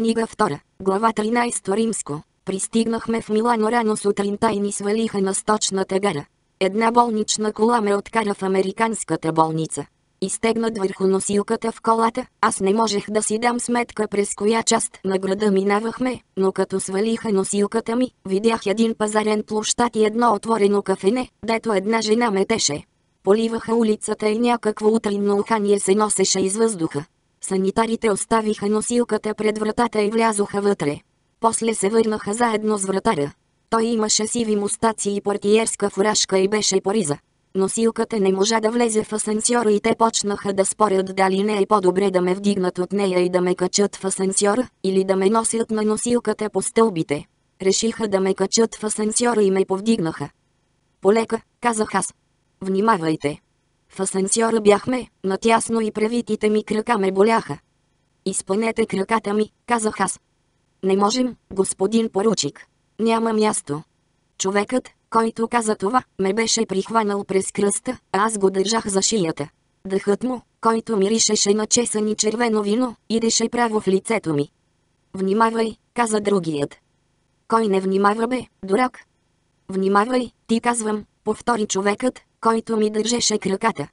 Книга 2, глава 13 Римско. Пристигнахме в Милано рано сутринта и ни свалиха на сточната гара. Една болнична кола ме откара в американската болница. Изтегнат върху носилката в колата, аз не можех да си дам сметка през коя част на града минавахме, но като свалиха носилката ми, видях един пазарен площад и едно отворено кафене, дето една жена метеше. Поливаха улицата и някакво утринно ухание се носеше из въздуха. Санитарите оставиха носилката пред вратата и влязоха вътре. После се върнаха заедно с вратаря. Той имаше сиви мустаци и портиерска фуражка и беше пориза. Носилката не можа да влезе в асансьора и те почнаха да спорят дали не е по-добре да ме вдигнат от нея и да ме качат в асансьора, или да ме носят на носилката по стълбите. Решиха да ме качат в асансьора и ме повдигнаха. Полека, казах аз. Внимавайте. В асансьора бяхме, натясно и превитите ми крака ме боляха. Изпънете краката ми, казах аз. Не можем, господин поручик. Няма място. Човекът, който каза това, ме беше прихванал през кръста, а аз го държах за шията. Дъхът му, който миришеше на чесани червено вино, идеше право в лицето ми. Внимавай, каза другият. Кой не внимава бе, дурак? Внимавай, ти казвам, повтори човекът, който ми държеше краката.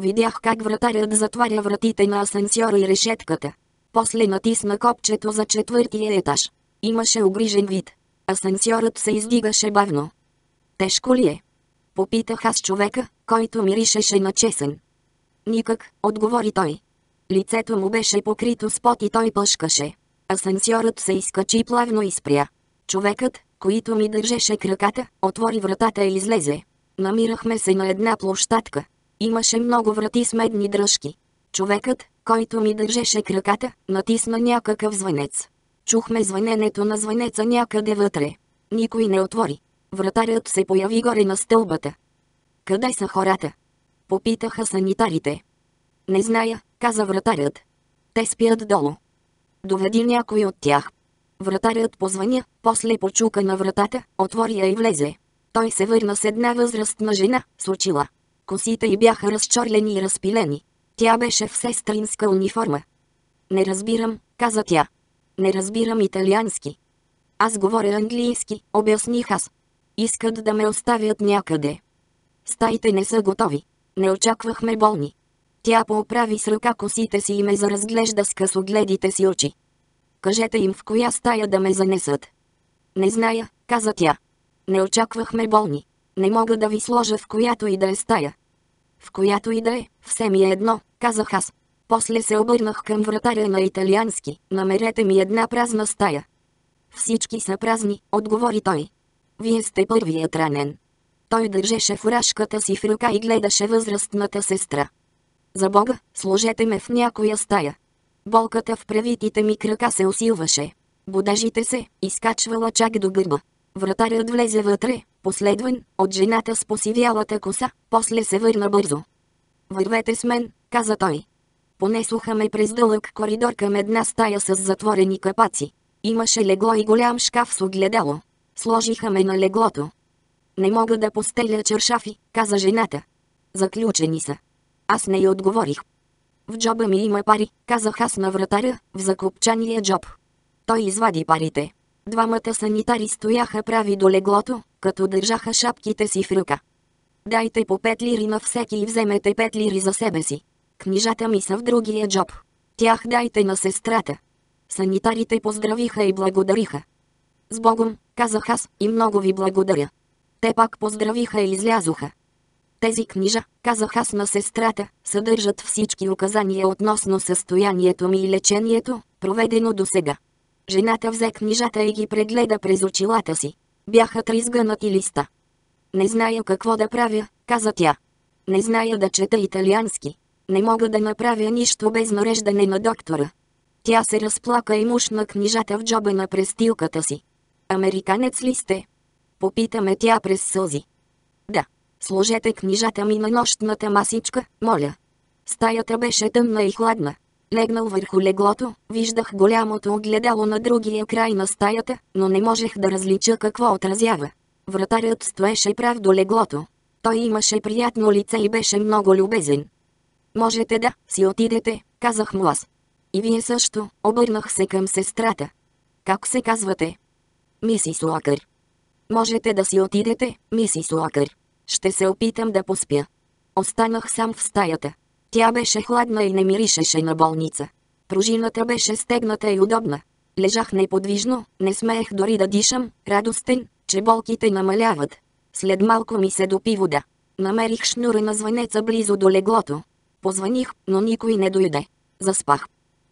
Видях как вратарят затваря вратите на асансьора и решетката. После натисна копчето за четвъртия етаж. Имаше огрижен вид. Асансьорът се издигаше бавно. Тежко ли е? Попитах аз човека, който миришеше на чесън. Никак, отговори той. Лицето му беше покрито с пот и той пъшкаше. Асансьорът се изкачи плавно и спря. Човекът, който ми държеше краката, отвори вратата и излезе. Намирахме се на една площадка. Имаше много врати с медни дръжки. Човекът, който ми държеше краката, натисна някакъв звънец. Чухме звъненето на звънеца някъде вътре. Никой не отвори. Вратарят се появи горе на стълбата. Къде са хората? Попитаха санитарите. Не зная, каза вратарят. Те спят долу. Доведи някой от тях. Вратарят позвъня, после почука на вратата, отвори я и влезе. Той се върна с една възрастна жена, с очила. Косите й бяха разчорлени и разпилени. Тя беше в сестринска униформа. Не разбирам, каза тя. Не разбирам италиански. Аз говоря английски, обясних аз. Искат да ме оставят някъде. Стаите не са готови. Не очаквахме болни. Тя поправи с ръка косите си и ме заразглежда с късогледите си очи. Кажете им в коя стая да ме занесат. Не зная, каза тя. Не очаквахме болни. Не мога да ви сложа в която и да е стая. В която и да е, все ми е едно, казах аз. После се обърнах към вратаря на италиански. Намерете ми една празна стая. Всички са празни, отговори той. Вие сте първият ранен. Той държеше фуражката си в ръка и гледаше възрастната сестра. За Бога, сложете ме в някоя стая. Болката в превитите ми крака се усилваше. Бодежите се, изкачвала чак до гърба. Вратарят влезе вътре, последван от жената с посивялата коса, после се върна бързо. Вървете с мен, каза той. Понесоха ме през дълъг коридор към една стая с затворени капаци. Имаше легло и голям шкаф с огледало. Сложиха ме на леглото. Не мога да постеля чершафи, каза жената. Заключени са. Аз не й отговорих. В джоба ми има пари, казах аз на вратаря, в закопчания джоб. Той извади парите. Двамата санитари стояха прави до леглото, като държаха шапките си в ръка. Дайте по пет лири на всеки и вземете пет лири за себе си. Книжата ми са в другия джоб. Тях дайте на сестрата. Санитарите поздравиха и благодариха. С Богом, казах аз, и много ви благодаря. Те пак поздравиха и излязоха. Тези книжа, казах аз на сестрата, съдържат всички указания относно състоянието ми и лечението, проведено до сега. Жената взе книжата и ги прегледа през очилата си. Бяха три сгънати листа. Не зная какво да правя, каза тя. Не зная да чета италиански. Не мога да направя нищо без нареждане на доктора. Тя се разплака и мушна книжата в джоба на престилката си. Американец ли сте? Попитаме тя през сълзи. Да. Сложете книжата ми на нощната масичка, моля. Стаята беше тъмна и хладна. Легнал върху леглото, виждах голямото огледало на другия край на стаята, но не можех да различа какво отразява. Вратарят стоеше прав до леглото. Той имаше приятно лице и беше много любезен. Можете да си отидете, казах му аз. И вие също, обърнах се към сестрата. Как се казвате? Мисис Уокър. Можете да си отидете, мисис Уокър. Ще се опитам да поспя. Останах сам в стаята. Тя беше хладна и не миришеше на болница. Пружината беше стегната и удобна. Лежах неподвижно, не смеех дори да дишам, радостен, че болките намаляват. След малко ми се допи вода. Намерих шнура на звънеца близо до леглото. Позваних, но никой не дойде. Заспах.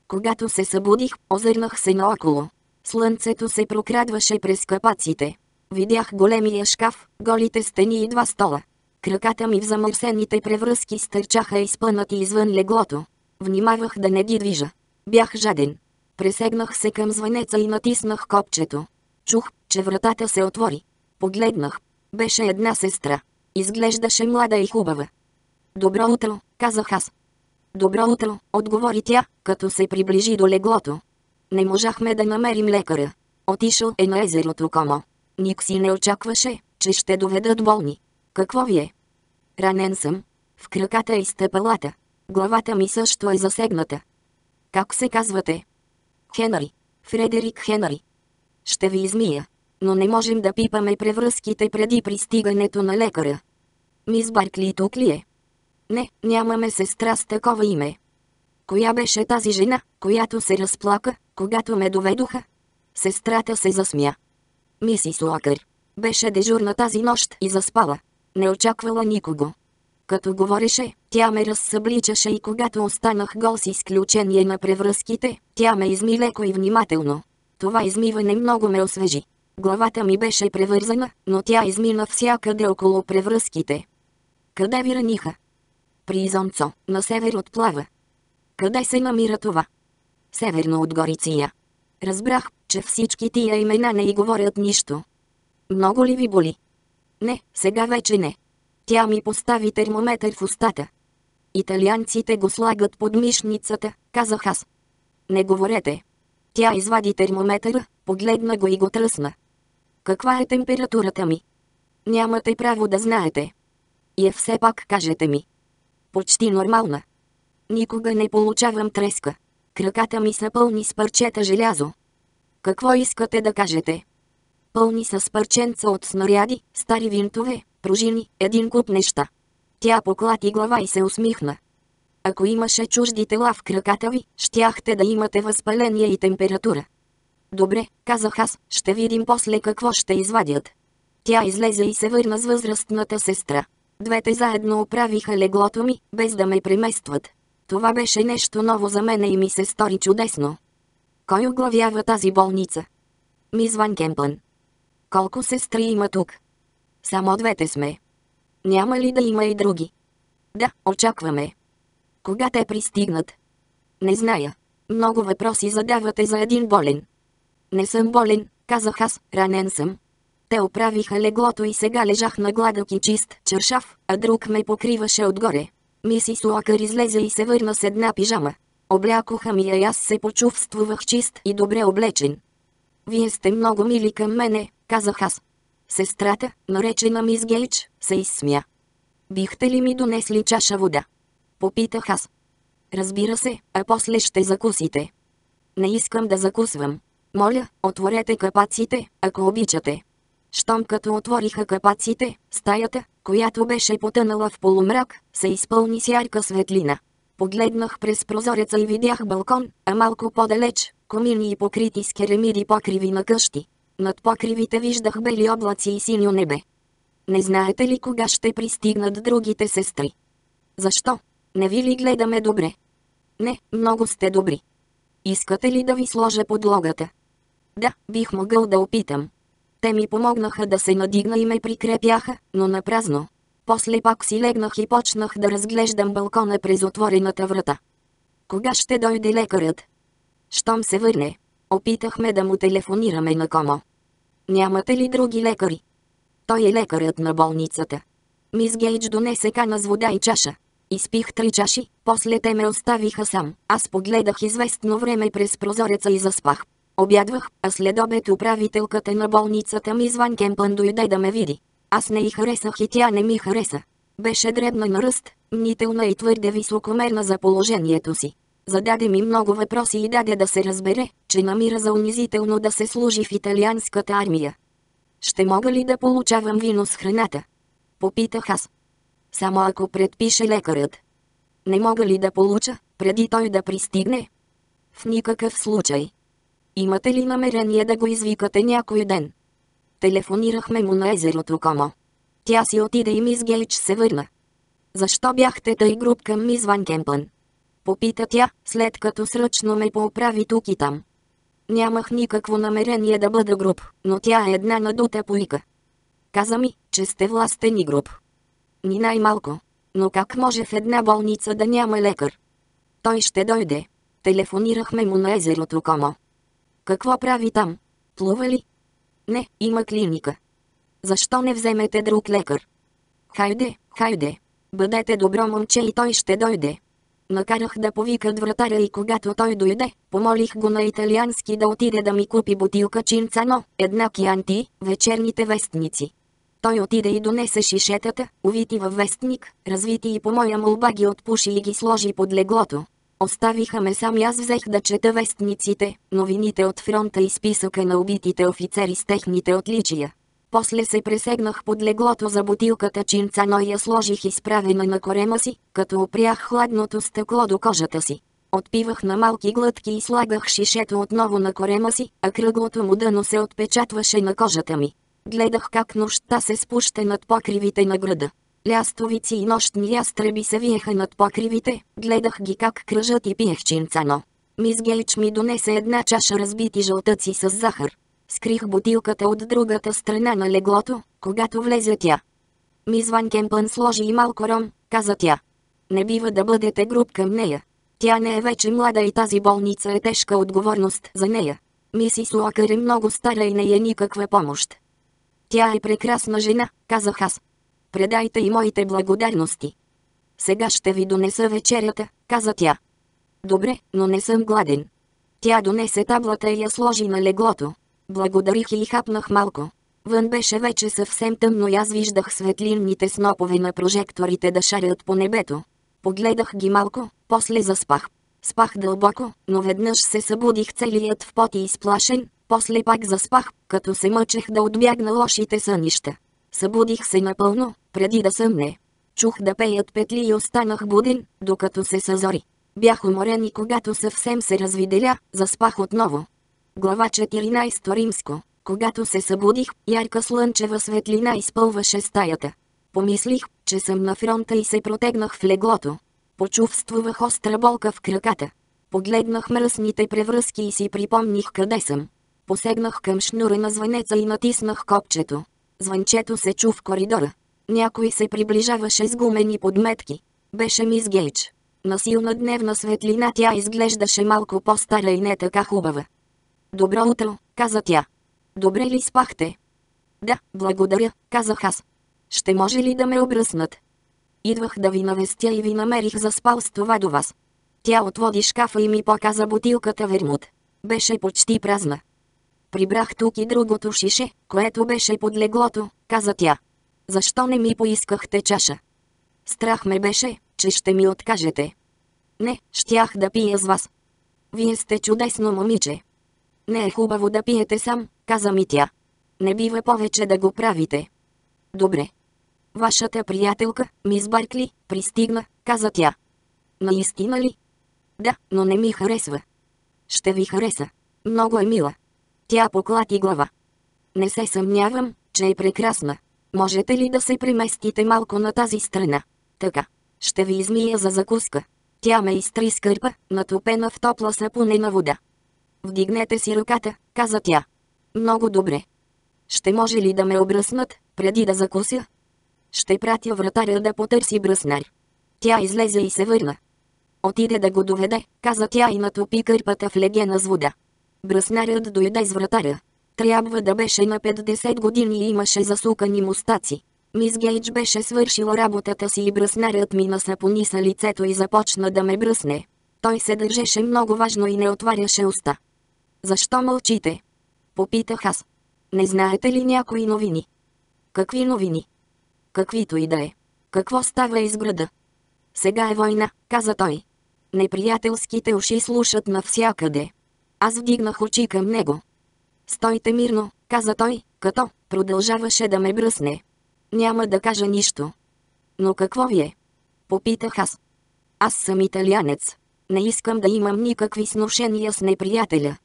Когато се събудих, озърнах се наоколо. Слънцето се прокрадваше през капаците. Видях големия шкаф, голите стени и два стола. Краката ми в замърсените превръзки стърчаха изпънати извън леглото. Внимавах да не ги движа. Бях жаден. Пресегнах се към звънеца и натиснах копчето. Чух, че вратата се отвори. Погледнах. Беше една сестра. Изглеждаше млада и хубава. Добро утро, казах аз. Добро утро, отговори тя, като се приближи до леглото. Не можахме да намерим лекаря. Отишъл е на езерото Комо. Ник си не очакваше, че ще доведат болни. Какво ви е? Ранен съм. В краката и стъпалата. Главата ми също е засегната. Как се казвате? Хенри. Фредерик Хенри. Ще ви измия. Но не можем да пипаме превръзките преди пристигането на лекаря. Мис Баркли тук ли е? Не, нямаме сестра с такова име. Коя беше тази жена, която се разплака, когато ме доведоха? Сестрата се засмя. Мисис Уокър. Беше дежурна тази нощ и заспала. Не очаквала никого. Като говореше, тя ме разсъбличаше и когато останах гол с изключение на превръзките, тя ме изми леко и внимателно. Това измиване много ме освежи. Главата ми беше превързана, но тя измина всякъде около превръзките. Къде ви раниха? При Изонцо, на север от Плава. Къде се намира това? Северно от Гориция. Разбрах, че всички тия имена не и говорят нищо. Много ли ви боли? Не, сега вече не. Тя ми постави термометър в устата. Италианците го слагат под мишницата, казах аз. Не говорете. Тя извади термометъра, погледна го и го тръсна. Каква е температурата ми? Нямате право да знаете. И е все пак кажете ми. Почти нормална. Никога не получавам треска. Краката ми са пълни с парчета желязо. Какво искате да кажете? Пълни с парченца от снаряди, стари винтове, пружини, един куп неща. Тя поклати глава и се усмихна. Ако имаше чужди тела в краката ви, щяхте да имате възпаление и температура. Добре, казах аз, ще видим после какво ще извадят. Тя излезе и се върна с възрастната сестра. Двете заедно оправиха леглото ми, без да ме преместват. Това беше нещо ново за мене и ми се стори чудесно. Кой оглавява тази болница? Мис Ван Кемпън. Колко сестри има тук? Само двете сме. Няма ли да има и други? Да, очакваме. Кога те пристигнат? Не зная. Много въпроси задавате за един болен. Не съм болен, казах аз, ранен съм. Те оправиха леглото и сега лежах на гладък и чист чершав, а друг ме покриваше отгоре. Мисис Уокър излезе и се върна с една пижама. Облякоха ми я и аз се почувствах чист и добре облечен. Вие сте много мили към мене, казах аз. Сестрата, наречена мис Гейдж, се изсмя. Бихте ли ми донесли чаша вода? Попитах аз. Разбира се, а после ще закусите. Не искам да закусвам. Моля, отворете капаците, ако обичате. Щом като отвориха капаците, стаята, която беше потънала в полумрак, се изпълни с ярка светлина. Погледнах през прозореца и видях балкон, а малко по-далеч, комини и покрити с керамиди покриви на къщи. Над покривите виждах бели облаци и синьо небе. Не знаете ли кога ще пристигнат другите сестри? Защо? Не ви ли гледаме добре? Не, много сте добри. Искате ли да ви сложа подлогата? Да, бих могъл да опитам. Те ми помогнаха да се надигна и ме прикрепяха, но на празно. После пак си легнах и почнах да разглеждам балкона през отворената врата. Кога ще дойде лекарят? Щом се върне. Опитахме да му телефонираме на Комо. Нямате ли други лекари? Той е лекарят на болницата. Мис Гейдж донесе кана с вода и чаша. Изпих три чаши, после те ме оставиха сам. Аз погледах известно време през прозореца и заспах. Обядвах, а след обед управителката на болницата ми извън Кемпън дойде да ме види. Аз не й харесах и тя не ми хареса. Беше дребна на ръст, мнителна и твърде високомерна за положението си. Зададе ми много въпроси и даде да се разбере, че намира за унизително да се служи в италианската армия. Ще мога ли да получавам вино с храната? Попитах аз. Само ако предпише лекарът. Не мога ли да получа, преди той да пристигне? В никакъв случай. Имате ли намерение да го извикате някой ден? Телефонирахме му на езерото Комо. Тя си отиде и мис Гейдж се върна. Защо бяхте тъй груб към мис Ван Кемпън? Попита тя, след като сръчно ме поправи тук и там. Нямах никакво намерение да бъда груб, но тя е една надута поика. Каза ми, че сте властен и груб. Ни най-малко. Но как може в една болница да няма лекар? Той ще дойде. Телефонирахме му на езерото Комо. Какво прави там? Плува ли? Не, има клиника. Защо не вземете друг лекар? Хайде, хайде. Бъдете добро момче и той ще дойде. Накарах да повикат вратаря и когато той дойде, помолих го на италиански да отиде да ми купи бутилка чинцано, една кианти, вечерните вестници. Той отиде и донесе шишетата, увити във вестник, развити и по моя молба ги отпуши и ги сложи под леглото. Оставиха ме сам и аз взех да чета вестниците, новините от фронта и списъка на убитите офицери с техните отличия. После се пресегнах под леглото за бутилката чинца, но я сложих изправена на корема си, като опрях хладното стъкло до кожата си. Отпивах на малки глътки и слагах шишето отново на корема си, а кръглото му дъно се отпечатваше на кожата ми. Гледах как нощта се спуща над покривите на града. Лястовици и нощни ястреби се виеха над покривите, гледах ги как кръжат и пиех чинцано. Мис Гейч ми донесе една чаша разбити жълтъци с захар. Скрих бутилката от другата страна на леглото, когато влезе тя. Мис Ван Кемпън сложи и малко ром, каза тя. Не бива да бъдете груб към нея. Тя не е вече млада и тази болница е тежка отговорност за нея. Мисис Локър е много стара и не е никаква помощ. Тя е прекрасна жена, казах аз. Предайте и моите благодарности. Сега ще ви донеса вечерята, каза тя. Добре, но не съм гладен. Тя донесе таблата и я сложи на леглото. Благодарих и хапнах малко. Вън беше вече съвсем тъмно и аз виждах светлинните снопове на прожекторите да шарят по небето. Погледах ги малко, после заспах. Спах дълбоко, но веднъж се събудих целият в пот и изплашен, после пак заспах, като се мъчех да отбягна лошите сънища. Събудих се напълно, преди да съмне. Чух да пеят петли и останах буден, докато се съзори. Бях уморен и когато съвсем се развиделя, заспах отново. Глава 14 Римско. Когато се събудих, ярка слънчева светлина изпълваше стаята. Помислих, че съм на фронта и се протегнах в леглото. Почувствувах остра болка в краката. Погледнах мръсните превръзки и си припомних къде съм. Посегнах към шнура на звънеца и натиснах копчето. Звънчето се чу в коридора. Някой се приближаваше с гумени подметки. Беше мис Гейдж. На силна дневна светлина тя изглеждаше малко по-стара и не така хубава. Добро утро, каза тя. Добре ли спахте? Да, благодаря, казах аз. Ще може ли да ме обръснат? Идвах да ви навестя и ви намерих заспал с това до вас. Тя отводи шкафа и ми показа бутилката вермут. Беше почти празна. Прибрах тук и другото шише, което беше под леглото, каза тя. Защо не ми поискахте чаша? Страх ме беше, че ще ми откажете. Не, щях да пия с вас. Вие сте чудесно момиче. Не е хубаво да пиете сам, каза ми тя. Не бива повече да го правите. Добре. Вашата приятелка, мис Баркли, пристигна, каза тя. Наистина ли? Да, но не ми харесва. Ще ви хареса. Много е мила. Тя поклати глава. Не се съмнявам, че е прекрасна. Можете ли да се преместите малко на тази страна? Така. Ще ви измия за закуска. Тя ме изтри скърпа, натопена в топла сапунена вода. Вдигнете си ръката, каза тя. Много добре. Ще може ли да ме обръснат, преди да закуся? Ще пратя вратаря да потърси бръснар. Тя излезе и се върна. Отиде да го доведе, каза тя и натопи кърпата в легена с вода. Бръснарят дойде с вратаря. Трябва да беше на 50 години и имаше засукани мустаци. Мис Гейдж беше свършила работата си и бръснарят ми насапониса лицето и започна да ме бръсне. Той се държеше много важно и не отваряше уста. Защо мълчите? Попитах аз. Не знаете ли някои новини? Какви новини? Каквито и да е. Какво става из града? Сега е война, каза той. Неприятелските уши слушат навсякъде. Аз вдигнах очи към него. Стойте мирно, каза той, като продължаваше да ме бръсне. Няма да кажа нищо. Но какво ви е? Попитах аз. Аз съм италянец. Не искам да имам никакви сношения с неприятеля.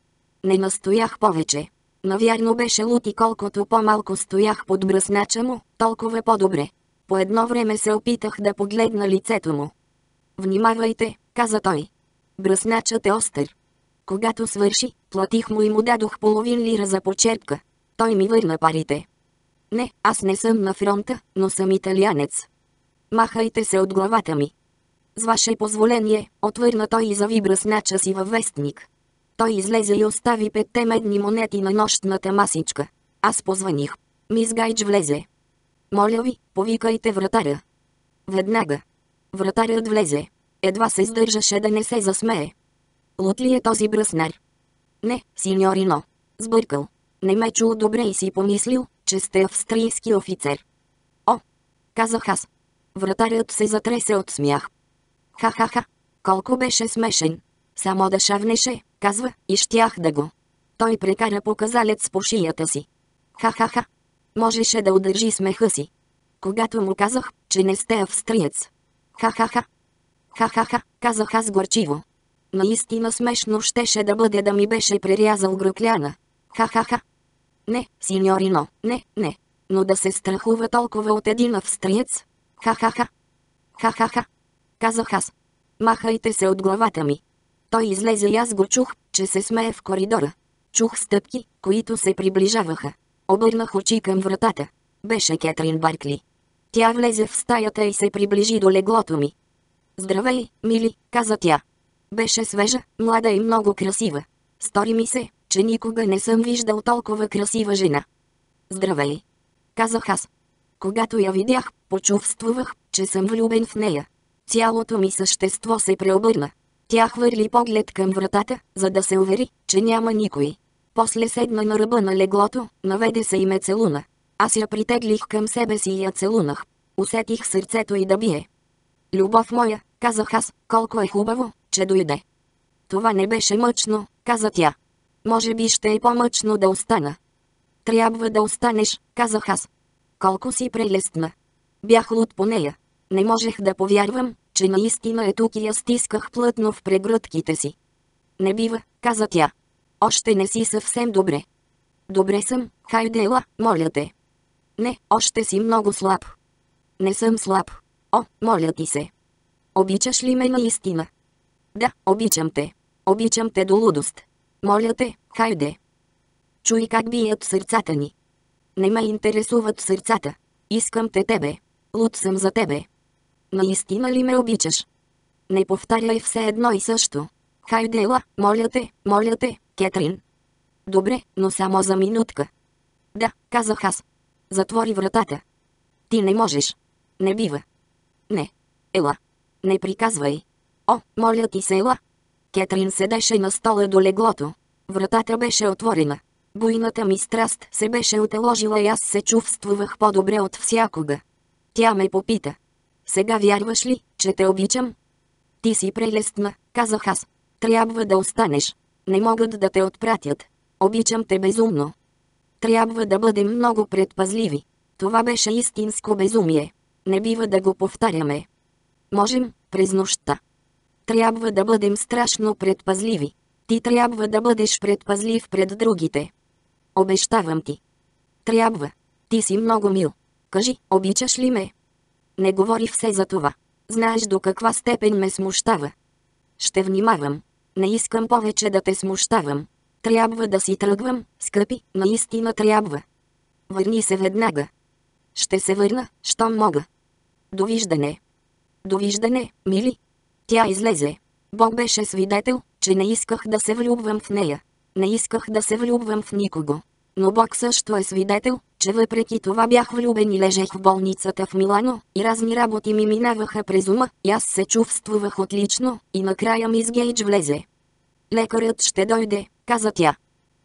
Не настоях повече. Навярно беше лут и колкото по-малко стоях под бръснача му, толкова по-добре. По едно време се опитах да погледна лицето му. Внимавайте, каза той. Бръсначът е остър. Когато свърши, платих му и му дадох половин лира за почерпка. Той ми върна парите. Не, аз не съм на фронта, но съм италянец. Махайте се от главата ми. С ваше позволение, отвърна той и зави бръснача си във вестник. Той излезе и остави петте медни монети на нощната масичка. Аз позваних. Мис Гайдж влезе. Моля ви, повикайте вратаря. Веднага. Вратарят влезе. Едва се издържаше да не се засмее. Лут ли е този бръснар? Не, синьорино. Сбъркал. Не ме чул добре и си помислил, че сте австрийски офицер. О! Казах аз. Вратарят се затресе от смях. Ха-ха-ха. Колко беше смешен. Само да шавнеше, казва, и щях да го. Той прекара показалец по шията си. Ха-ха-ха. Можеше да удържи смеха си. Когато му казах, че не сте австриец. Ха-ха-ха. Ха-ха-ха, казах аз горчиво. Наистина смешно щеше да бъде да ми беше прерязал гръкляна. Ха-ха-ха. Не, синьорино, не, не. Но да се страхува толкова от един австриец. Ха-ха-ха. Ха-ха-ха. Казах аз. Махайте се от главата ми. Той излезе и аз го чух, че се смее в коридора. Чух стъпки, които се приближаваха. Обърнах очи към вратата. Беше Кетрин Баркли. Тя влезе в стаята и се приближи до леглото ми. Здравей, мили, каза тя. Беше свежа, млада и много красива. Стори ми се, че никога не съм виждал толкова красива жена. Здравей! Казах аз. Когато я видях, почувствувах, че съм влюбен в нея. Цялото ми същество се преобърна. Тя хвърли поглед към вратата, за да се увери, че няма никой. После седна на ръба на леглото, наведе се и ме целуна. Аз я притеглих към себе си и я целунах. Усетих сърцето и да бие. Любов моя, казах аз, колко е хубаво, че дойде. Това не беше мъчно, каза тя. Може би ще е по-мъчно да остана. Трябва да останеш, казах аз. Колко си прелестна. Бях луд по нея. Не можех да повярвам, че наистина е тук и я стисках плътно в прегръдките си. Не бива, каза тя. Още не си съвсем добре. Добре съм, хайде ела, моля те. Не, още си много слаб. Не съм слаб. О, моля ти се. Обичаш ли ме наистина? Да, обичам те. Обичам те до лудост. Моля те, хайде. Чуй как бият сърцата ни. Не ме интересуват сърцата. Искам те тебе. Луд съм за тебе. Наистина ли ме обичаш? Не повтаряй все едно и също. Хайде ела, моля те, моля те, Кетрин. Добре, но само за минутка. Да, казах аз. Затвори вратата. Ти не можеш. Не бива. Не. Ела. Не приказвай. О, моля ти се ела. Кетрин седеше на стола до леглото. Вратата беше отворена. Буйната ми страст се беше отеложила и аз се чувствувах по-добре от всякога. Тя ме попита. Сега вярваш ли, че те обичам? Ти си прелестна, казах аз. Трябва да останеш. Не могат да те отпратят. Обичам те безумно. Трябва да бъдем много предпазливи. Това беше истинско безумие. Не бива да го повтаряме. Можем, през нощта. Трябва да бъдем страшно предпазливи. Ти трябва да бъдеш предпазлив пред другите. Обещавам ти. Трябва. Ти си много мил. Кажи, обичаш ли ме? Не говори все за това. Знаеш до каква степен ме смущава. Ще внимавам. Не искам повече да те смущавам. Трябва да си тръгвам, скъпи, наистина трябва. Върни се веднага. Ще се върна, щом мога. Довиждане. Довиждане, мили. Тя излезе. Бог беше свидетел, че не исках да се влюбвам в нея. Не исках да се влюбвам в никого. Но Бог също е свидетел, че въпреки това бях влюбен и лежех в болницата в Милано, и разни работи ми минаваха през ума, и аз се чувствувах отлично, и накрая мис Гейдж влезе. Лекарят ще дойде, каза тя.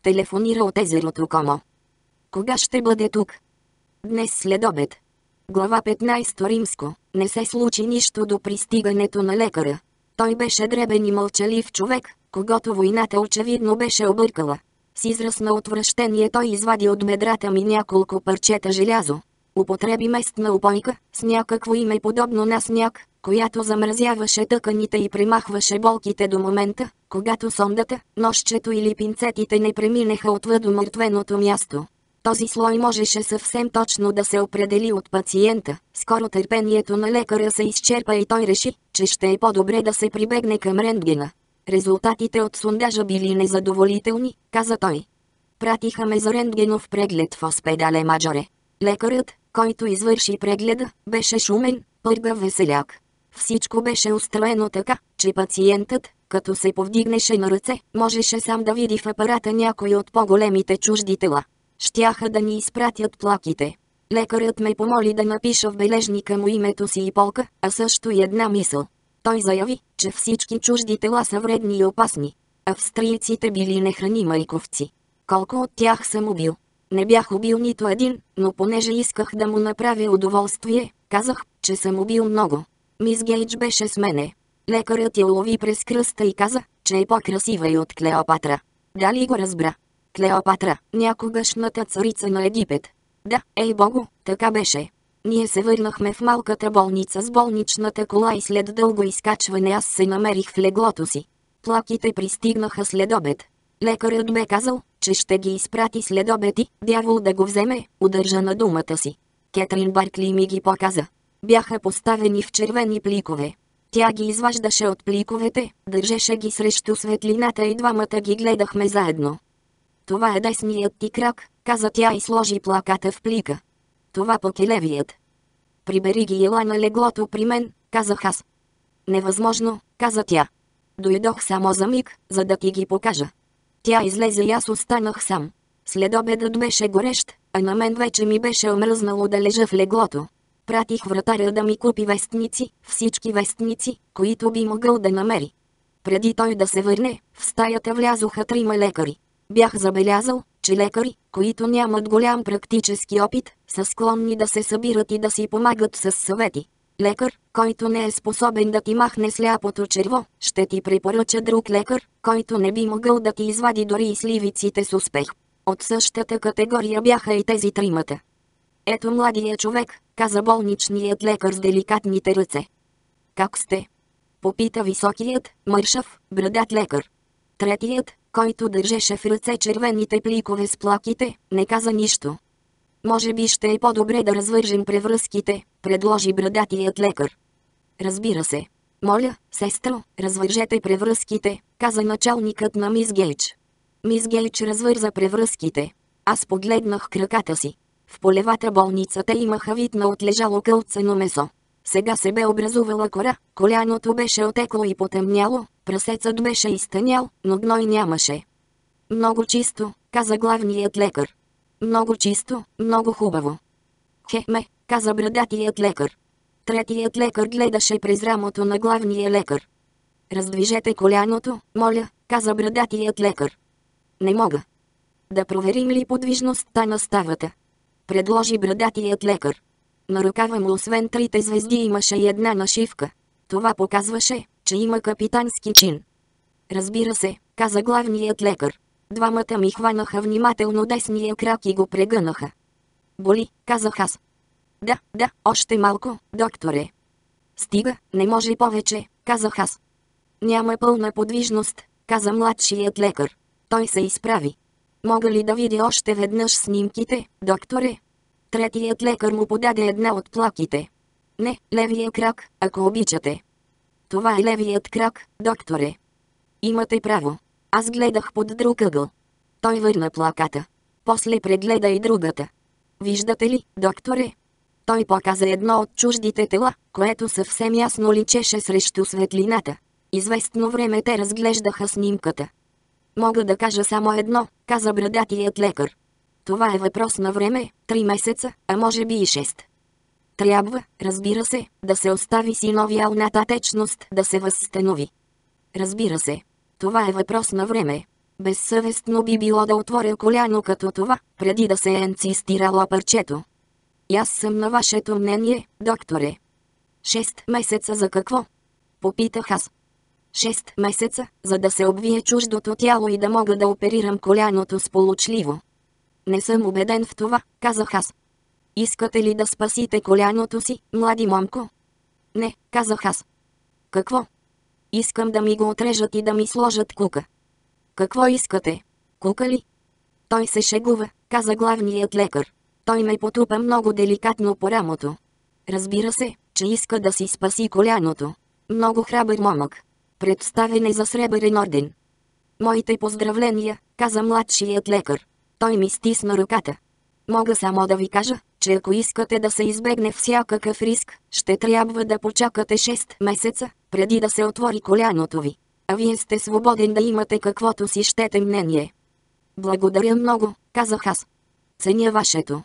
Телефонира от езерото Комо. Кога ще бъде тук? Днес след обед. Глава 15 Римско. Не се случи нищо до пристигането на лекаря. Той беше дребен и мълчалив човек, когато войната очевидно беше объркала. С израз на отвращение той извади от медрата ми няколко парчета желязо. Употреби местна опойка, с някакво име подобно на сняг, която замразяваше тъканите и примахваше болките до момента, когато сондата, нощчето или пинцетите не преминеха отвъд умъртвеното място. Този слой можеше съвсем точно да се определи от пациента. Скоро търпението на лекаря се изчерпа и той реши, че ще е по-добре да се прибегне към рентгена. Резултатите от сондажа били незадоволителни, каза той. Пратиха ме за рентгенов преглед в Оспедале Маджоре. Лекарът, който извърши прегледа, беше шумен, пъргав веселяк. Всичко беше устроено така, че пациентът, като се повдигнеше на ръце, можеше сам да види в апарата някой от по-големите чужди тела. Щяха да ни изпратят плаките. Лекарът ме помоли да напиша в бележника му името си и полка, а също и една мисъл. Той заяви, че всички чужди тела са вредни и опасни. Австрийците били нехрани майковци. Колко от тях съм убил? Не бях убил нито един, но понеже исках да му направя удоволствие, казах, че съм убил много. Мис Гейдж беше с мене. Лекарът я улови през кръста и каза, че е по-красива и от Клеопатра. Дали го разбра? Клеопатра, някогашната царица на Египет. Да, ей богу, така беше. Ние се върнахме в малката болница с болничната кола и след дълго изкачване аз се намерих в леглото си. Плаките пристигнаха след обед. Лекарът бе казал, че ще ги изпрати след обед и, дявол да го вземе, удържа на думата си. Кетрин Баркли ми ги показа. Бяха поставени в червени пликове. Тя ги изваждаше от пликовете, държеше ги срещу светлината и двамата ги гледахме заедно. Това е десният ти крак, каза тя и сложи плаката в плика. Това пък е левият. Прибери ги ела на леглото при мен, казах аз. Невъзможно, каза тя. Дойдох само за миг, за да ти ги покажа. Тя излезе и аз останах сам. След обедът беше горещ, а на мен вече ми беше омръзнало да лежа в леглото. Пратих вратаря да ми купи вестници, всички вестници, които би могъл да намери. Преди той да се върне, в стаята влязоха трима лекари. Бях забелязал, че лекари, които нямат голям практически опит, са склонни да се събират и да си помагат с съвети. Лекар, който не е способен да ти махне сляпото черво, ще ти препоръча друг лекар, който не би могъл да ти извади дори и сливиците с успех. От същата категория бяха и тези тримата. Ето младия човек, каза болничният лекар с деликатните ръце. Как сте? Попита високият, мършав, брадат лекар. Третият, който държеше в ръце червените пликове с плаките, не каза нищо. Може би ще е по-добре да развържем превръзките, предложи брадатият лекар. Разбира се. Моля, сестро, развържете превръзките, каза началникът на мис Гейдж. Мис Гейдж развърза превръзките. Аз погледнах краката си. В полевата болницата имаха вид на отлежало кълцено месо. Сега се бе образувала кора, коляното беше отекло и потемняло, прасецът беше изтънял, но гной нямаше. Много чисто, каза главният лекар. Много чисто, много хубаво. Хе-ме, каза брадатият лекар. Третият лекар гледаше през рамото на главния лекар. Раздвижете коляното, моля, каза брадатият лекар. Не мога. Да проверим ли подвижността на ставата? Предложи брадатият лекар. На ръкава му освен трите звезди имаше и една нашивка. Това показваше, че има капитански чин. Разбира се, каза главният лекар. Двамата ми хванаха внимателно десния крак и го прегънаха. Боли, казах аз. Да, да, още малко, докторе. Стига, не може повече, казах аз. Няма пълна подвижност, каза младшият лекар. Той се изправи. Мога ли да видя още веднъж снимките, докторе? Третият лекар му подаде една от плаките. Не, левия крак, ако обичате. Това е левият крак, докторе. Имате право. Аз гледах под друг ъгъл. Той върна плаката. После прегледа и другата. Виждате ли, докторе? Той показа едно от чуждите тела, което съвсем ясно личеше срещу светлината. Известно време те разглеждаха снимката. Мога да кажа само едно, каза брадатият лекар. Това е въпрос на време, три месеца, а може би и шест. Трябва, разбира се, да се остави синовиалната течност да се възстанови. Разбира се, това е въпрос на време. Безсъвестно би било да отворя коляно като това, преди да се е енцистирало парчето. И аз съм на вашето мнение, докторе. Шест месеца за какво? Попитах аз. 6 месеца, за да се обвие чуждото тяло и да мога да оперирам коляното сполучливо. Не съм убеден в това, казах аз. Искате ли да спасите коляното си, млади момко? Не, казах аз. Какво? Искам да ми го отрежат и да ми сложат кука. Какво искате? Кука ли? Той се шегува, каза главният лекар. Той ме потупа много деликатно по рамото. Разбира се, че иска да си спаси коляното. Много храбър момък. Представене за сребърен орден. Моите поздравления, каза младшият лекар. Той ми стисна ръката. Мога само да ви кажа, че ако искате да се избегне всякакъв риск, ще трябва да почакате 6 месеца, преди да се отвори коляното ви. А вие сте свободен да имате каквото си щете мнение. Благодаря много, казах аз. Ценя вашето.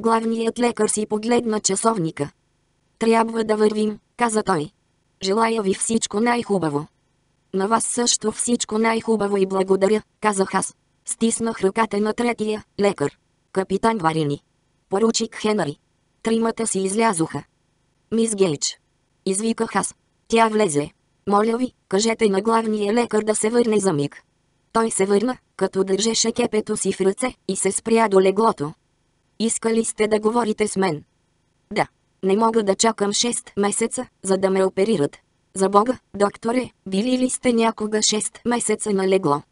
Главният лекар си погледна часовника. Трябва да вървим, каза той. Желая ви всичко най-хубаво. На вас също всичко най-хубаво и благодаря, казах аз. Стиснах ръката на третия, лекар. Капитан Варини. Поручик Хенри. Тримата си излязоха. Мис Гейдж. Извиках аз. Тя влезе. Моля ви, кажете на главния лекар да се върне за миг. Той се върна, като държеше кепето си в ръце и се спря до леглото. Искали сте да говорите с мен? Да. Не мога да чакам 6 месеца, за да ме оперират. За Бога, докторе, били ли сте някога 6 месеца на легло?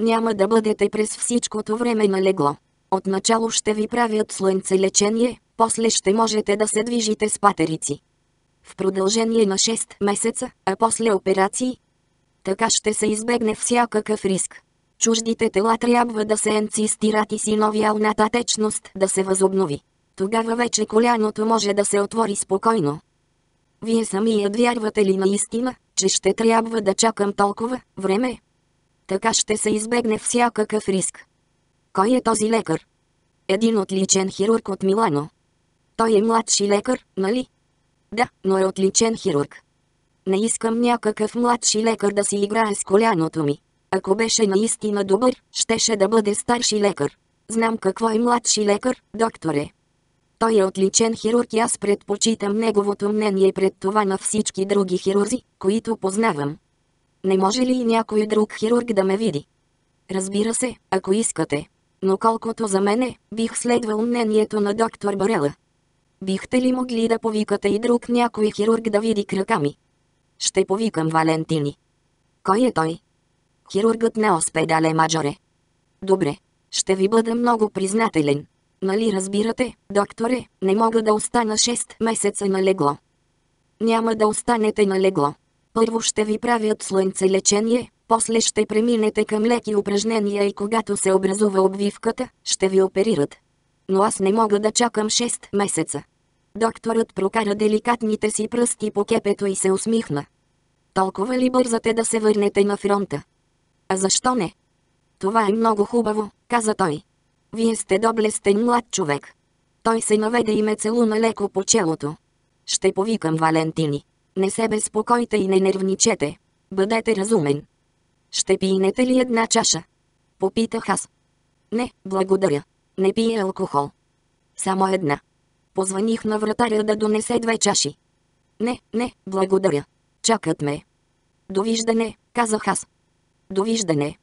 Няма да бъдете през всичкото време на легло. Отначало ще ви правят слънцелечение, после ще можете да се движите с патерици. В продължение на 6 месеца, а после операции. Така ще се избегне всякакъв риск. Чуждите тела трябва да се енцистират и синовиалната течност да се възобнови. Тогава вече коляното може да се отвори спокойно. Вие самият вярвате ли наистина, че ще трябва да чакам толкова време? Така ще се избегне всякакъв риск. Кой е този лекар? Един отличен хирург от Милано. Той е младши лекар, нали? Да, но е отличен хирург. Не искам някакъв младши лекар да си играе с коляното ми. Ако беше наистина добър, щеше да бъде старши лекар. Знам какво е младши лекар, докторе. Той е отличен хирург и аз предпочитам неговото мнение пред това на всички други хирурзи, които познавам. Не може ли някой друг хирург да ме види? Разбира се, ако искате. Но колкото за мене, бих следвал мнението на доктор Барела. Бихте ли могли да повикате и друг някой хирург да види крака ми? Ще повикам Валентини. Кой е той? Хирургът на Оспедале Маджоре. Добре. Ще ви бъда много признателен. Нали разбирате, докторе, не мога да остана 6 месеца на легло. Няма да останете на легло. Първо ще ви правят слънцелечение, после ще преминете към леки упражнения и когато се образува обвивката, ще ви оперират. Но аз не мога да чакам 6 месеца. Докторът прокара деликатните си пръсти по кепето и се усмихна. Толкова ли бързате да се върнете на фронта? А защо не? Това е много хубаво, каза той. Вие сте доблестен млад човек. Той се наведе и ме целуна леко по челото. Ще повикам Валентини. Не се безпокойте и не нервничете. Бъдете разумен. Ще пиенете ли една чаша? Попитах аз. Не, благодаря. Не пие алкохол. Само една. Позваних на вратаря да донесе две чаши. Не, не, благодаря. Чакат ме. Довиждане, казах аз. Довиждане.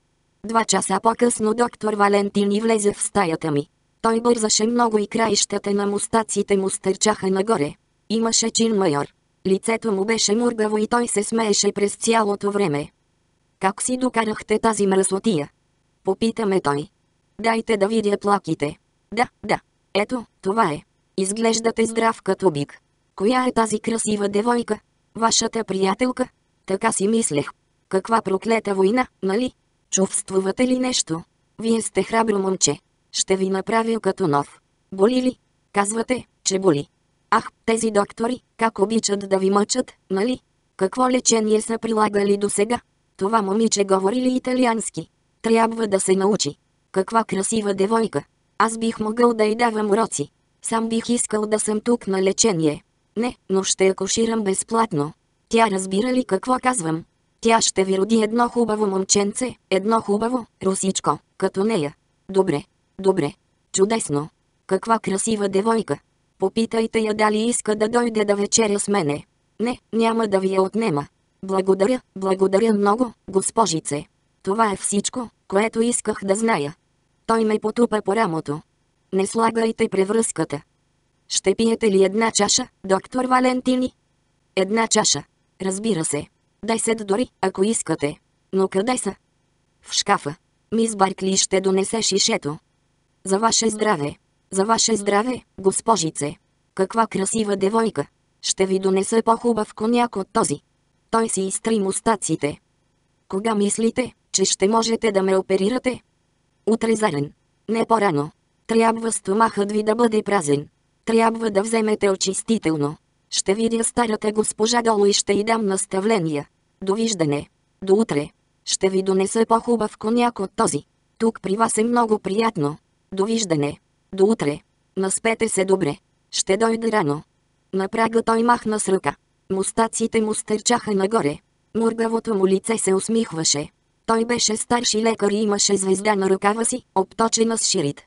Два часа по-късно доктор Валентини влезе в стаята ми. Той бързаше много и краищата на мустаците му стърчаха нагоре. Имаше чин майор. Лицето му беше мургаво и той се смееше през цялото време. Как си докарахте тази мръсотия? Попитаме той. Дайте да видя плаките. Да, да. Ето, това е. Изглеждате здрав като бик. Коя е тази красива девойка? Вашата приятелка? Така си мислех. Каква проклета война, нали? Чувствувате ли нещо? Вие сте храбро момче. Ще ви направя като нов. Боли ли? Казвате, че боли. Ах, тези доктори, как обичат да ви мъчат, нали? Какво лечение са прилагали до сега? Това момиче говори ли италиански? Трябва да се научи. Каква красива девойка. Аз бих могъл да й давам уроци. Сам бих искал да съм тук на лечение. Не, но ще акуширам безплатно. Тя разбира ли какво казвам? Тя ще ви роди едно хубаво момченце, едно хубаво, русичко, като нея. Добре, добре, чудесно. Каква красива девойка. Попитайте я дали иска да дойде да вечеря с мене. Не, няма да ви я отнема. Благодаря, благодаря много, госпожице. Това е всичко, което исках да зная. Той ме потупа по рамото. Не слагайте превръзката. Ще пиете ли една чаша, доктор Валентини? Една чаша. Разбира се. Десет дори, ако искате. Но къде са? В шкафа. Мис Баркли ще донесе шишето. За ваше здраве. За ваше здраве, госпожице. Каква красива девойка. Ще ви донеса по-хубав коняк от този. Той си изтри мустаците. Кога мислите, че ще можете да ме оперирате? Утре зарен. Не по-рано. Трябва стомахът ви да бъде празен. Трябва да вземете очистително. Ще видя старата госпожа долу и ще й дам наставления. Довиждане. До утре. Ще ви донеса по-хубав коняк от този. Тук при вас е много приятно. Довиждане. До утре. Наспете се добре. Ще дойде рано. На прага той махна с ръка. Мустаците му стърчаха нагоре. Мургавото му лице се усмихваше. Той беше старши лекар и имаше звезда на ръкава си, обточена с ширит.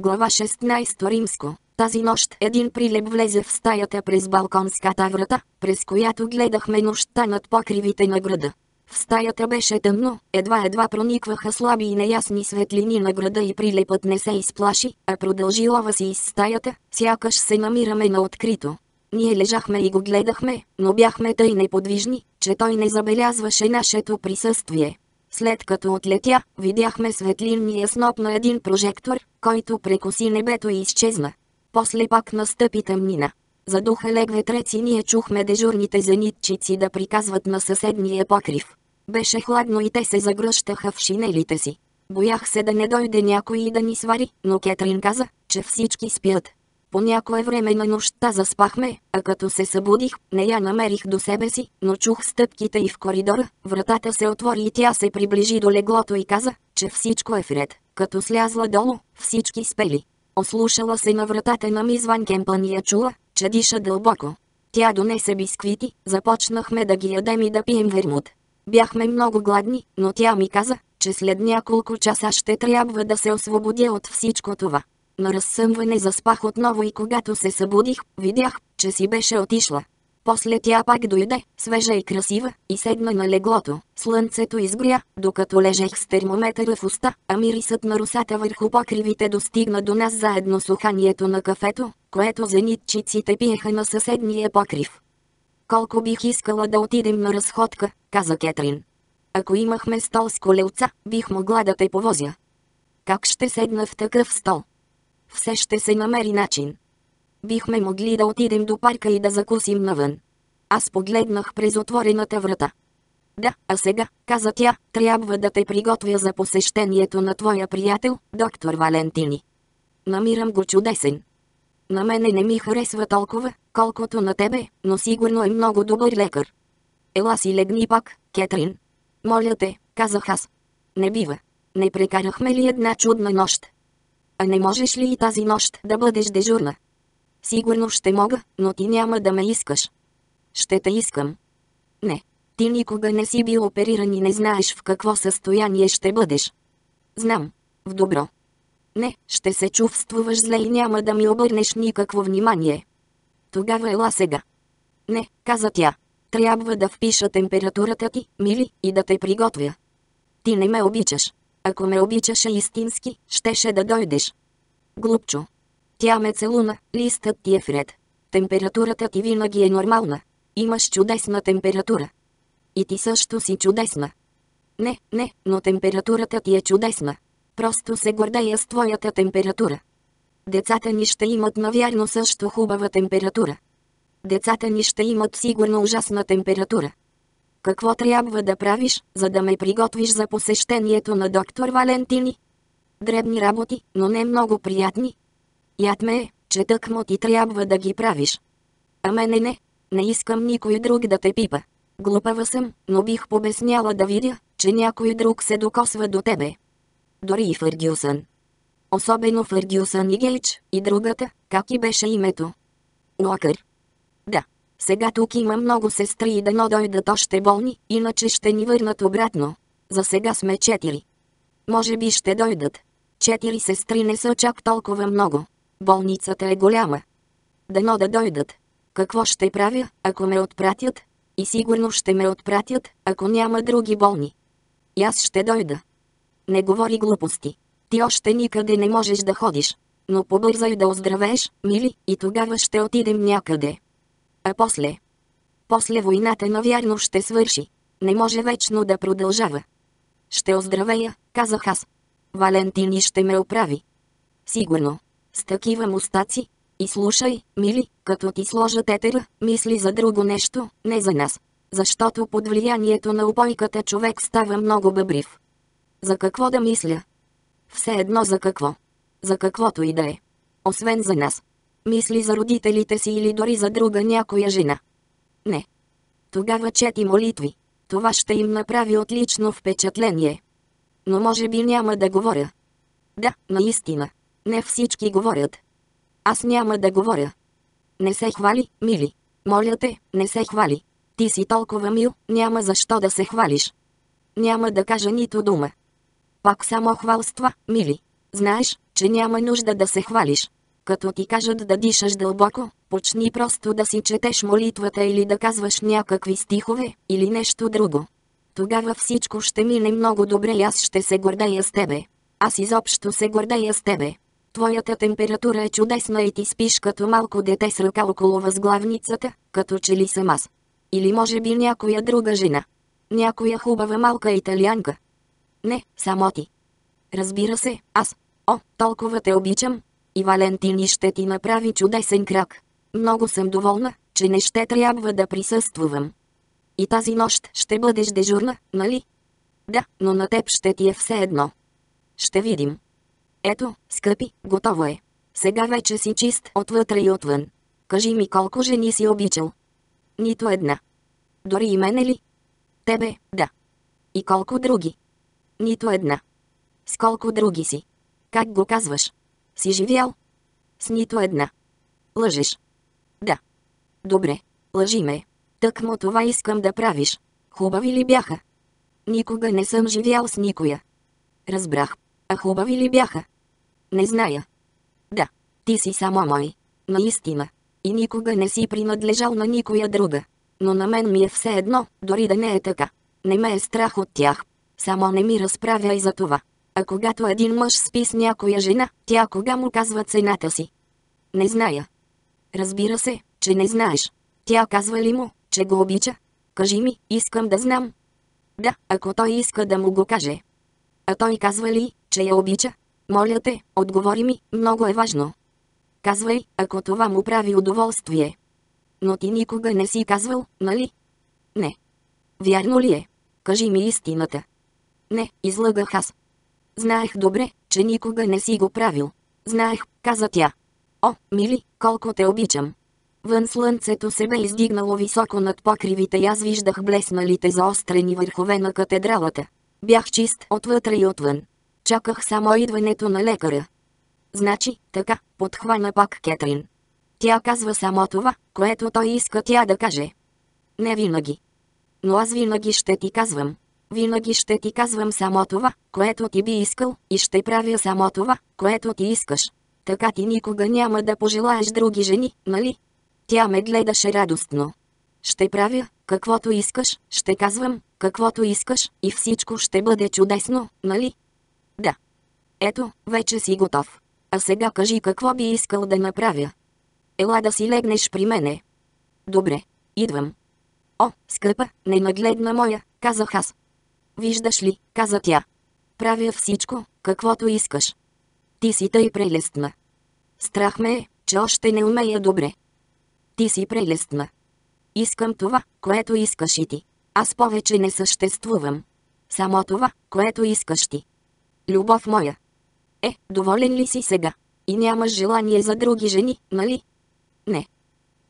Глава 16 Римско Тази нощ един прилеп влезе в стаята през балконската врата, през която гледахме нощта над покривите на града. В стаята беше тъмно, едва-едва проникваха слаби и неясни светлини на града и прилепът не се изплаши, а продължи лова си из стаята, сякаш се намираме на открито. Ние лежахме и го гледахме, но бяхме тъй неподвижни, че той не забелязваше нашето присъствие. След като отлетя, видяхме светлинния сноп на един прожектор, който прекоси небето и изчезна. После пак настъпи тъмнина. Задуха лег ветрец и ние чухме дежурните зенитчици да приказват на съседния покрив. Беше хладно и те се загръщаха в шинелите си. Боях се да не дойде някой и да ни свари, но Кетрин каза, че всички спят. По някое време на нощта заспахме, а като се събудих, не я намерих до себе си, но чух стъпките и в коридора, вратата се отвори и тя се приближи до леглото и каза, че всичко е вред. Като слязла долу, всички спели. Ослушала се на вратата на мис Ван Кемпън и я чула, че диша дълбоко. Тя донесе бисквити, започнахме да ги ядем и да пием вермут. Бяхме много гладни, но тя ми каза, че след няколко часа ще трябва да се освободя от всичко това. На разсъмване заспах отново и когато се събудих, видях, че си беше отишла. После тя пак дойде, свежа и красива, и седна на леглото. Слънцето изгря, докато лежех с термометъра в уста, а мирисът на русата върху покривите достигна до нас заедно с уханието на кафето, което зенитчиците пиеха на съседния покрив. Колко бих искала да отидем на разходка, каза Кетрин. Ако имахме стол с колелца, бих могла да те повозя. Как ще седна в такъв стол? Все ще се намери начин. Бихме могли да отидем до парка и да закусим навън. Аз погледнах през отворената врата. Да, а сега, каза тя, трябва да те приготвя за посещението на твоя приятел, доктор Валентини. Намирам го чудесен. На мене не ми харесва толкова, колкото на тебе, но сигурно е много добър лекар. Ела си легни пак, Кетрин. Моля те, казах аз. Не бива. Не прекарахме ли една чудна нощ? А не можеш ли и тази нощ да бъдеш дежурна? Сигурно ще мога, но ти няма да ме искаш. Ще те искам. Не. Ти никога не си бил опериран и не знаеш в какво състояние ще бъдеш. Знам. В добро. Не, ще се чувствуваш зле и няма да ми обърнеш никакво внимание. Тогава ела сега. Не, каза тя. Трябва да впиша температурата ти, мили, и да те приготвя. Ти не ме обичаш. Ако ме обичаше истински, щеше да дойдеш. Глупчо. Тя ме целуна, листът ти е вред. Температурата ти винаги е нормална. Имаш чудесна температура. И ти също си чудесна. Не, не, но температурата ти е чудесна. Просто се гордея с твоята температура. Децата ни ще имат навярно също хубава температура. Децата ни ще имат сигурно ужасна температура. Какво трябва да правиш, за да ме приготвиш за посещението на доктор Валентини? Дребни работи, но не много приятни. Яд ме е, че тъкмо ти трябва да ги правиш. А мене не. Не искам никой друг да те пипа. Глупава съм, но бих побесняла да видя, че някой друг се докосва до тебе. Дори и Фъргюсън. Особено Фъргюсън и Гейдж, и другата, как и беше името. Уокър. Да, сега тук има много сестри и дано дойдат още болни, иначе ще ни върнат обратно. За сега сме четири. Може би ще дойдат. Четири сестри не са чак толкова много. Болницата е голяма. Дано да дойдат. Какво ще правя, ако ме отпратят? И сигурно ще ме отпратят, ако няма други болни. И аз ще дойда. Не говори глупости. Ти още никъде не можеш да ходиш. Но побързай да оздравееш, мили, и тогава ще отидем някъде. А после? После войната навярно ще свърши. Не може вечно да продължава. Ще оздравея, казах аз. Валентини ще ме оправи. Сигурно. С такива мустаци. И слушай, мили, като ти сложа тетера, мисли за друго нещо, не за нас. Защото под влиянието на упойката човек става много бъбрив. За какво да мисля? Все едно за какво. За каквото и да е. Освен за нас. Мисли за родителите си или дори за друга някоя жена. Не. Тогава чети молитви. Това ще им направи отлично впечатление. Но може би няма да говоря. Да, наистина. Не всички говорят. Аз няма да говоря. Не се хвали, мили. Моля те, не се хвали. Ти си толкова мил, няма защо да се хвалиш. Няма да кажа нито дума. Пак само хвалства, мили. Знаеш, че няма нужда да се хвалиш. Като ти кажат да дишаш дълбоко, почни просто да си четеш молитвата или да казваш някакви стихове, или нещо друго. Тогава всичко ще мине много добре и аз ще се гордея с тебе. Аз изобщо се гордея с тебе. Твоята температура е чудесна и ти спиш като малко дете с ръка около възглавницата, като че ли съм аз. Или може би някоя друга жена. Някоя хубава малка италианка. Не, само ти. Разбира се, аз. О, толкова те обичам. И Валентини ще ти направи чудесен крак. Много съм доволна, че не ще трябва да присъствувам. И тази нощ ще бъдеш дежурна, нали? Да, но на теб ще ти е все едно. Ще видим. Ето, скъпи, готово е. Сега вече си чист отвътре и отвън. Кажи ми колко жени си обичал. Нито една. Дори и мене ли? Тебе, да. И колко други? Нито една. С колко други си? Как го казваш? Си живял? С нито една. Лъжеш. Да. Добре, лъжи ме. Тък му това искам да правиш. Хубави ли бяха? Никога не съм живял с никоя. Разбрах. А хубави ли бяха? Не зная. Да, ти си само мой. Наистина. И никога не си принадлежал на никоя друга. Но на мен ми е все едно, дори да не е така. Не ме е страх от тях. Само не ми разправя и за това. А когато един мъж спи с някоя жена, тя кога му казва цената си? Не зная. Разбира се, че не знаеш. Тя казва ли му, че го обича? Кажи ми, искам да знам. Да, ако той иска да му го каже. А той казва ли, че я обича? Моля те, отговори ми, много е важно. Казвай, ако това му прави удоволствие. Но ти никога не си казвал, нали? Не. Вярно ли е? Кажи ми истината. Не, излъгах аз. Знаех добре, че никога не си го правил. Знаех, каза тя. О, мили, колко те обичам. Вън слънцето се бе издигнало високо над покривите и аз виждах блесналите заострени върхове на катедралата. Бях чист отвътре и отвън. Чаках само идването на лекаря. Значи, така, подхвана пак Кетрин. Тя казва само това, което той иска тя да каже. Не винаги. Но аз винаги ще ти казвам. Винаги ще ти казвам само това, което ти би искал, и ще правя само това, което ти искаш. Така ти никога няма да пожелаеш други жени, нали? Тя ме гледаше радостно. Ще правя, каквото искаш, ще казвам, каквото искаш, и всичко ще бъде чудесно, нали? Да. Ето, вече си готов. А сега кажи какво би искал да направя. Ела да си легнеш при мене. Добре, идвам. О, скъпа, ненагледна моя, казах аз. Виждаш ли, каза тя. Правя всичко, каквото искаш. Ти си тъй прелестна. Страх ме е, че още не умея добре. Ти си прелестна. Искам това, което искаш и ти. Аз повече не съществувам. Само това, което искаш ти. Любов моя. Е, доволен ли си сега? И нямаш желание за други жени, нали? Не.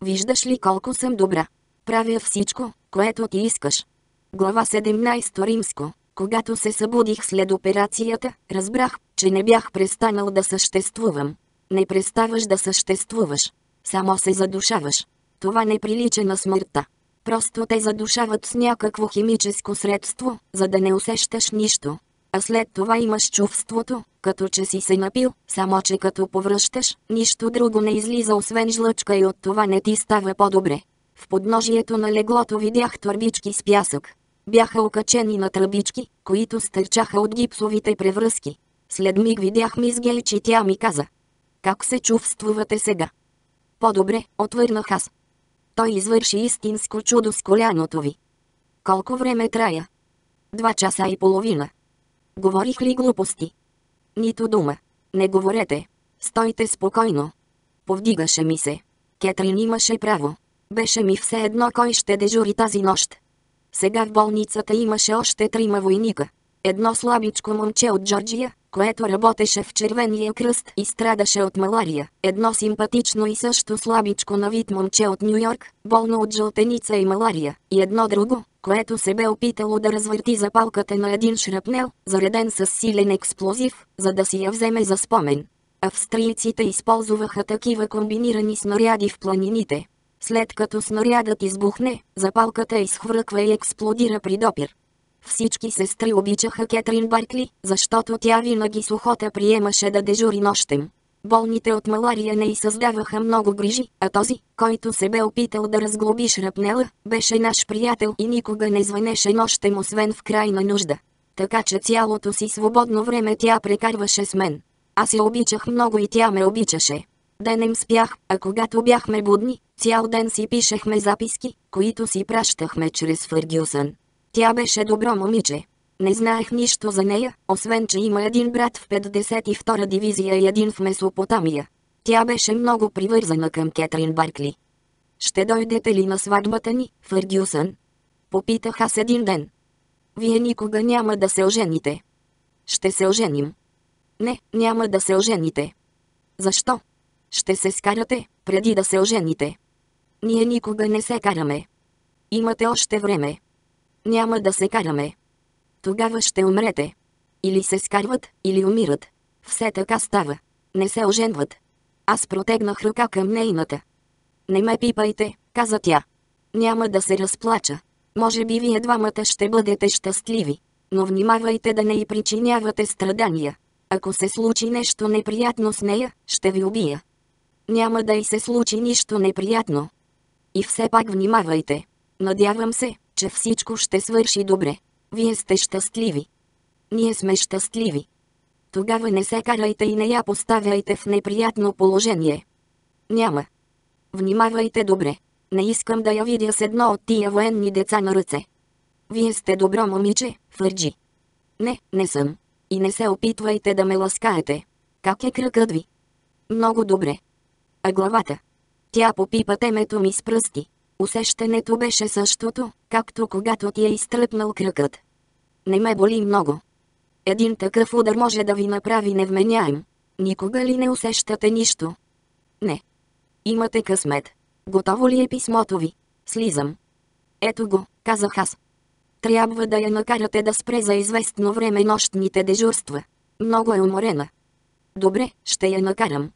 Виждаш ли колко съм добра? Правя всичко, което ти искаш. Глава 17 Римско Когато се събудих след операцията, разбрах, че не бях престанал да съществувам. Не преставаш да съществуваш. Само се задушаваш. Това не прилича на смъртта. Просто те задушават с някакво химическо средство, за да не усещаш нищо. А след това имаш чувството, като че си се напил, само че като повръщаш, нищо друго не излиза освен жлъчка и от това не ти става по-добре. В подножието на леглото видях турбички с пясък. Бяха окачени на тръбички, които стърчаха от гипсовите превръзки. След миг видях мис Гейч и тя ми каза. Как се чувствувате сега? По-добре, отвърнах аз. Той извърши истинско чудо с коляното ви. Колко време трая? Два часа и половина. Говорих ли глупости? Нито дума. Не говорете. Стойте спокойно. Повдигаше ми се. Кетрин имаше право. Беше ми все едно кой ще дежури тази нощ. Сега в болницата имаше още трима войника. Едно слабичко момче от Джорджия, което работеше в Червения кръст и страдаше от малария. Едно симпатично и също слабичко на вид момче от Нью Йорк, болно от жълтеница и малария. И едно друго, което се бе опитало да развърти запалката на един шрапнел, зареден с силен експлозив, за да си я вземе за спомен. Австрийците използваха такива комбинирани снаряди в планините. След като снарядът избухне, запалката изхвърква и експлодира при допир. Всички сестри обичаха Кетрин Баркли, защото тя винаги с охота приемаше да дежури нощем. Болните от малария не й създаваха много грижи, а този, който се бе опитал да разглоби шрапнела, беше наш приятел и никога не звънеше нощем освен в крайна нужда. Така че цялото си свободно време тя прекарваше с мен. Аз я обичах много и тя ме обичаше. Денем спях, а когато бяхме будни, цял ден си пишехме записки, които си пращахме чрез Фъргюсън. Тя беше добро момиче. Не знаех нищо за нея, освен че има един брат в 52-а дивизия и един в Месопотамия. Тя беше много привързана към Кетрин Баркли. Ще дойдете ли на сватбата ни, Фъргюсън? Попитах аз един ден. Вие никога няма да се ожените. Ще се оженим. Не, няма да се ожените. Защо? Ще се скарате, преди да се ожените. Ние никога не се караме. Имате още време. Няма да се караме. Тогава ще умрете. Или се скарват, или умират. Все така става. Не се оженват. Аз протегнах ръка към нейната. Не ме пипайте, каза тя. Няма да се разплача. Може би вие двамата ще бъдете щастливи. Но внимавайте да не й причинявате страдания. Ако се случи нещо неприятно с нея, ще ви убия. Няма да й се случи нищо неприятно. И все пак внимавайте. Надявам се, че всичко ще свърши добре. Вие сте щастливи. Ние сме щастливи. Тогава не се карайте и не я поставяйте в неприятно положение. Няма. Внимавайте добре. Не искам да я видя с едно от тия военни деца на ръце. Вие сте добро момиче, Фърджи. Не, не съм. И не се опитвайте да ме ласкаете. Как е кръкът ви? Много добре. А главата? Тя попипа темето ми с пръсти. Усещането беше същото, както когато ти е изтръпнал кръкът. Не ме боли много. Един такъв удар може да ви направи невменяем. Никога ли не усещате нищо? Не. Имате късмет. Готово ли е писмото ви? Слизам. Ето го, казах аз. Трябва да я накарате да спре за известно време нощните дежурства. Много е уморена. Добре, ще я накарам.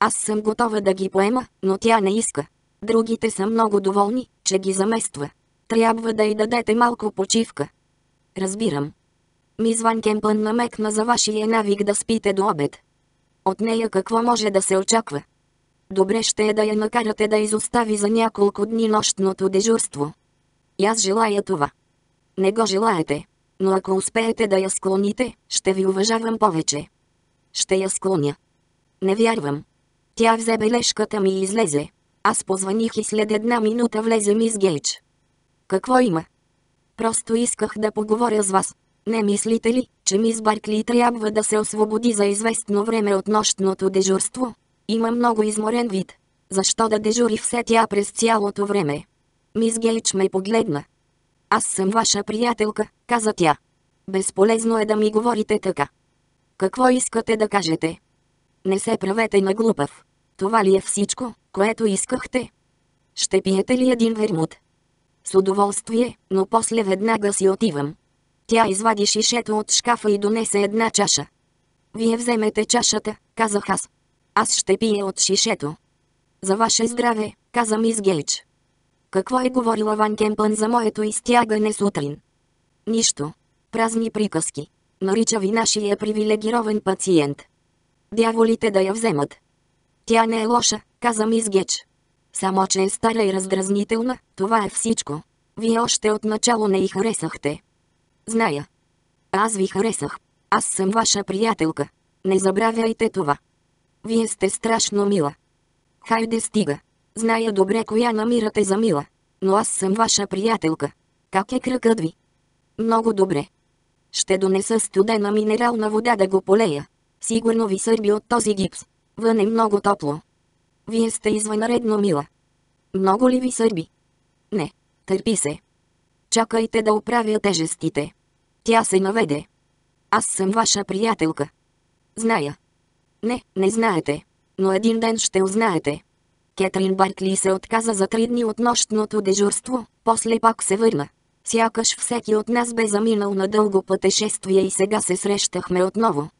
Аз съм готова да ги поема, но тя не иска. Другите са много доволни, че ги замества. Трябва да й дадете малко почивка. Разбирам. Мис Ван Кемпън намекна за вашия навик да спите до обед. От нея какво може да се очаква? Добре ще е да я накарате да изостави за няколко дни нощното дежурство. И аз желая това. Не го желаете. Но ако успеете да я склоните, ще ви уважавам повече. Ще я склоня. Не вярвам. Тя взе бележката ми и излезе. Аз позваних и след една минута влезе мис Гейдж. Какво има? Просто исках да поговоря с вас. Не мислите ли, че мис Баркли трябва да се освободи за известно време от нощното дежурство? Има много изморен вид. Защо да дежури все тя през цялото време? Мис Гейдж ме погледна. Аз съм ваша приятелка, каза тя. Безполезно е да ми говорите така. Какво искате да кажете? Не се правете на глупав. Това ли е всичко, което искахте? Ще пиете ли един вермут? С удоволствие, но после веднага си отивам. Тя извади шишето от шкафа и донесе една чаша. Вие вземете чашата, казах аз. Аз ще пия от шишето. За ваше здраве, каза мис Гейдж. Какво е говорила Ван Кемпън за моето изтягане сутрин? Нищо. Празни приказки. Нарича ви нашия привилегирован пациент. Дяволите да я вземат. Тя не е лоша, каза мис Геч. Само че е стара и раздразнителна, това е всичко. Вие още отначало не и харесахте. Зная. Аз ви харесах. Аз съм ваша приятелка. Не забравяйте това. Вие сте страшно мила. Хайде стига. Зная добре коя намирате за мила. Но аз съм ваша приятелка. Как е кръкът ви? Много добре. Ще донеса студена минерална вода да го полея. Сигурно ви сърби от този гипс. Вън е много топло. Вие сте извънредно мила. Много ли ви сърби? Не. Търпи се. Чакайте да оправя тежестите. Тя се наведе. Аз съм ваша приятелка. Зная. Не, не знаете. Но един ден ще узнаете. Кетрин Баркли се отказа за три дни от нощното дежурство, после пак се върна. Сякаш всеки от нас бе заминал на дълго пътешествие и сега се срещахме отново.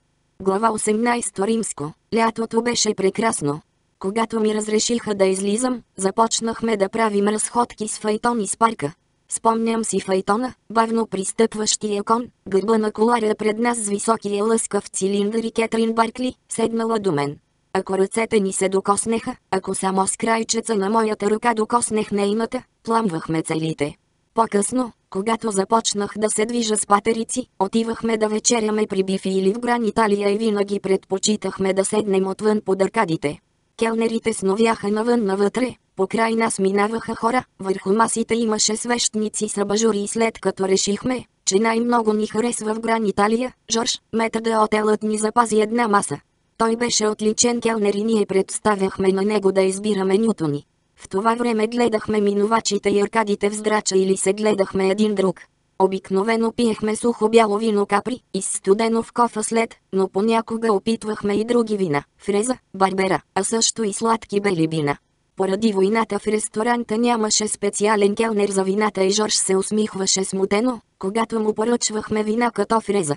Глава 18 Римско. Лятото беше прекрасно. Когато ми разрешиха да излизам, започнахме да правим разходки с файтон из парка. Спомням си файтона, бавно пристъпващия кон, гърба на коларя пред нас с високия лъскав цилиндър и Кетрин Баркли, седнала до мен. Ако ръцете ни се докоснеха, ако само с крайчеца на моята ръка докоснех нейната, пламвахме целите. По-късно, когато започнах да се движа с патерици, отивахме да вечеряме при Бифи или в Гран Италия и винаги предпочитахме да седнем отвън под аркадите. Келнерите сновяха навън-навътре, покрай нас минаваха хора, върху масите имаше свещници с абажури и след като решихме, че най-много ни харесва в Гран Италия, Жорж, метър да отелът ни запази една маса. Той беше отличен келнер и ние представяхме на него да избираме нютони. В това време гледахме минувачите и аркадите в здрача или се гледахме един друг. Обикновено пиехме сухо бяло вино капри, изстудено в кофа след, но понякога опитвахме и други вина, фреза, барбера, а също и сладки бели вина. Поради войната в ресторанта нямаше специален келнер за вината и Жорж се усмихваше смутено, когато му поръчвахме вина като фреза.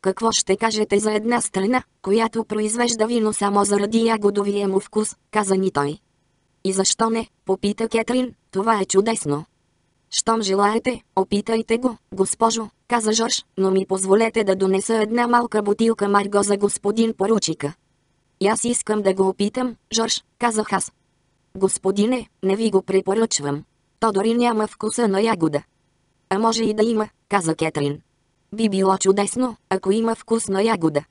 Какво ще кажете за една страна, която произвежда вино само заради ягодовия му вкус, каза ни той. И защо не, попита Кетрин, това е чудесно. Щом желаете, опитайте го, госпожо, каза Жорж, но ми позволете да донеса една малка бутилка Марго за господин поручика. И аз искам да го опитам, Жорж, казах аз. Господине, не ви го препоръчвам. То дори няма вкуса на ягода. А може и да има, каза Кетрин. Би било чудесно, ако има вкус на ягода.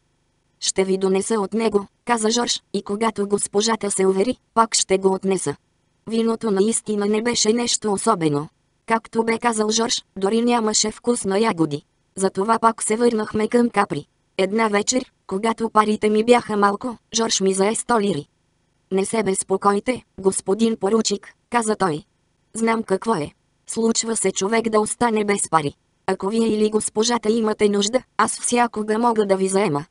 Ще ви донеса от него, каза Жорж, и когато госпожата се увери, пак ще го отнеса. Виното наистина не беше нещо особено. Както бе казал Жорж, дори нямаше вкус на ягоди. Затова пак се върнахме към Капри. Една вечер, когато парите ми бяха малко, Жорж ми зае 100 лири. Не се безпокойте, господин поручик, каза той. Знам какво е. Случва се човек да остане без пари. Ако вие или госпожата имате нужда, аз всякога мога да ви заема.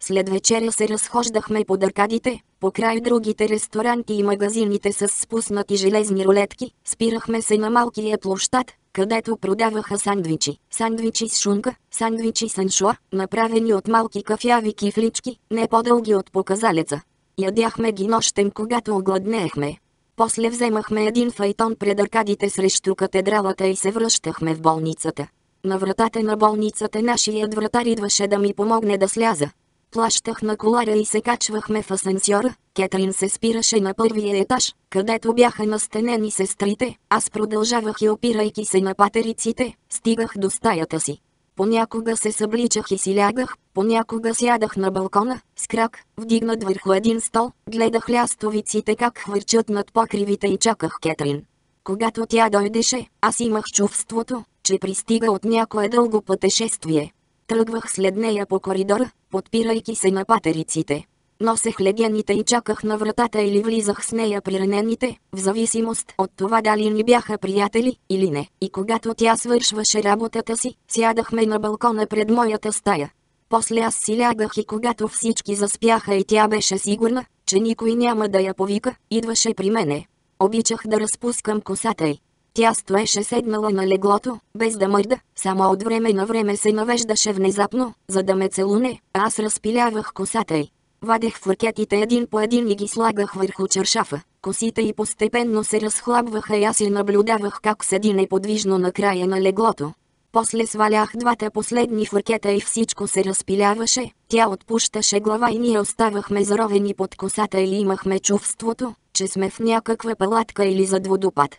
След вечеря се разхождахме по дъркадите, по край другите ресторанти и магазините с спуснати железни рулетки, спирахме се на малкия площад, където продаваха сандвичи, сандвичи с шунка, сандвичи с аншуа, направени от малки кафяви кифлички, не по-дълги от показалеца. Ядяхме ги нощем, когато огладнеехме. После вземахме един файтон пред аркадите срещу катедралата и се връщахме в болницата. На вратата на болницата нашият вратар идваше да ми помогне да сляза. Плащах на колара и се качвахме в асансьора. Кетрин се спираше на първия етаж, където бяха настанени сестрите. Аз продължавах и опирайки се на патериците, стигах до стаята си. Понякога се събличах и си лягах, понякога сядах на балкона, с крак, вдигнат върху един стол, гледах лястовиците как хвърчат над покривите и чаках Кетрин. Когато тя дойдеше, аз имах чувството, че пристига от някое дълго пътешествие. Тръгвах след нея по коридора, подпирайки се на патериците. Носех легените и чаках на вратата или влизах с нея при ранените, в зависимост от това дали ни бяха приятели или не. И когато тя свършваше работата си, сядахме на балкона пред моята стая. После аз си лягах и когато всички заспяха и тя беше сигурна, че никой няма да я повика, идваше при мене. Обичах да разпускам косата й. Тя стоеше седнала на леглото, без да мърда, само от време на време се навеждаше внезапно, за да ме целуне, аз разпилявах косата й. Вадех фуркетите един по един и ги слагах върху чершафа. Косите й постепенно се разхлабваха и аз я наблюдавах как седи неподвижно на края на леглото. После свалях двата последни фуркета и всичко се разпиляваше, тя отпущаше глава и ние оставахме заровени под косата и имахме чувството, че сме в някаква палатка или зад водопад.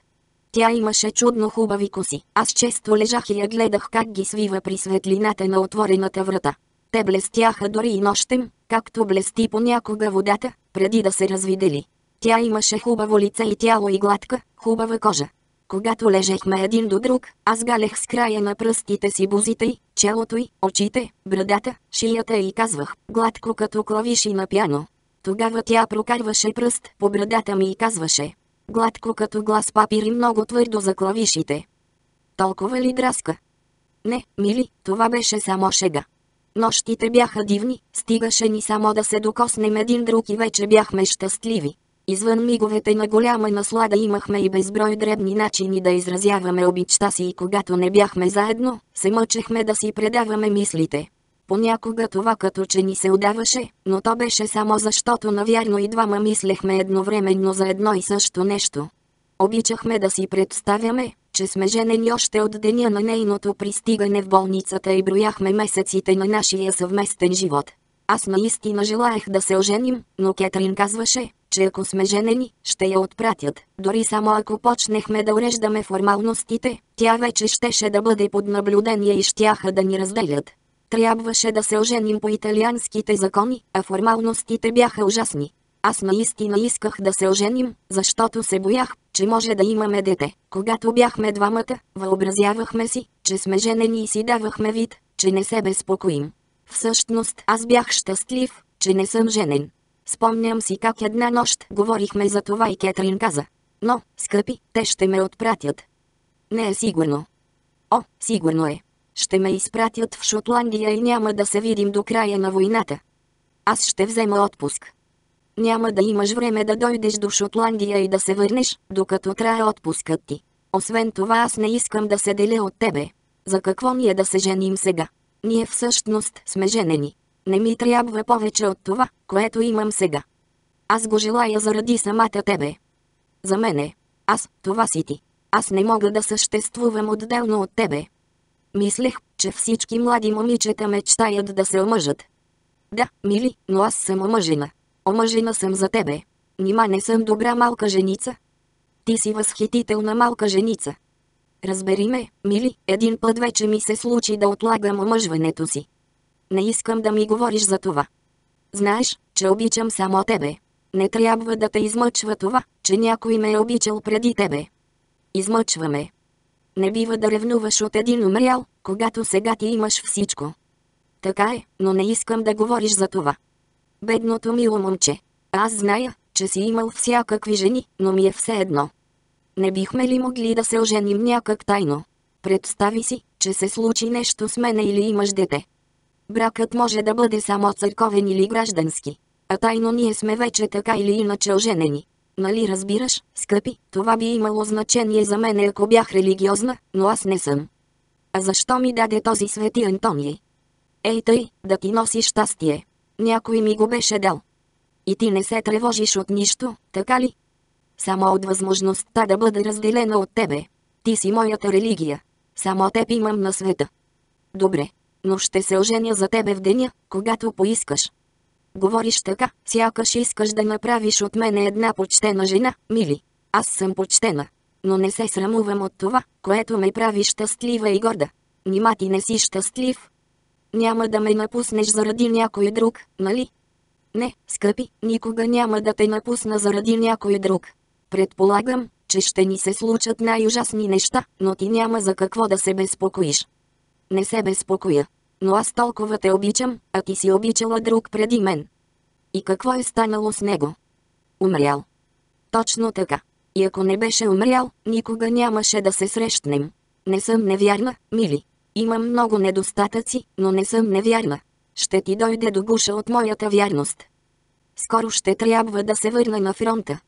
Тя имаше чудно хубави коси. Аз често лежах и я гледах как ги свива при светлината на отворената врата. Те блестяха дори и нощем, както блести понякога водата, преди да се развидели. Тя имаше хубаво лице и тяло и гладка, хубава кожа. Когато лежехме един до друг, аз галех с края на пръстите си бузите й, челото й, очите, брадата, шията и казвах, гладко като клавиши на пяно. Тогава тя прокарваше пръст по брадата ми и казваше, гладко като глас папир и много твърдо за клавишите. Толкова ли драска? Не, мили, това беше само шега. Нощите бяха дивни, стигаше ни само да се докоснем един друг и вече бяхме щастливи. Извън миговете на голяма наслада имахме и безброй дребни начини да изразяваме обичта си и когато не бяхме заедно, се мъчехме да си предаваме мислите. Понякога това като че ни се удаваше, но то беше само защото навярно и двама мислехме едновременно за едно и също нещо. Обичахме да си представяме, че сме женени още от деня на нейното пристигане в болницата и брояхме месеците на нашия съвместен живот. Аз наистина желаях да се оженим, но Кетрин казваше, че ако сме женени, ще я отпратят. Дори само ако почнехме да уреждаме формалностите, тя вече щеше да бъде под наблюдение и щяха да ни разделят. Трябваше да се оженим по италианските закони, а формалностите бяха ужасни. Аз наистина исках да се оженим, защото се боях, че може да имаме дете. Когато бяхме двамата, въобразявахме си, че сме женени и си давахме вид, че не се безпокоим. Всъщност аз бях щастлив, че не съм женен. Спомням си как една нощ говорихме за това и Кетрин каза. Но, скъпи, те ще ме отпратят. Не е сигурно. О, сигурно е. Ще ме изпратят в Шотландия и няма да се видим до края на войната. Аз ще взема отпуск. Няма да имаш време да дойдеш до Шотландия и да се върнеш, докато трае отпускът ти. Освен това аз не искам да се деля от тебе. За какво ние да се женим сега? Ние всъщност сме женени. Не ми трябва повече от това, което имам сега. Аз го желая заради самата тебе. За мене. Аз, това си ти. Аз не мога да съществувам отделно от тебе. Мислех, че всички млади момичета мечтаят да се омъжат. Да, мили, но аз съм омъжена. Омъжена съм за тебе. Нима не съм добра малка женица? Ти си възхитителна малка женица. Разбери ме, мили, един път вече ми се случи да отлагам омъжването си. Не искам да ми говориш за това. Знаеш, че обичам само тебе. Не трябва да те измъчва това, че някой ме е обичал преди тебе. Измъчваме. Не бива да ревнуваш от един умрял, когато сега ти имаш всичко. Така е, но не искам да говориш за това. Бедното мило момче. Аз зная, че си имал всякакви жени, но ми е все едно. Не бихме ли могли да се оженим някак тайно? Представи си, че се случи нещо с мене или имаш дете. Бракът може да бъде само църковен или граждански. А тайно ние сме вече така или иначе оженени. Нали разбираш, скъпи, това би имало значение за мене ако бях религиозна, но аз не съм. А защо ми даде този свети Антоний? Ей тъй, да ти носи щастие. Някой ми го беше дал. И ти не се тревожиш от нищо, така ли? Само от възможността да бъда разделена от тебе. Ти си моята религия. Само теб имам на света. Добре, но ще се оженя за тебе в деня, когато поискаш. Говориш така, сякаш искаш да направиш от мене една почтена жена, мили. Аз съм почтена. Но не се срамувам от това, което ме прави щастлива и горда. Нима ти не си щастлив? Няма да ме напуснеш заради някой друг, нали? Не, скъпи, никога няма да те напусна заради някой друг. Предполагам, че ще ни се случат най-ужасни неща, но ти няма за какво да се безпокоиш. Не се безпокоя. Но аз толкова те обичам, а ти си обичала друг преди мен. И какво е станало с него? Умрял. Точно така. И ако не беше умрял, никога нямаше да се срещнем. Не съм невярна, мили. Имам много недостатъци, но не съм невярна. Ще ти дойде до гуша от моята вярност. Скоро ще трябва да се върна на фронта.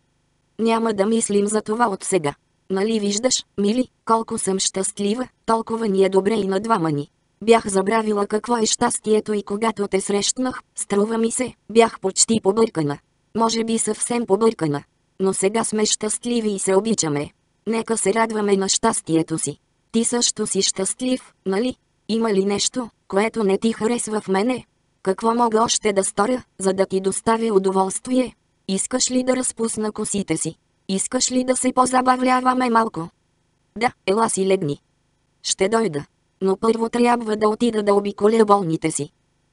Няма да мислим за това от сега. Нали виждаш, мили, колко съм щастлива, толкова ни е добре и на двама ни. Бях забравила какво е щастието и когато те срещнах, струва ми се, бях почти побъркана. Може би съвсем побъркана. Но сега сме щастливи и се обичаме. Нека се радваме на щастието си. Ти също си щастлив, нали? Има ли нещо, което не ти харесва в мене? Какво мога още да сторя, за да ти доставя удоволствие? Искаш ли да разпусна косите си? Искаш ли да се позабавляваме малко? Да, ела си легни. Ще дойда. Но първо трябва да отида да обиколя болните си.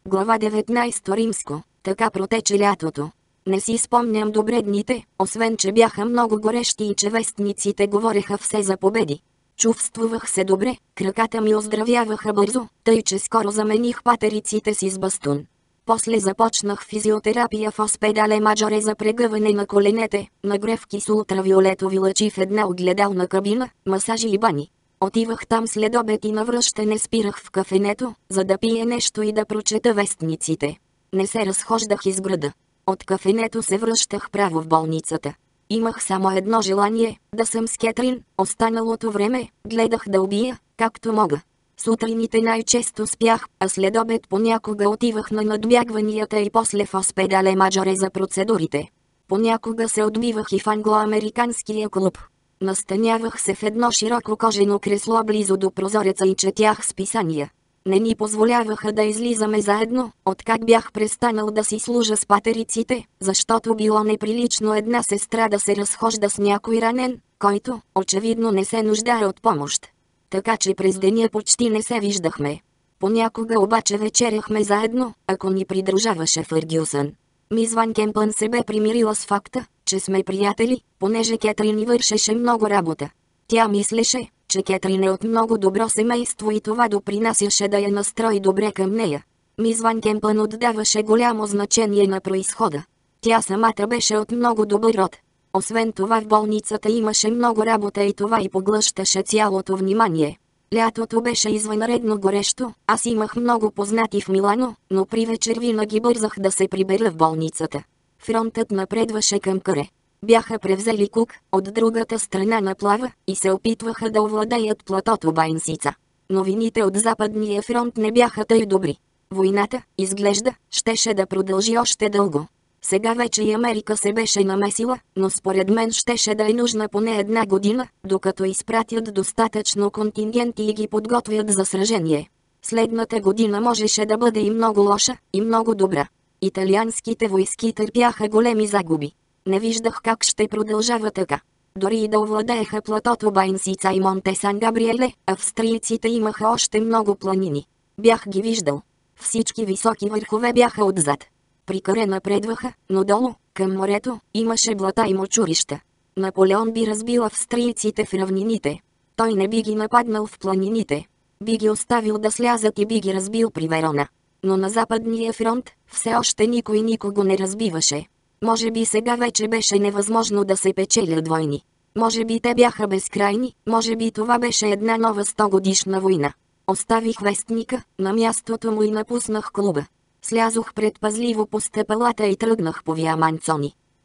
Глава 19 Римско. Така протече лятото. Не си спомням добре дните, освен че бяха много горещи и че вестниците говореха все за победи. Чувствувах се добре, краката ми оздравяваха бързо, тъй че скоро замених патериците си с бастун. После започнах физиотерапия в Оспедале Маджоре за прегъване на коленете, нагревки с ултравиолетови лъчи в една огледална кабина, масажи и бани. Отивах там след обед и навръщане спирах в кафенето, за да пие нещо и да прочета вестниците. Не се разхождах из града. От кафенето се връщах право в болницата. Имах само едно желание – да съм с Кетрин, останалото време – гледах да убия, както мога. Сутрините най-често спях, а след обед понякога отивах на надбягванията и после в Оспедале Маджоре за процедурите. Понякога се отбивах и в англоамериканския клуб. Настанявах се в едно широко кожено кресло близо до прозореца и четях списания. Не ни позволяваха да излизаме заедно, откак бях престанал да си служа с патериците, защото било неприлично една сестра да се разхожда с някой ранен, който, очевидно не се нуждае от помощ. Така че през деня почти не се виждахме. Понякога обаче вечеряхме заедно, ако ни придружаваше Фъргюсън. Мис Ван Кемпън се бе примирила с факта, че сме приятели, понеже Кетрин ни вършеше много работа. Тя мислеше, че Кетрин е от много добро семейство и това допринасяше да я настрои добре към нея. Мис Кемпън отдаваше голямо значение на происхода. Тя самата беше от много добър род. Освен това в болницата имаше много работа и това и поглъщаше цялото внимание. Лятото беше извънредно горещо, аз имах много познати в Милано, но при вечер винаги бързах да се прибера в болницата. Фронтът напредваше към Къре. Бяха превзели Кук от другата страна на плава и се опитваха да овладеят платото Байнсица. Новините от Западния фронт не бяха тъй добри. Войната, изглежда, щеше да продължи още дълго. Сега вече и Америка се беше намесила, но според мен щеше да е нужна поне една година, докато изпратят достатъчно контингенти и ги подготвят за сражение. Следната година можеше да бъде и много лоша, и много добра. Италианските войски търпяха големи загуби. Не виждах как ще продължава така. Дори и да овладееха платото Байнсица и Монте Сан Габриеле, австрийците имаха още много планини. Бях ги виждал. Всички високи върхове бяха отзад. При каре напредваха, но долу, към морето, имаше блата и мочурища. Наполеон би разбил австрийците в равнините. Той не би ги нападнал в планините. Би ги оставил да слязат и би ги разбил при Верона. Но на западния фронт, все още никой никого не разбиваше. Може би сега вече беше невъзможно да се печелят войни. Може би те бяха безкрайни, може би това беше една нова 100 годишна война. Оставих вестника, на мястото му и напуснах клуба. Слязох предпазливо по стъпалата и тръгнах по Виа.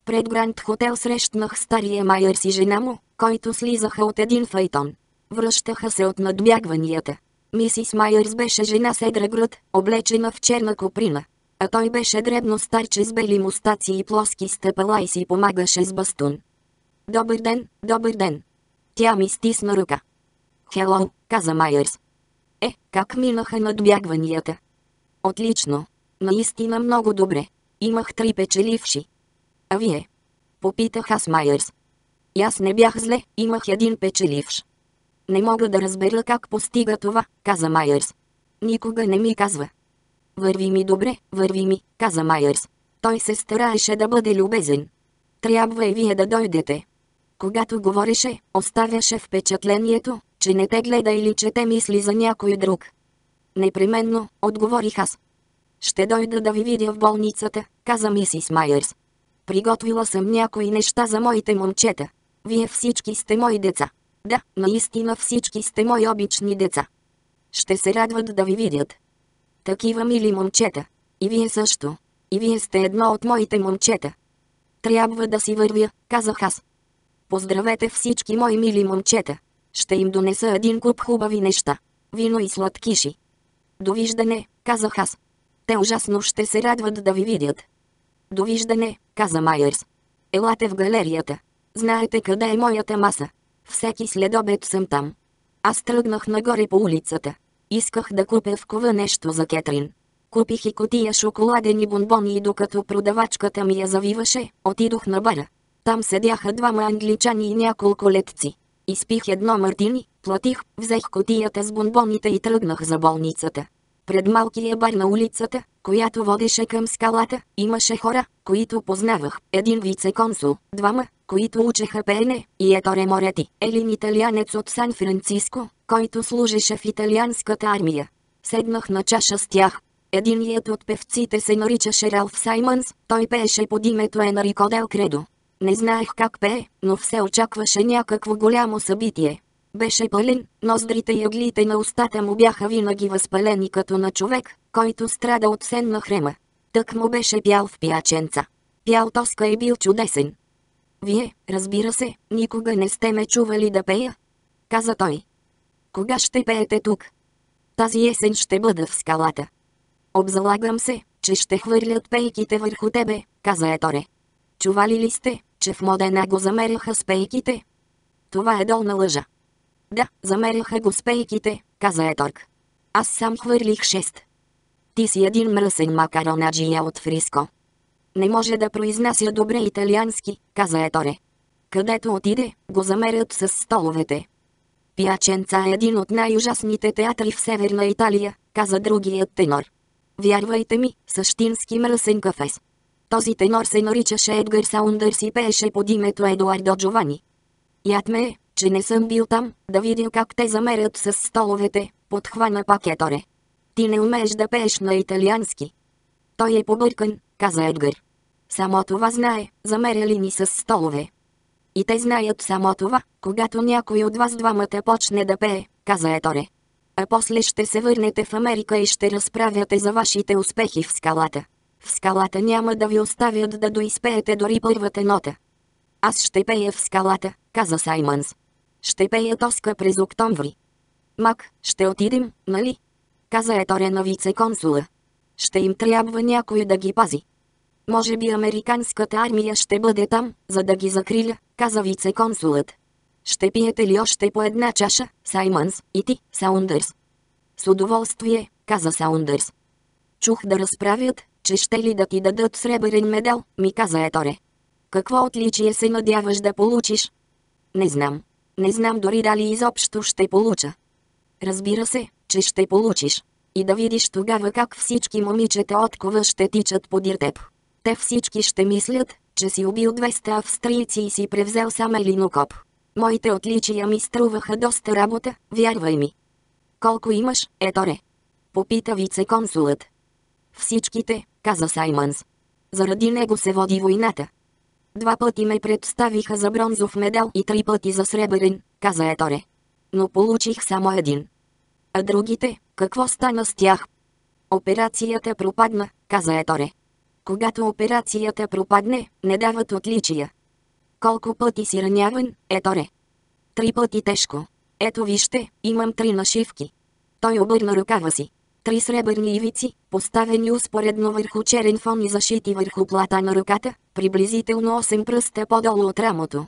Пред Гранд Хотел срещнах стария Майерс и жена му, който слизаха от един файтон. Връщаха се от надбягванията. Мисис Майерс беше жена с едра облечена в черна коприна. А той беше дребно старче с бели мустаци и плоски стъпала и си помагаше с бастун. Добър ден, добър ден. Тя ми стисна ръка. Хело, каза Майерс. Е, как минаха надбягванията? Отлично. Наистина много добре. Имах три печеливши. А вие? Попитах аз Майерс. Аз не бях зле, имах един печеливш. Не мога да разбера как постига това, каза Майерс. Никога не ми казва. Върви ми добре, върви ми, каза Майерс. Той се стараеше да бъде любезен. Трябва и вие да дойдете. Когато говореше, оставяше впечатлението, че не те гледа или че те мисли за някой друг. Непременно, отговорих аз. Ще дойда да ви видя в болницата, каза мисис Майерс. Приготвила съм някои неща за моите момчета. Вие всички сте мои деца. Да, наистина всички сте мои обични деца. Ще се радват да ви видят. Такива мили момчета. И вие също. И вие сте едно от моите момчета. Трябва да си вървя, казах аз. Поздравете всички мои мили момчета. Ще им донеса един куп хубави неща. Вино и сладкиши. Довиждане, казах аз. Те ужасно ще се радват да ви видят. Довиждане, каза Майерс. Елате в галерията. Знаете къде е моята маса. Всеки следобед съм там. Аз тръгнах нагоре по улицата. Исках да купя в кова нещо за Кетрин. Купих и котия шоколадени бомбони и докато продавачката ми я завиваше, отидох на бара. Там седяха двама англичани и няколко летци. Изпих едно мартини, платих, взех котията с бомбоните и тръгнах за болницата. Пред малкия бар на улицата, която водеше към скалата, имаше хора, които познавах. Един вице-консул, двама, които учеха пеене, и Еторе Морети, един италианец от Сан-Франциско, който служеше в италианската армия. Седнах на чаша с тях. Единият от певците се наричаше Ралф Саймънс, той пееше под името Енрико Дел Кредо. Не знаех как пее, но все очакваше някакво голямо събитие. Беше пълен, ноздрите и ъглите на устата му бяха винаги възпалени като на човек, който страда от сенна хрема. Тък му беше пял в пяченца. Пял тоска и бил чудесен. Вие, разбира се, никога не сте ме чували да пея? Каза той. Кога ще пеете тук? Тази есен ще бъда в скалата. Обзалагам се, че ще хвърлят пейките върху тебе, каза Еторе. Чували ли сте, че в Модена го замеряха с пейките? Това е долна лъжа. Да, замеряха го с пейките, каза Еторг. Аз сам хвърлих шест. Ти си един мръсен макаронаджия от Фриско. Не може да произнася добре италиански, каза Еторе. Където отиде, го замерят с столовете. Пяченца е един от най-ужасните театри в Северна Италия, каза другият тенор. Вярвайте ми, същински мръсен кафес. Този тенор се наричаше Едгар Саундърс и пееше под името Едуардо Джовани. Яд ме е, че не съм бил там, да видя как те замерят с столовете, подхвана пакеторе. Ти не умееш да пееш на италиански. Той е побъркан, каза Едгар. Само това знае, замеряли ни с столове. И те знаят само това, когато някой от вас двамата почне да пее, каза Еторе. А после ще се върнете в Америка и ще разправяте за вашите успехи в скалата. В скалата няма да ви оставят да доизпеете дори първата нота. Аз ще пея в скалата, каза Саймънс. Ще пея тоска през октомври. Мак, ще отидем, нали? Каза Еторе на вице-консула. Ще им трябва някой да ги пази. Може би американската армия ще бъде там, за да ги закриля, каза вице-консулът. Ще пиете ли още по една чаша, Саймънс, и ти, Саундърс? С удоволствие, каза Саундърс. Чух да разправят, че ще ли да ти дадат сребърен медал, ми каза Еторе. Какво отличие се надяваш да получиш? Не знам. Не знам дори дали изобщо ще получа. Разбира се, че ще получиш. И да видиш тогава как всички момичета от кова ще тичат подир теб. Те всички ще мислят, че си убил 200 австрийци и си превзел сам Елинокоп. Моите отличия ми струваха доста работа, вярвай ми. Колко имаш, Еторе? Попита вице-консулът. Всичките, каза Саймънс. Заради него се води войната. Два пъти ме представиха за бронзов медал и три пъти за сребърен, каза Еторе. Но получих само един. А другите, какво стана с тях? Операцията пропадна, каза Еторе. Когато операцията пропадне, не дават отличия. Колко пъти си раняван, Еторе? Три пъти тежко. Ето вижте, имам три нашивки. Той обърна ръкава си. Три сребърни ивици, поставени успоредно върху черен фон и зашити върху плата на ръката, приблизително 8 пръста по-долу от рамото.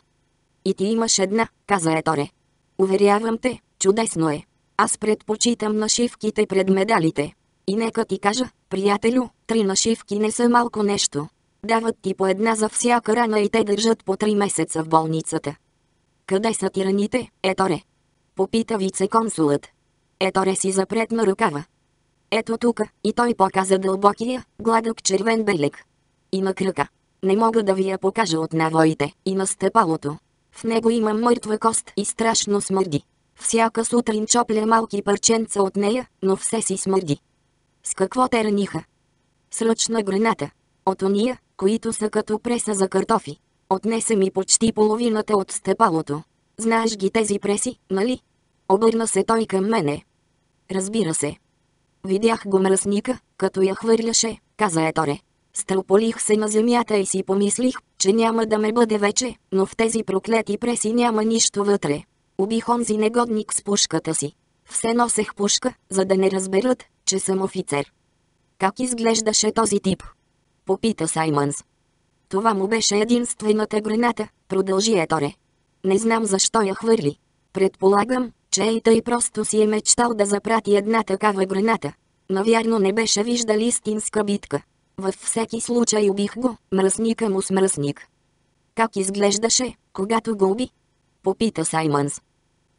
И ти имаш една, каза Еторе. Уверявам те, чудесно е. Аз предпочитам нашивките пред медалите. И нека ти кажа, приятелю, три нашивки не са малко нещо. Дават ти по една за всяка рана и те държат по три месеца в болницата. Къде са тираните, Еторе? Попита вице-консулът. Еторе си запретна ръкава. Ето тука, и той показа дълбокия, гладък червен белек. И на кръка. Не мога да ви я покажа от навоите, и на стъпалото. В него има мъртва кост и страшно смърди. Всяка сутрин чопля малки парченца от нея, но все си смърди. С какво те раниха? С ръчна граната. От ония, които са като преса за картофи. Отнесе ми почти половината от стъпалото. Знаеш ги тези преси, нали? Обърна се той към мене. Разбира се. Видях го мръсника, като я хвърляше, каза Еторе. Стълполих се на земята и си помислих, че няма да ме бъде вече, но в тези проклети преси няма нищо вътре. Убих онзи негодник с пушката си. Все носех пушка, за да не разберат, че съм офицер. Как изглеждаше този тип? Попита Саймънс. Това му беше единствената граната, продължи Еторе. Не знам защо я хвърли. Предполагам, че и тъй просто си е мечтал да запрати една такава граната. Навярно не беше виждал истинска битка. Във всеки случай убих го, мръсника му с мръсник. Как изглеждаше, когато го уби? Попита Саймънс.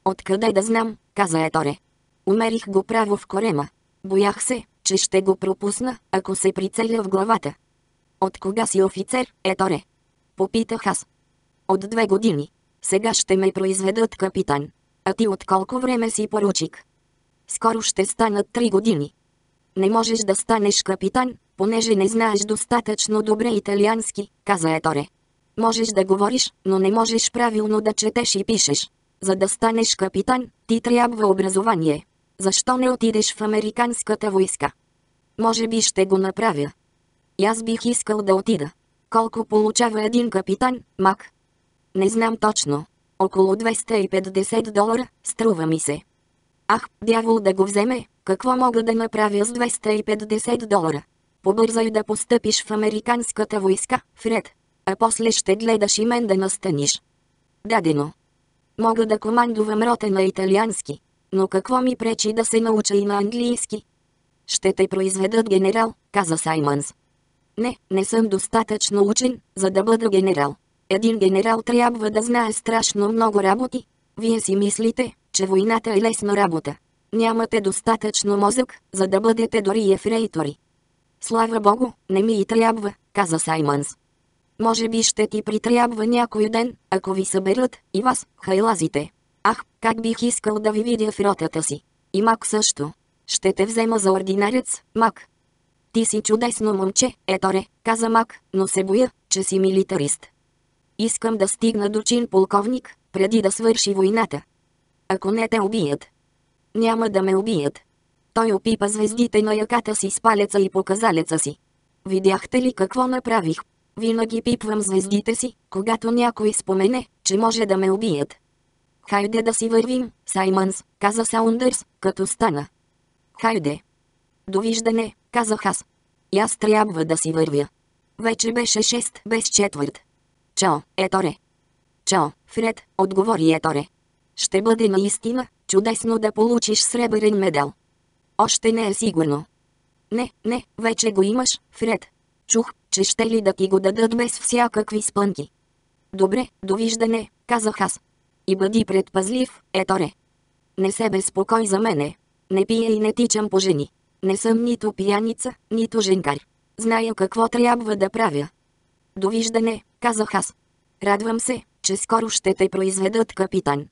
Откъде да знам, каза Еторе. Умерих го право в корема. Боях се, че ще го пропусна, ако се прицеля в главата. От кога си офицер, Еторе? Попитах аз. От две години. Сега ще ме произведат капитан. А ти от колко време си поручик? Скоро ще станат три години. Не можеш да станеш капитан, понеже не знаеш достатъчно добре италиански, каза Еторе. Можеш да говориш, но не можеш правилно да четеш и пишеш. За да станеш капитан, ти трябва образование. Защо не отидеш в американската войска? Може би ще го направя. И аз бих искал да отида. Колко получава един капитан, мак? Не знам точно. Около 250 долара, струва ми се. Ах, дявол да го вземе, какво мога да направя с 250 долара? Побързай да постъпиш в американската войска, Фред. А после ще гледаш и мен да настаниш. Дадено. Мога да командувам рота на италиански. Но какво ми пречи да се науча и на английски? Ще те произведат генерал, каза Саймънс. Не, не съм достатъчно учен, за да бъда генерал. Един генерал трябва да знае страшно много работи. Вие си мислите, че войната е лесна работа. Нямате достатъчно мозък, за да бъдете дори ефрейтори. Слава богу, не ми и трябва, каза Саймънс. Може би ще ти притрябва някой ден, ако ви съберат, и вас, хайлазите. Ах, как бих искал да ви видя в ротата си. И Мак също. Ще те взема за ординарец, Мак. Ти си чудесно момче, еторе, каза Мак, но се боя, че си милитарист. Искам да стигна до чин полковник, преди да свърши войната. Ако не те убият. Няма да ме убият. Той опипа звездите на яката си с палеца и показалеца си. Видяхте ли какво направих? Винаги пипвам звездите си, когато някой спомене, че може да ме убият. Хайде да си вървим, Саймънс, каза Саундърс, като стана. Хайде. Довиждане, казах аз. И аз трябва да си вървя. Вече беше 6 без четвърт. Чао, Еторе. Чао, Фред, отговори Еторе. Ще бъде наистина чудесно да получиш сребърен медал. Още не е сигурно. Не, не, вече го имаш, Фред. Чух, че ще ли да ти го дадат без всякакви спънки. Добре, довиждане, казах аз. И бъди предпазлив, Еторе. Не се безпокой за мене. Не пия и не тичам по жени. Не съм нито пияница, нито женкар. Зная какво трябва да правя. Довиждане, казах аз. Радвам се, че скоро ще те произведат капитан.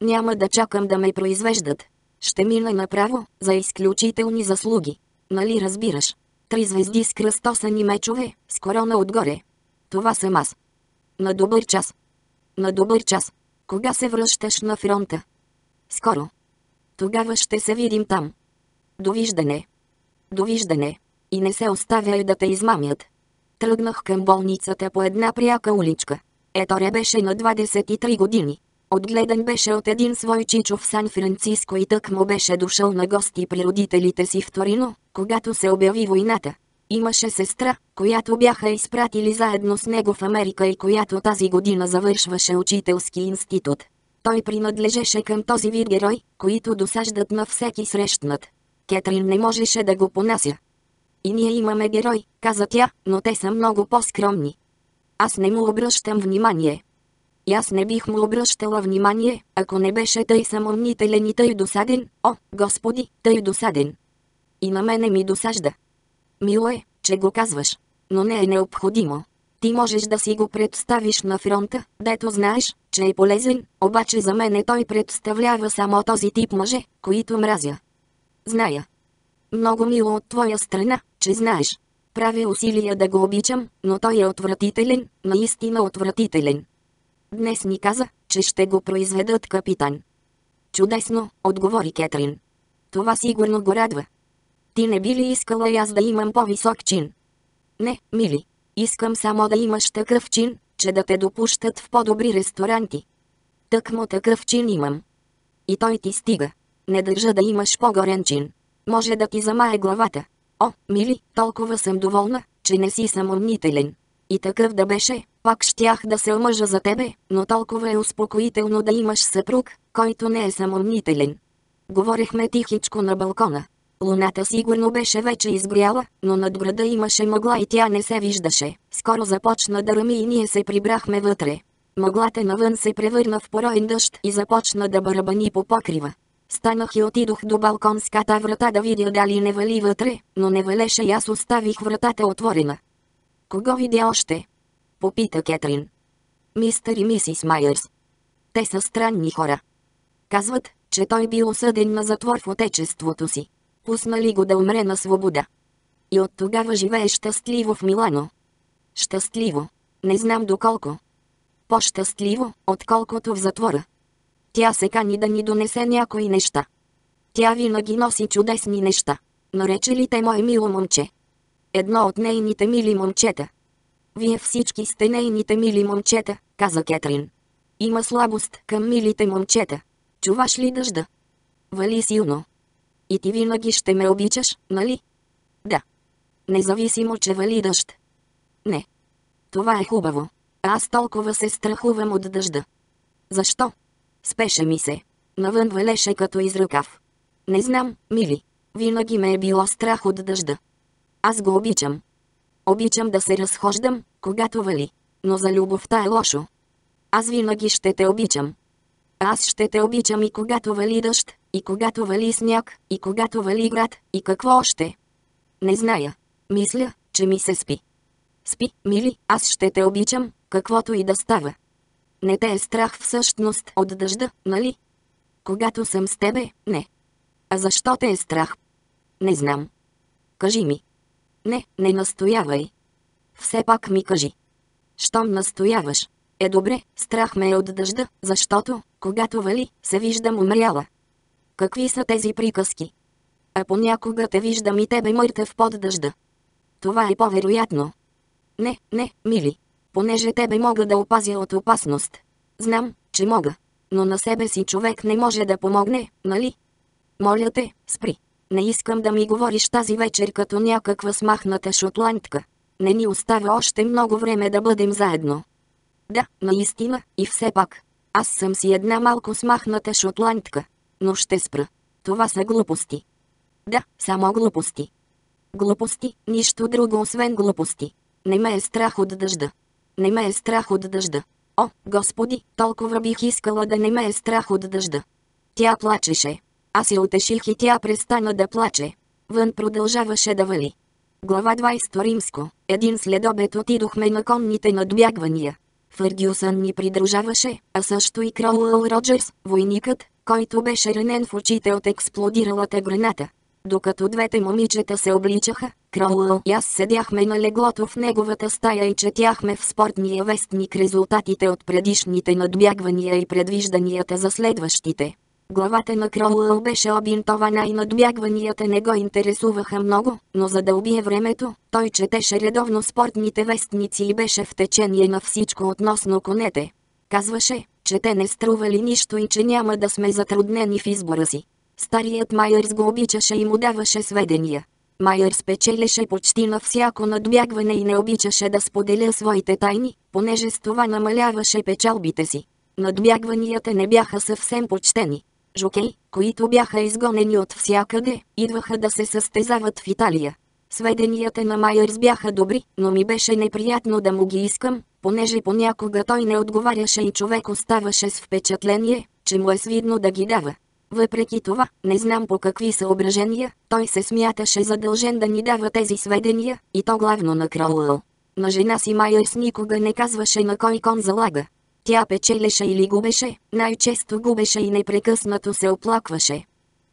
Няма да чакам да ме произвеждат. Ще мина направо, за изключителни заслуги. Нали разбираш? Три звезди с кръстосани мечове, с корона отгоре. Това съм аз. На добър час. На добър час. Кога се връщаш на фронта? Скоро. Тогава ще се видим там. Довиждане. Довиждане. И не се оставяй да те измамят. Тръгнах към болницата по една пряка уличка. Еторе беше на 23 години. Отгледан беше от един свой чичо в Сан-Франциско и тък му беше дошъл на гости при родителите си в Торино, когато се обяви войната. Имаше сестра, която бяха изпратили заедно с него в Америка и която тази година завършваше учителски институт. Той принадлежеше към този вид герой, които досаждат на всеки срещнат. Кетрин не можеше да го понася. И ние имаме герой, каза тя, но те са много по-скромни. Аз не му обръщам внимание. И аз не бих му обръщала внимание, ако не беше тъй самомнителен и тъй досаден, о, господи, тъй досаден. И на мене ми досажда. Мило е, че го казваш, но не е необходимо. Ти можеш да си го представиш на фронта, дето знаеш, че е полезен, обаче за мене той представлява само този тип мъже, които мразя. Зная. Много мило от твоя страна, че знаеш. Правя усилия да го обичам, но той е отвратителен, наистина отвратителен. Днес ни каза, че ще го произведат капитан. Чудесно, отговори Кетрин. Това сигурно го радва. Ти не би ли искала и аз да имам по-висок чин? Не, мили. Искам само да имаш такъв чин, че да те допущат в по-добри ресторанти. Тък му такъв чин имам. И той ти стига. Не държа да имаш по-горен чин. Може да ти замае главата. О, мили, толкова съм доволна, че не си самомнителен. И такъв да беше, пак щях да се омъжа за тебе, но толкова е успокоително да имаш съпруг, който не е самомнителен. Говорихме тихичко на балкона. Луната сигурно беше вече изгряла, но над града имаше мъгла и тя не се виждаше. Скоро започна да рами и ние се прибрахме вътре. Мъглата навън се превърна в пороен дъжд и започна да барабани по покрива. Станах и отидох до балконската врата да видя дали не вали вътре, но не валеше и аз оставих вратата отворена. Кого видя още? Попита Кетрин. Мистер и мисис Майърс. Те са странни хора. Казват, че той бил осъден на затвор в отечеството си. Пуснали го да умре на свобода. И от тогава живее щастливо в Милано. Щастливо. Не знам доколко. По-щастливо, отколкото в затвора. Тя се кани да ни донесе някои неща. Тя винаги носи чудесни неща. Нарече ли те мое мило момче? Едно от нейните мили момчета. Вие всички сте нейните мили момчета, каза Кетрин. Има слабост към милите момчета. Чуваш ли дъжда? Вали силно. И ти винаги ще ме обичаш, нали? Да. Независимо, че вали дъжд. Не. Това е хубаво. Аз толкова се страхувам от дъжда. Защо? Спеше ми се. Навън валеше като из ръкав. Не знам, мили. Винаги ме е било страх от дъжда. Аз го обичам. Обичам да се разхождам, когато вали. Но за любовта е лошо. Аз винаги ще те обичам. Аз ще те обичам и когато вали дъжд, и когато вали сняг, и когато вали град, и какво още. Не зная. Мисля, че ми се спи. Спи, мили, аз ще те обичам, каквото и да става. Не те е страх всъщност от дъжда, нали? Когато съм с тебе, не. А защо те е страх? Не знам. Кажи ми. Не, не настоявай. Все пак ми кажи. Щом настояваш? Е добре, страх ме е от дъжда, защото, когато вали, се виждам умряла. Какви са тези приказки? А понякога те виждам и тебе мъртъв под дъжда. Това е по-вероятно. Не, не, мили. Понеже тебе мога да опазя от опасност. Знам, че мога. Но на себе си човек не може да помогне, нали? Моля те, спри. Не искам да ми говориш тази вечер като някаква смахната шотландка. Не ни остава още много време да бъдем заедно. Да, наистина, и все пак. Аз съм си една малко смахната шотландка. Но ще спра. Това са глупости. Да, само глупости. Глупости, нищо друго освен глупости. Не ме е страх от дъжда. Не ме е страх от дъжда. О, господи, толкова бих искала да не ме е страх от дъжда. Тя плачеше. Аз я утеших и тя престана да плаче. Вън продължаваше да вали. Глава 20 Римско. Един следобед отидохме на конните надбягвания. Фърдюсън ни придружаваше, а също и Кроуъл Роджерс, войникът, който беше ранен в очите от експлодиралата граната. Докато двете момичета се обличаха, Кроуъл и аз седяхме на леглото в неговата стая и четяхме в спортния вестник резултатите от предишните надбягвания и предвижданията за следващите. Главата на Кроуъл беше обинтована и надбягванията не го интересуваха много, но за да убие времето, той четеше редовно спортните вестници и беше в течение на всичко относно конете. Казваше, че те не стрували нищо и че няма да сме затруднени в избора си. Старият Майърс го обичаше и му даваше сведения. Майърс печелеше почти на всяко надбягване и не обичаше да споделя своите тайни, понеже с това намаляваше печалбите си. Надбягванията не бяха съвсем почтени. Жокей, които бяха изгонени от всякъде, идваха да се състезават в Италия. Сведенията на Майърс бяха добри, но ми беше неприятно да му ги искам, понеже понякога той не отговаряше и човек оставаше с впечатление, че му е свидно да ги дава. Въпреки това, не знам по какви съображения, той се смяташе задължен да ни дава тези сведения, и то главно на Кроуъл. На жена си Майърс никога не казваше на кой кон залага. Тя печелеше или губеше, най-често губеше и непрекъснато се оплакваше.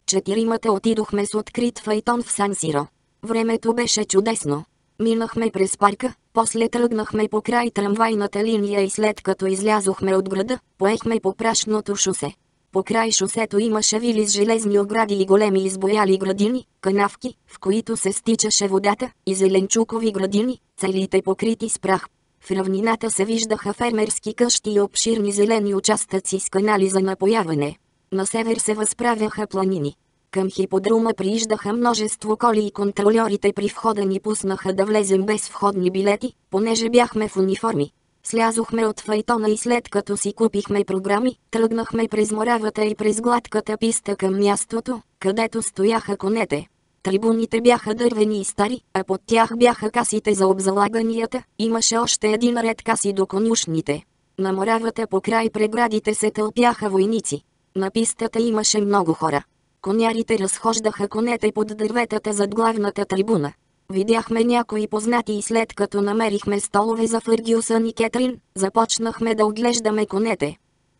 Четиримата отидохме с открит файтон в Сансиро. Времето беше чудесно. Минахме през парка, после тръгнахме по край трамвайната линия и след като излязохме от града, поехме по прашното шосе. По край шосето имаше вили с железни огради и големи избояли градини, канавки, в които се стичаше водата, и зеленчукови градини, целите покрити с прах. В равнината се виждаха фермерски къщи и обширни зелени участъци с канали за напояване. На север се възправяха планини. Към хиподрума прииждаха множество коли и контролерите при входа ни пуснаха да влезем без входни билети, понеже бяхме в униформи. Слязохме от файтона и след като си купихме програми, тръгнахме през моравата и през гладката писта към мястото, където стояха конете. Трибуните бяха дървени и стари, а под тях бяха касите за обзалаганията, имаше още един ред каси до конюшните. На моравата по край преградите се тълпяха войници. На пистата имаше много хора. Конярите разхождаха конете под дърветата зад главната трибуна. Видяхме някои познати и след като намерихме столове за Фъргюсън и Кетрин, започнахме да оглеждаме конете.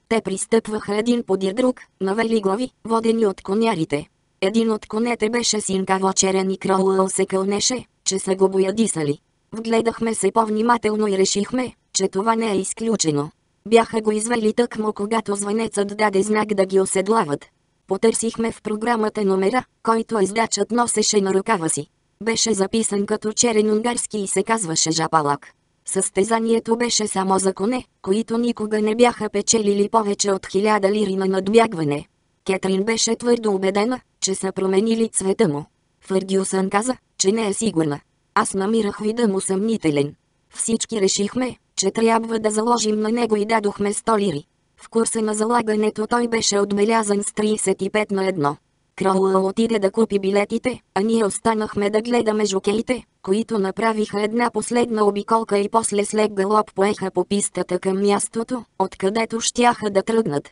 Те пристъпваха един подир друг, навели глави, водени от конярите. Един от конете беше синкаво черен и Кроуъл се кълнеше, че са го боядисали. Вгледахме се по-внимателно и решихме, че това не е изключено. Бяха го извели тъкмо когато звънецът даде знак да ги оседлават. Потърсихме в програмата номера, който издачът носеше на ръкава си. Беше записан като черен унгарски и се казваше Жапалак. Състезанието беше само за коне, които никога не бяха печелили повече от хиляда лири на надбягване. Кетрин беше твърдо убедена, че са променили цвета му. Фъргюсън каза, че не е сигурна. Аз намирах вида му съмнителен. Всички решихме, че трябва да заложим на него и дадохме 100 лири. В курса на залагането той беше отбелязан с 35 на 1. Кроуъл отиде да купи билетите, а ние останахме да гледаме жокеите, които направиха една последна обиколка и после след галоп поеха по пистата към мястото, откъдето щяха да тръгнат.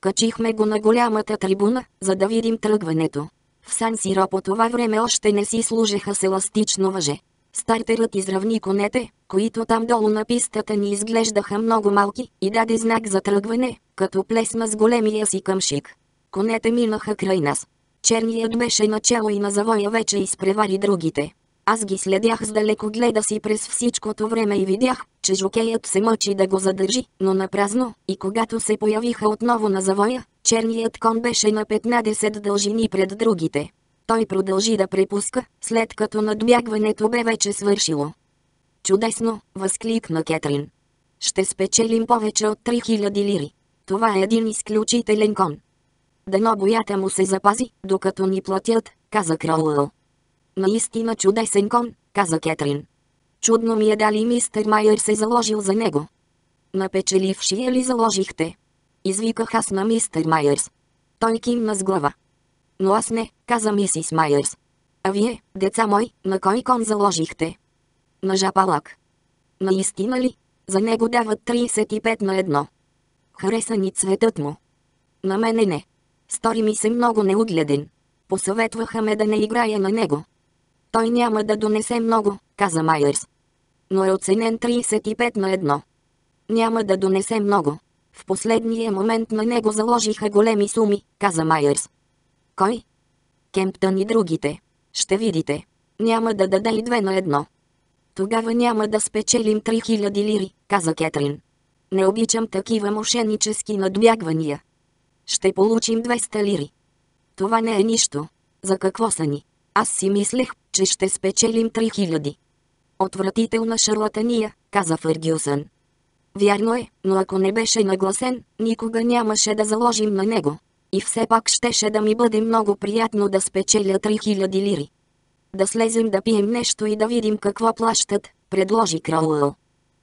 Качихме го на голямата трибуна, за да видим тръгването. В Сан Сиро по това време още не си служеха с еластично въже. Стартерът изравни конете, които там долу на пистата ни изглеждаха много малки, и даде знак за тръгване, като плесна с големия си къмшик. Конете минаха край нас. Черният беше начало и на завоя вече изпревари другите. Аз ги следях с далеко гледа си през всичкото време и видях, че жокеят се мъчи да го задържи, но на празно, и когато се появиха отново на завоя, черният кон беше на 15 дължини пред другите. Той продължи да препуска, след като надбягването бе вече свършило. Чудесно, възкликна Кетрин. Ще спечелим повече от 3000 лири. Това е един изключителен кон. Дано боята му се запази, докато ни платят, каза Кроуъл. Наистина чудесен кон, каза Кетрин. Чудно ми е дали мистер Майер се заложил за него. На печелившия ли заложихте? Извиках аз на мистер Майерс. Той кимна с глава. Но аз не, каза мисис Майерс. А вие, деца мой, на кой кон заложихте? На жапалак. Наистина ли? За него дават 35 на едно. Хареса ни цветът му. На мене не. Стори ми се много неугледен. Посъветваха ме да не играя на него. Той няма да донесе много, каза Майерс. Но е оценен 35 на едно. Няма да донесе много. В последния момент на него заложиха големи суми, каза Майерс. Кой? Кемптън и другите. Ще видите. Няма да даде и две на едно. Тогава няма да спечелим 3000 лири, каза Кетрин. Не обичам такива мошеннически надбягвания. Ще получим 200 лири. Това не е нищо. За какво са ни? Аз си мислех, че ще спечелим 3000. Отвратителна шарлатания, каза Фъргюсън. Вярно е, но ако не беше нагласен, никога нямаше да заложим на него. И все пак щеше да ми бъде много приятно да спечеля 3000 лири. Да слезем да пием нещо и да видим какво плащат, предложи Кроуъл.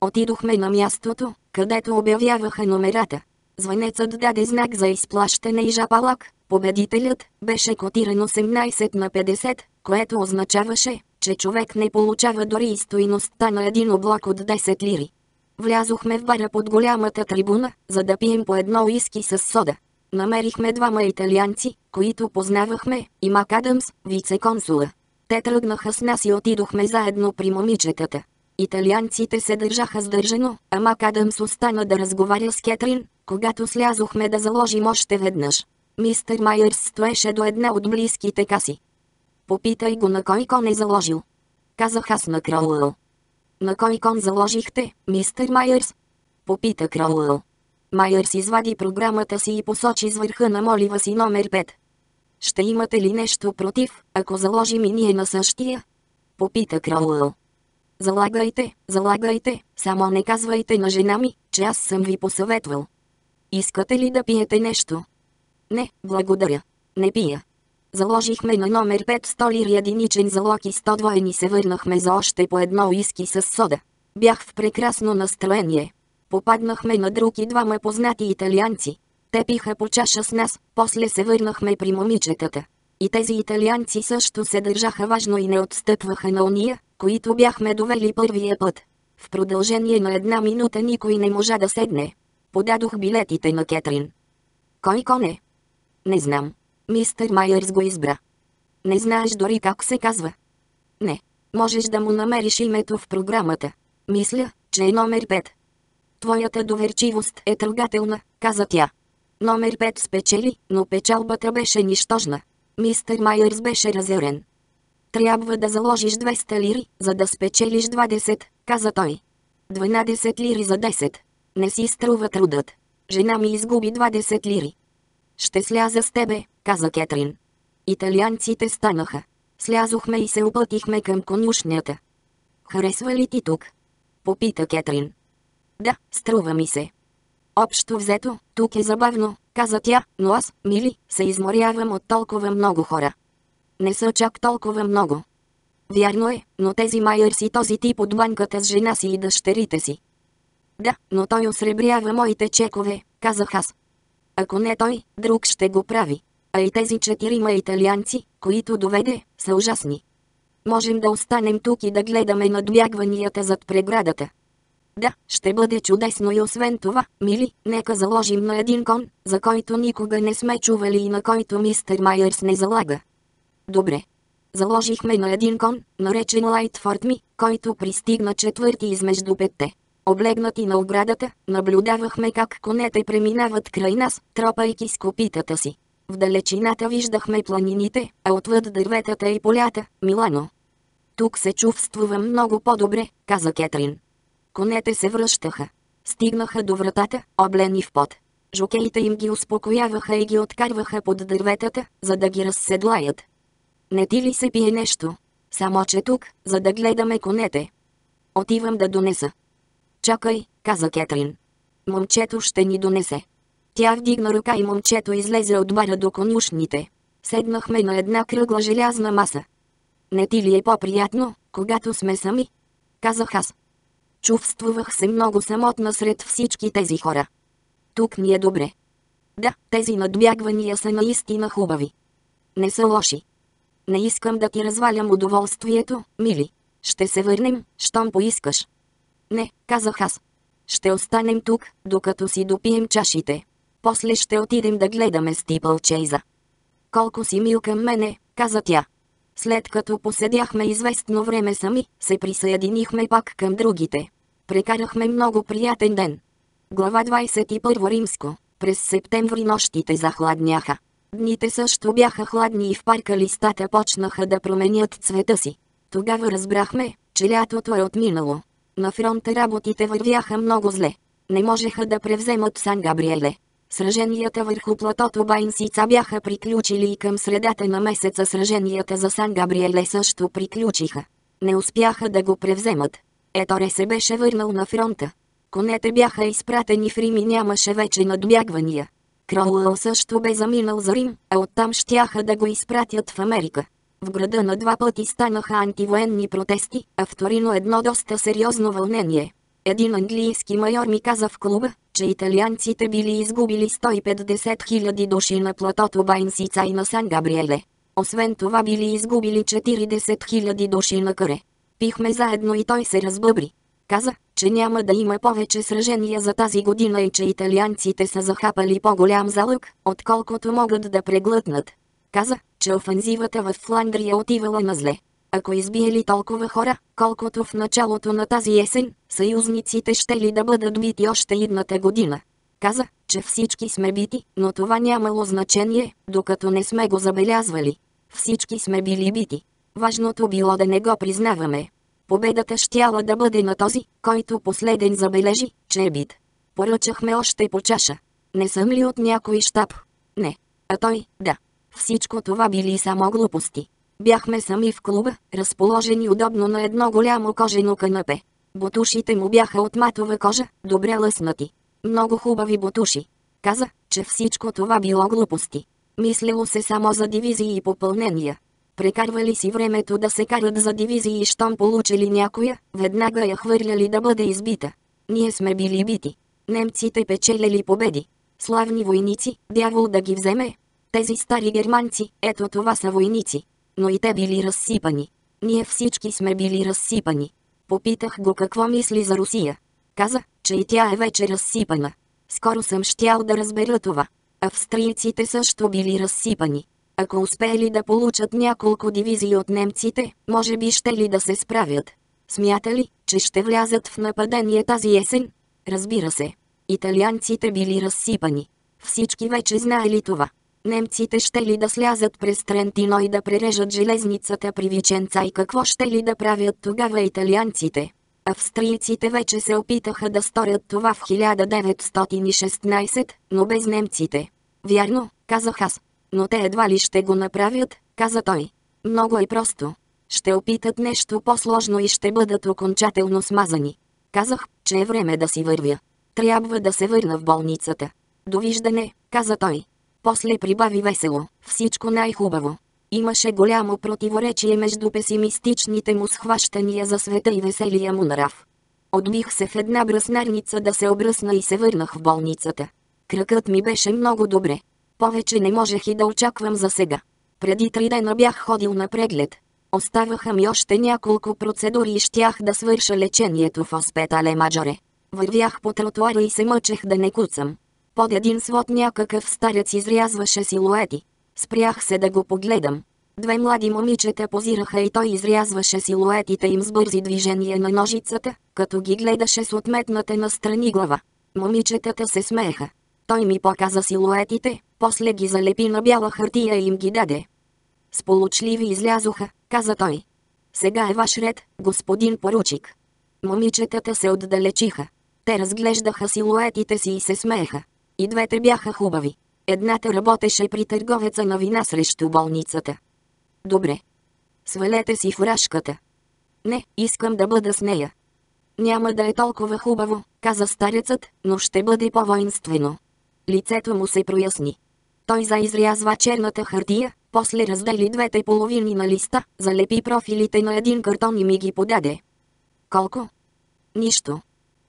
Отидохме на мястото, където обявяваха номерата. Звънецът даде знак за изплащане и жапалак. Победителят беше котиран 18 на 50, което означаваше, че човек не получава дори и стоиността на един облак от 10 лири. Влязохме в бара под голямата трибуна, за да пием по едно уиски с сода. Намерихме двама италианци, които познавахме, и Мак Адамс, вице-консула. Те тръгнаха с нас и отидохме заедно при момичетата. Италианците се държаха сдържано, а Мак Адамс остана да разговаря с Кетрин, когато слязохме да заложим още веднъж. Мистер Майерс стоеше до една от близките каси. Попитай го на кой кон е заложил. Казах аз на Кроуъл. На кой кон заложихте, мистер Майерс? Попита Кроуъл. Майерс извади програмата си и посочи с върха на молива си номер 5. Ще имате ли нещо против, ако заложим и ние на същия? Попита Кроуъл. Залагайте, залагайте, само не казвайте на жена ми, че аз съм ви посъветвал. Искате ли да пиете нещо? Не, благодаря. Не пия. Заложихме на номер 5 100 лири единичен залог и 100 двойни се върнахме за още по едно уиски с сода. Бях в прекрасно настроение. Попаднахме на друг и двама познати италианци. Те пиха по чаша с нас, после се върнахме при момичетата. И тези италианци също се държаха важно и не отстъпваха на уния, които бяхме довели първия път. В продължение на една минута никой не можа да седне. Подадох билетите на Кетрин. Кой коне? Не знам. Мистер Майърс го избра. Не знаеш дори как се казва. Не. Можеш да му намериш името в програмата. Мисля, че е номер 5. Твоята доверчивост е тръгателна, каза тя. Номер 5 спечели, но печалбата беше нищожна. Мистер Майърс беше разерен. Трябва да заложиш 200 лири, за да спечелиш 20, каза той. 12 лири за 10. Не си струва трудът. Жена ми изгуби 20 лири. Ще сляза с тебе, каза Кетрин. Италианците станаха. Слязохме и се опътихме към конюшнята. Харесва ли ти тук? Попита Кетрин. Да, струва ми се. Общо взето, тук е забавно, каза тя, но аз, мили, се изморявам от толкова много хора. Не са чак толкова много. Вярно е, но тези Майърс и този тип от банката с жена си и дъщерите си. Да, но той осребрява моите чекове, казах аз. Ако не той, друг ще го прави. А и тези четирима италианци, които доведе, са ужасни. Можем да останем тук и да гледаме надбягванията зад преградата. Да, ще бъде чудесно и освен това, мили, нека заложим на един кон, за който никога не сме чували и на който мистер Майърс не залага. Добре. Заложихме на един кон, наречен Лайтфорд Ми, който пристигна четвърти измежду петте. Облегнати на оградата, наблюдавахме как конете преминават край нас, тропайки с копитата си. В далечината виждахме планините, а отвъд дърветата и полята, Милано. Тук се чувствувам много по-добре, каза Кетрин. Конете се връщаха. Стигнаха до вратата, облени в пот. Жокеите им ги успокояваха и ги откарваха под дърветата, за да ги разседлаят. Не ти ли се пие нещо? Само че тук, за да гледаме конете. Отивам да донеса. Чакай, каза Кетрин. Момчето ще ни донесе. Тя вдигна ръка и момчето излезе от бара до конюшните. Седнахме на една кръгла желязна маса. Не ти ли е по-приятно, когато сме сами? Казах аз. Чувствувах се много самотна сред всички тези хора. Тук ни е добре. Да, тези надбягвания са наистина хубави. Не са лоши. Не искам да ти развалям удоволствието, мили. Ще се върнем, щом поискаш. Не, казах аз. Ще останем тук, докато си допием чашите. После ще отидем да гледаме Стипълчейза. Колко си мил към мене, каза тя. След като поседяхме известно време сами, се присъединихме пак към другите. Прекарахме много приятен ден. Глава 21 Римско. През септември нощите захладняха. Дните също бяха хладни и в парка листата почнаха да променят цвета си. Тогава разбрахме, че лятото е отминало. На фронта работите вървяха много зле. Не можеха да превземат Сан Габриеле. Сраженията върху платото Байнсица бяха приключили и към средата на месеца сраженията за Сан Габриеле също приключиха. Не успяха да го превземат. Еторе се беше върнал на фронта. Конете бяха изпратени в Рим и нямаше вече надбягвания. Кроуъл също бе заминал за Рим, а оттам щяха да го изпратят в Америка. В града на два пъти станаха антивоенни протести, а в Торино едно доста сериозно вълнение. Един английски майор ми каза в клуба, че италианците били изгубили 150 000 души на платото Байнсица и на Сан Габриеле. Освен това били изгубили 40 000 души на къре. Пихме заедно и той се разбъбри. Каза, че няма да има повече сражения за тази година и че италианците са захапали по-голям залък, отколкото могат да преглътнат. Каза, че офанзивата в Фландрия отивала на зле. Ако избиели толкова хора, колкото в началото на тази есен, съюзниците ще ли да бъдат бити още идната година. Каза, че всички сме бити, но това нямало значение, докато не сме го забелязвали. Всички сме били бити. Важното било да не го признаваме. Победата щяла да бъде на този, който последен забележи, че е бит. Поръчахме още по чаша. Не съм ли от някой щаб? Не. А той, да. Всичко това били само глупости. Бяхме сами в клуба, разположени удобно на едно голямо кожено канапе. Бутушите му бяха от матова кожа, добре лъснати. Много хубави бутуши. Каза, че всичко това било глупости. Мислило се само за дивизии и попълнения. Прекарвали си времето да се карат за дивизии и щом получили някоя, веднага я хвърляли да бъде избита. Ние сме били бити. Немците печелели победи. Славни войници, дявол да ги вземе. Тези стари германци, ето това са войници. Но и те били разсипани. Ние всички сме били разсипани. Попитах го какво мисли за Русия. Каза, че и тя е вече разсипана. Скоро съм щял да разбера това. Австрийците също били разсипани. Ако успели да получат няколко дивизии от немците, може би ще ли да се справят. Смята ли, че ще влязат в нападение тази есен? Разбира се. Италианците били разсипани. Всички вече знаели това. Немците ще ли да слязат през Трентино и да прережат железницата при Виченца и какво ще ли да правят тогава италианците? Австрийците вече се опитаха да сторят това в 1916, но без немците. Вярно, казах аз. Но те едва ли ще го направят, каза той. Много е просто. Ще опитат нещо по-сложно и ще бъдат окончателно смазани. Казах, че е време да си вървя. Трябва да се върна в болницата. Довиждане, каза той. После прибави весело, всичко най-хубаво. Имаше голямо противоречие между песимистичните му схващания за света и веселия му нрав. Отбих се в една бръснарница да се обръсна и се върнах в болницата. Кръкът ми беше много добре. Повече не можех и да очаквам за сега. Преди три дена бях ходил на преглед. Оставаха ми още няколко процедури и щях да свърша лечението в Оспетале Маджоре. Вървях по тротуара и се мъчех да не куцам. Под един свод някакъв старец изрязваше силуети. Спрях се да го погледам. Две млади момичета позираха и той изрязваше силуетите им с бързи движения на ножицата, като ги гледаше с отметната настрани глава. Момичетата се смееха. Той ми показа силуетите, после ги залепи на бяла хартия и им ги даде. Сполучливи излязоха, каза той. Сега е ваш ред, господин поручик. Момичетата се отдалечиха. Те разглеждаха силуетите си и се смееха. И двете бяха хубави. Едната работеше при търговеца на вина срещу болницата. Добре. Свалете си фуражката. Не, искам да бъда с нея. Няма да е толкова хубаво, каза старецът, но ще бъде по-воинствено. Лицето му се проясни. Той заизрязва черната хартия, после раздели двете половини на листа, залепи профилите на един картон и ми ги подаде. Колко? Нищо.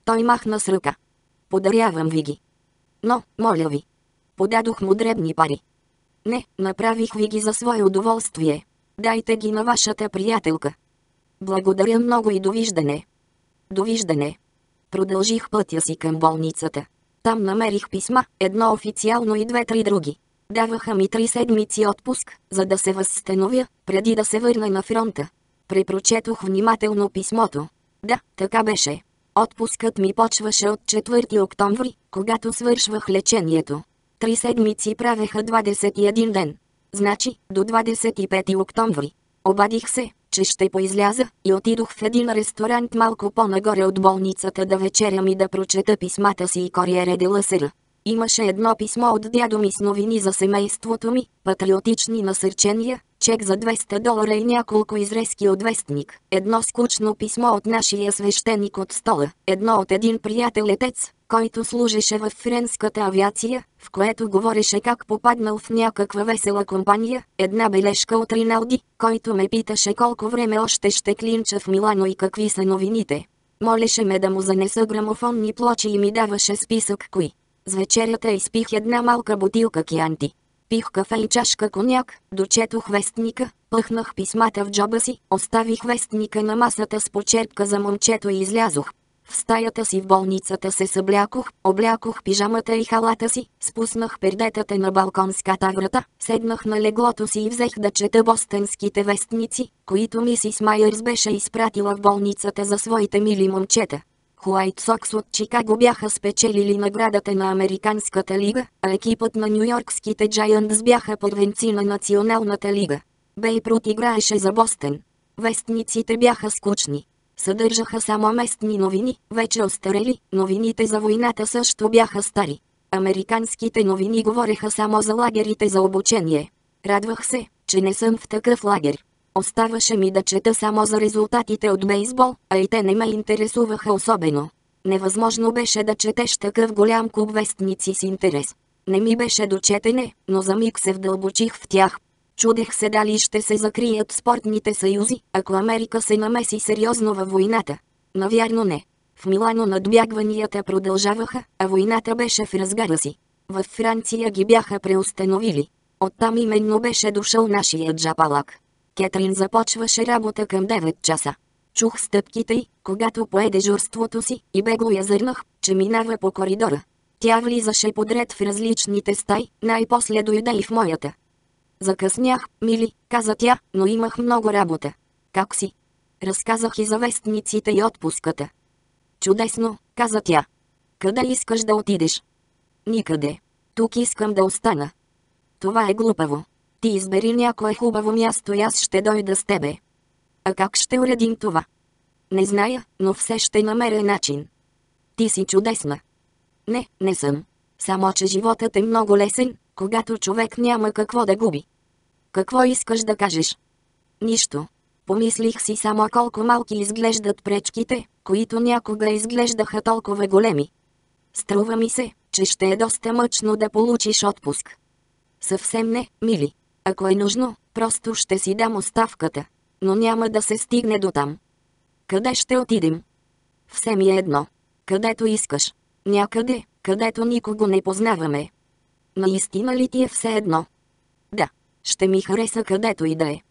Той махна с ръка. Подарявам ви ги. Но, моля ви. Подадох му дребни пари. Не, направих ви ги за свое удоволствие. Дайте ги на вашата приятелка. Благодаря много и довиждане. Довиждане. Продължих пътя си към болницата. Там намерих писма, едно официално и две-три други. Даваха ми три седмици отпуск, за да се възстановя, преди да се върна на фронта. Препрочетох внимателно писмото. Да, така беше. Отпускът ми почваше от 4 октомври, когато свършвах лечението. Три седмици правеха 21 ден. Значи, до 25 октомври. Обадих се, че ще поизляза, и отидох в един ресторант малко по-нагоре от болницата да вечерям и да прочета писмата си и Кориере де Лъсера. Имаше едно писмо от дядо ми с новини за семейството ми, патриотични насърчения, чек за 200 долара и няколко изрезки от вестник, едно скучно писмо от нашия свещеник от стола, едно от един приятелетец, който служеше в френската авиация, в което говореше как попаднал в някаква весела компания, една бележка от Риналди, който ме питаше колко време още ще клинча в Милано и какви са новините. Молеше ме да му занеса грамофонни плочи и ми даваше списък кои. С вечерята изпих една малка бутилка кянти. Пих кафе и чашка коняк, дочетох вестника, пъхнах писмата в джоба си, оставих вестника на масата с почерпка за момчето и излязох. В стаята си в болницата се съблякох, облякох пижамата и халата си, спуснах пердетата на балконската врата, седнах на леглото си и взех да чета бостънските вестници, които мисис Майърс беше изпратила в болницата за своите мили момчета. Хуайт Сокс от Чикаго бяха спечелили наградата на Американската лига, а екипът на Нью-Йоркските Giants бяха първенци на Националната лига. Бейпрут играеше за Бостън. Вестниците бяха скучни. Съдържаха само местни новини, вече остарели, новините за войната също бяха стари. Американските новини говореха само за лагерите за обучение. Радвах се, че не съм в такъв лагер. Оставаше ми да чета само за резултатите от бейсбол, а и те не ме интересуваха особено. Невъзможно беше да четеш такъв голям клуб вестници с интерес. Не ми беше до четене, но за миг се вдълбочих в тях. Чудех се дали ще се закрият спортните съюзи, ако Америка се намеси сериозно във войната. Навярно не. В Милано надбягванията продължаваха, а войната беше в разгара си. В Франция ги бяха преустановили. Оттам именно беше дошъл нашият джапалак. Кетрин започваше работа към 9 часа. Чух стъпките й, когато пое дежурството си, и бегло я зърнах, че минава по коридора. Тя влизаше подред в различните стаи, най-после дойде и в моята. Закъснях, мили, каза тя, но имах много работа. Как си? Разказах и за вестниците и отпуската. Чудесно, каза тя. Къде искаш да отидеш? Никъде. Тук искам да остана. Това е глупаво. Ти избери някое хубаво място и аз ще дойда с тебе. А как ще уредим това? Не зная, но все ще намеря начин. Ти си чудесна. Не, не съм. Само, че животът е много лесен, когато човек няма какво да губи. Какво искаш да кажеш? Нищо. Помислих си само колко малки изглеждат пречките, които някога изглеждаха толкова големи. Струва ми се, че ще е доста мъчно да получиш отпуск. Съвсем не, мили. Ако е нужно, просто ще си дам оставката. Но няма да се стигне до там. Къде ще отидем? Все ми е едно. Където искаш. Някъде, където никого не познаваме. Наистина ли ти е все едно? Да. Ще ми хареса където и да е.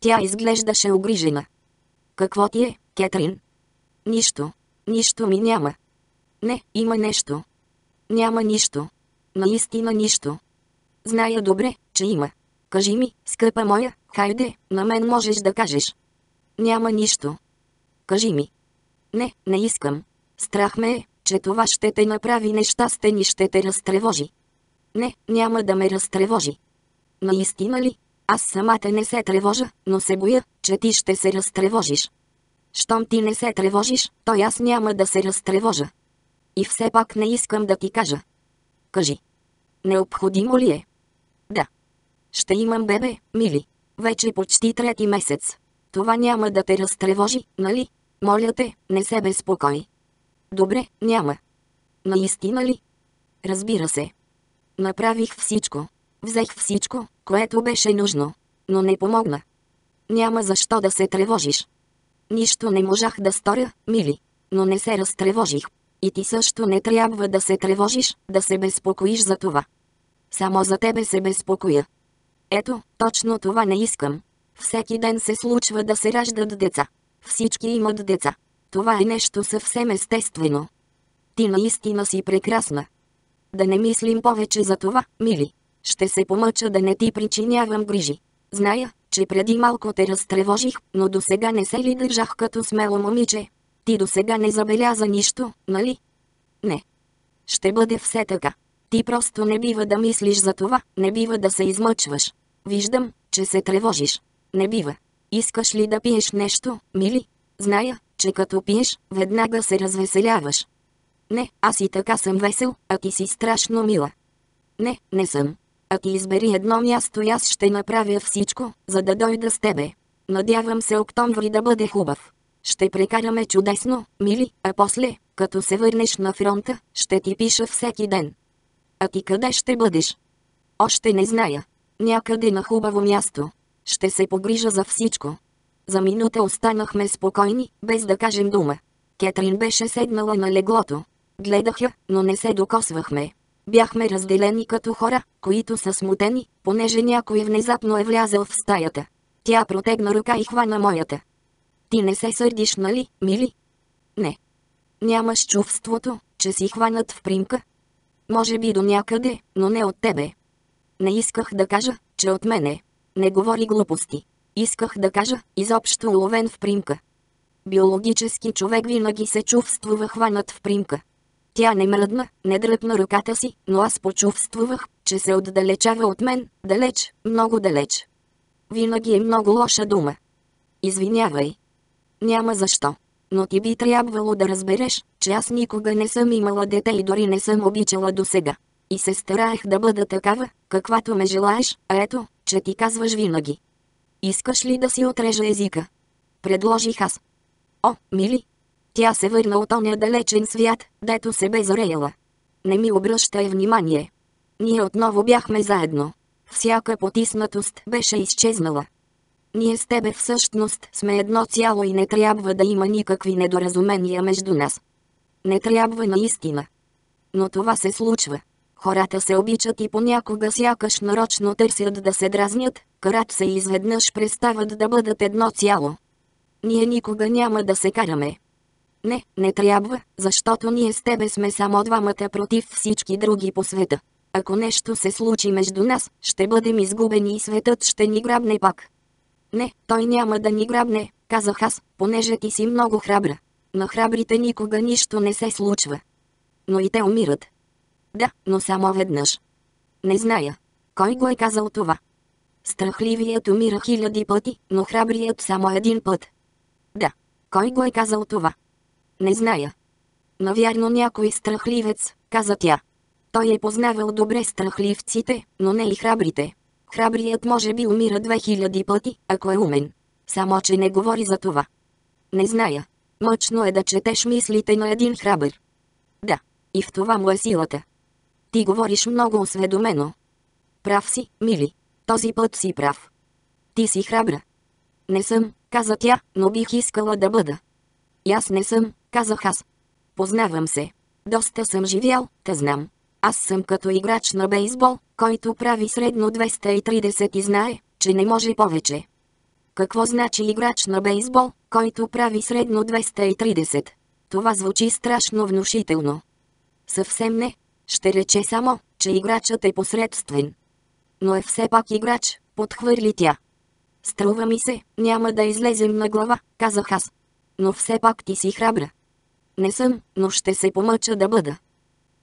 Тя изглеждаше огрижена. Какво ти е, Кетрин? Нищо. Нищо ми няма. Не, има нещо. Няма нищо. Наистина нищо. Зная добре, че има. Кажи ми, скъпа моя, хайде, на мен можеш да кажеш. Няма нищо. Кажи ми. Не, не искам. Страх ме е, че това ще те направи нещастен и ще те разтревожи. Не, няма да ме разтревожи. Наистина ли? Аз самата не се тревожа, но се боя, че ти ще се разтревожиш. Щом ти не се тревожиш, то аз няма да се разтревожа. И все пак не искам да ти кажа. Кажи. Необходимо ли е? Да. Ще имам бебе, мили. Вече почти трети месец. Това няма да те разтревожи, нали? Моля те, не се безпокой. Добре, няма. Наистина ли? Разбира се. Направих всичко. Взех всичко, което беше нужно. Но не помогна. Няма защо да се тревожиш. Нищо не можах да сторя, мили. Но не се разтревожих. И ти също не трябва да се тревожиш, да се безпокоиш за това. Само за тебе се безпокоя. Ето, точно това не искам. Всеки ден се случва да се раждат деца. Всички имат деца. Това е нещо съвсем естествено. Ти наистина си прекрасна. Да не мислим повече за това, мили. Ще се помъча да не ти причинявам грижи. Зная, че преди малко те разтревожих, но до сега не се ли държах като смело момиче? Ти до сега не забеляза нищо, нали? Не. Ще бъде все така. Ти просто не бива да мислиш за това, не бива да се измъчваш. Виждам, че се тревожиш. Не бива. Искаш ли да пиеш нещо, мили? Зная, че като пиеш, веднага се развеселяваш. Не, аз и така съм весел, а ти си страшно мила. Не, не съм. А ти избери едно място и аз ще направя всичко, за да дойда с тебе. Надявам се октомври да бъде хубав. Ще прекараме чудесно, мили, а после, като се върнеш на фронта, ще ти пиша всеки ден. А ти къде ще бъдеш? Още не зная. Някъде на хубаво място. Ще се погрижа за всичко. За минута останахме спокойни, без да кажем дума. Кетрин беше седнала на леглото. Гледах я, но не се докосвахме. Бяхме разделени като хора, които са смутени, понеже някой внезапно е влязъл в стаята. Тя протегна ръка и хвана моята. Ти не се сърдиш, нали, мили? Не. Нямаш чувството, че си хванат в примка? Може би до някъде, но не от тебе. Не исках да кажа, че от мене. Не говори глупости. Исках да кажа, изобщо уловен в примка. Биологически човек винаги се чувствува хванат в примка. Тя не мръдна, не дръпна ръката си, но аз почувствах, че се отдалечава от мен, далеч, много далеч. Винаги е много лоша дума. Извинявай. Няма защо. Но ти би трябвало да разбереш, че аз никога не съм имала дете и дори не съм обичала до сега. И се стараех да бъда такава, каквато ме желаеш, а ето, че ти казваш винаги. Искаш ли да си отрежа езика? Предложих аз. О, мили, тя се върна от оня далечен свят, дето се бе зареяла. Не ми обръщай внимание. Ние отново бяхме заедно. Всяка потиснатост беше изчезнала. Ние с тебе всъщност сме едно цяло и не трябва да има никакви недоразумения между нас. Не трябва наистина. Но това се случва. Хората се обичат и понякога сякаш нарочно търсят да се дразнят, карат се и изведнъж престават да бъдат едно цяло. Ние никога няма да се караме. Не, не трябва, защото ние с тебе сме само двамата против всички други по света. Ако нещо се случи между нас, ще бъдем изгубени и светът ще ни грабне пак. Не, той няма да ни грабне, казах аз, понеже ти си много храбра. На храбрите никога нищо не се случва. Но и те умират. Да, но само веднъж. Не зная. Кой го е казал това? Страхливият умира хиляди пъти, но храбрият само един път. Да. Кой го е казал това? Не зная. Навярно някой страхливец, каза тя. Той е познавал добре страхливците, но не и храбрите. Храбрият може би умира 2000 пъти, ако е умен. Само че не говори за това. Не зная. Мъчно е да четеш мислите на един храбър. Да, и в това му е силата. Ти говориш много осведомено. Прав си, мили. Този път си прав. Ти си храбра. Не съм, каза тя, но бих искала да бъда. И аз не съм, казах аз. Познавам се. Доста съм живял, те знам. Аз съм като играч на бейсбол, който прави средно 230 и знае, че не може повече. Какво значи играч на бейсбол, който прави средно 230? Това звучи страшно внушително. Съвсем не. Ще рече само, че играчът е посредствен. Но е все пак играч, подхвърли тя. Струва ми се, няма да излезем на глава, казах аз. Но все пак ти си храбра. Не съм, но ще се помъча да бъда.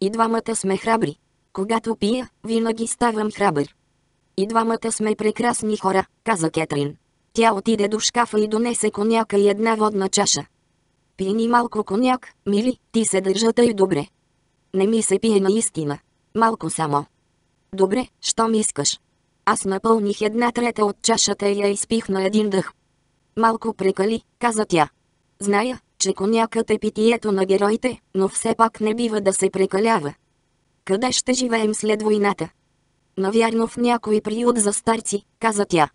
И двамата сме храбри. Когато пия, винаги ставам храбър. И двамата сме прекрасни хора, каза Кетрин. Тя отиде до шкафа и донесе коняка и една водна чаша. Пи ни малко коняк, мили, ти се държа тъй добре. Не ми се пие наистина. Малко само. Добре, що ми искаш? Аз напълних една трета от чашата и я изпих на един дъх. Малко прекали, каза тя. Зная, че конякът е питието на героите, но все пак не бива да се прекалява. Къде ще живеем след войната? Навярно в някой приют за старци, каза тя.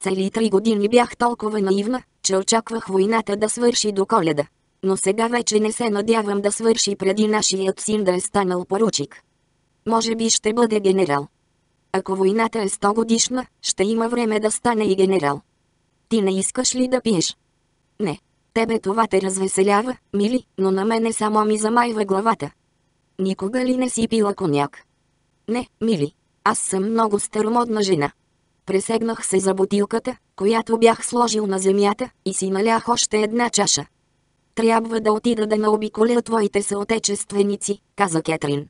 Цели три години бях толкова наивна, че очаквах войната да свърши до коледа. Но сега вече не се надявам да свърши преди нашият син да е станал поручик. Може би ще бъде генерал. Ако войната е 100 годишна, ще има време да стане и генерал. Ти не искаш ли да пиеш? Не. Тебе това те развеселява, мили, но на мене само ми замайва главата. Никога ли не си пила коняк? Не, мили. Аз съм много старомодна жена. Пресегнах се за бутилката, която бях сложил на земята, и си налях още една чаша. Трябва да отида да наобиколя твоите съотечественици, каза Кетрин.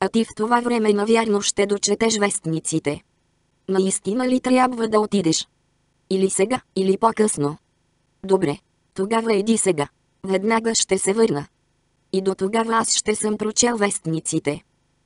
А ти в това време навярно ще дочетеш вестниците. Наистина ли трябва да отидеш? Или сега, или по-късно? Добре. Тогава иди сега. Веднага ще се върна. И до тогава аз ще съм прочел вестниците.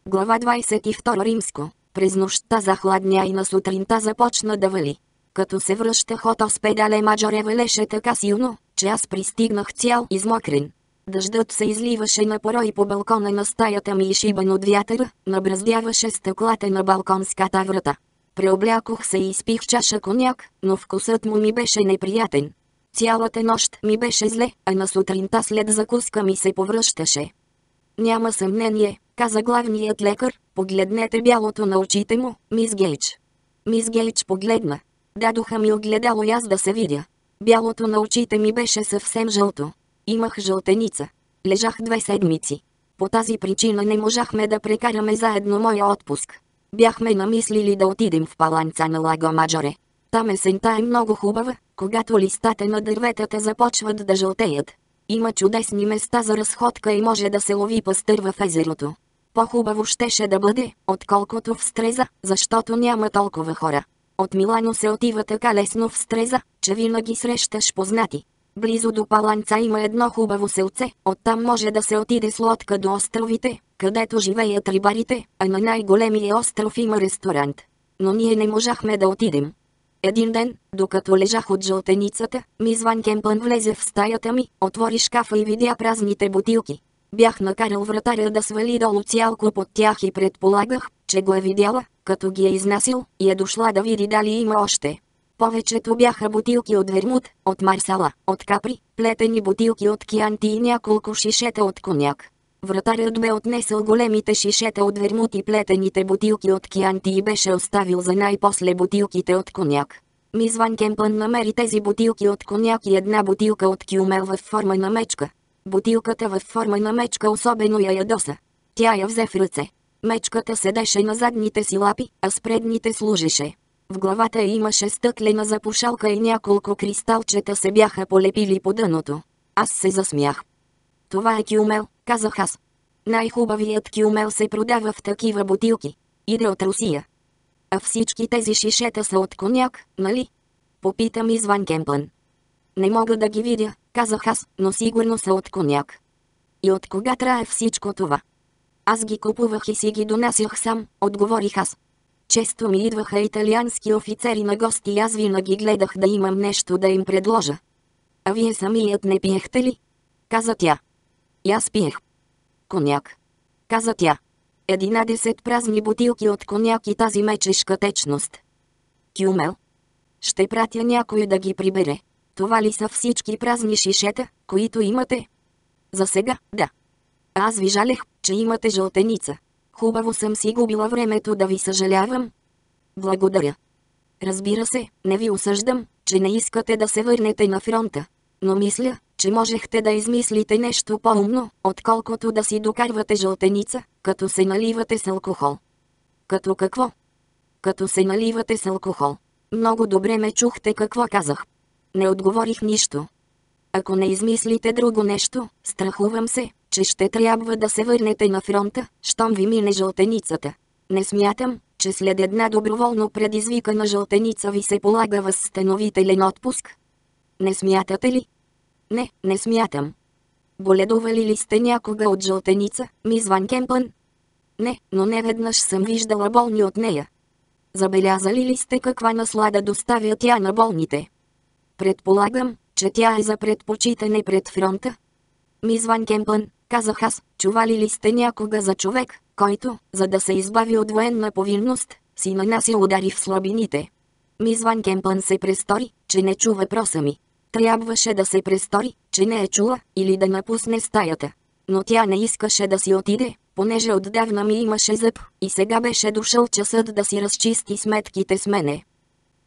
Глава 22 Римско. През нощта захладня и на сутринта започна да вали. Като се връщах от Оспедале Маджоре валеше така силно, че аз пристигнах цял измокрен. Дъждът се изливаше на порой по балкона на стаята ми и шибан от вятъра, набраздяваше стъклата на балконската врата. Преоблякох се и изпих чаша коняк, но вкусът му ми беше неприятен. Цялата нощ ми беше зле, а на сутринта след закуска ми се повръщаше. Няма съмнение, каза главният лекар, погледнете бялото на очите му, мис Гейдж. Мис Гейдж погледна. Дадоха ми огледало и аз да се видя. Бялото на очите ми беше съвсем жълто. Имах жълтеница. Лежах две седмици. По тази причина не можахме да прекараме заедно моя отпуск. Бяхме намислили да отидем в паланца на Лаго Маджоре. Там есента е много хубава, когато листата на дърветата започват да жълтеят. Има чудесни места за разходка и може да се лови пастър в езерото. По-хубаво щеше да бъде, отколкото в Стреза, защото няма толкова хора. От Милано се отива така лесно в Стреза, че винаги срещаш познати. Близо до Паланца има едно хубаво селце, оттам може да се отиде с лодка до островите, където живеят рибарите, а на най-големия остров има ресторант. Но ние не можахме да отидем. Един ден, докато лежах от жълтеницата, мис Ван Кемпън влезе в стаята ми, отвори шкафа и видя празните бутилки. Бях накарал вратаря да свали долу цял куп от тях и предполагах, че го е видяла, като ги е изнасил, и е дошла да види дали има още. Повечето бяха бутилки от вермут, от марсала, от капри, плетени бутилки от кианти и няколко шишета от коняк. Вратарят бе отнесъл големите шишета от вермут и плетените бутилки от кианти и беше оставил за най-после бутилките от коняк. Мис Ван Кемпън намери тези бутилки от коняк и една бутилка от кюмел в форма на мечка. Бутилката в форма на мечка особено я ядоса. Тя я взе в ръце. Мечката седеше на задните си лапи, а с предните служеше. В главата имаше стъклена запушалка и няколко кристалчета се бяха полепили по дъното. Аз се засмях. Това е кюмел, казах аз. Най-хубавият кюмел се продава в такива бутилки. Иде от Русия. А всички тези шишета са от коняк, нали? Попитам извън Кемпън. Не мога да ги видя, казах аз, но сигурно са от коняк. И от кога трае всичко това? Аз ги купувах и си ги донасях сам, отговорих аз. Често ми идваха италиански офицери на гости и аз винаги гледах да имам нещо да им предложа. А вие самият не пиехте ли? Каза тя. И аз пиех. Коняк. Каза тя. Единадесет празни бутилки от коняк и тази мечешка течност. Кюмел. Ще пратя някой да ги прибере. Това ли са всички празни шишета, които имате? За сега, да. Аз ви жалех, че имате жълтеница. Хубаво съм си губила времето да ви съжалявам. Благодаря. Разбира се, не ви осъждам, че не искате да се върнете на фронта. Но мисля, че можехте да измислите нещо по-умно, отколкото да си докарвате жълтеница, като се наливате с алкохол. Като какво? Като се наливате с алкохол. Много добре ме чухте какво казах. Не отговорих нищо. Ако не измислите друго нещо, страхувам се, че ще трябва да се върнете на фронта, щом ви мине жълтеницата. Не смятам, че след една доброволно предизвикана жълтеница ви се полага възстановителен отпуск. Не смятате ли? Не, не смятам. Боледували ли сте някога от жълтеница, мис Кемпън? Не, но не веднъж съм виждала болни от нея. Забелязали ли сте каква наслада доставя тя на болните? Предполагам, че тя е за предпочитане пред фронта. Мис Кемпън, казах аз, чували ли сте някога за човек, който, за да се избави от военна повинност, си нанася удари в слабините? Мис Ван Кемпън се престори, че не чува въпроса ми. Трябваше да се престори, че не е чула, или да напусне стаята. Но тя не искаше да си отиде, понеже отдавна ми имаше зъб, и сега беше дошъл часът да си разчисти сметките с мене.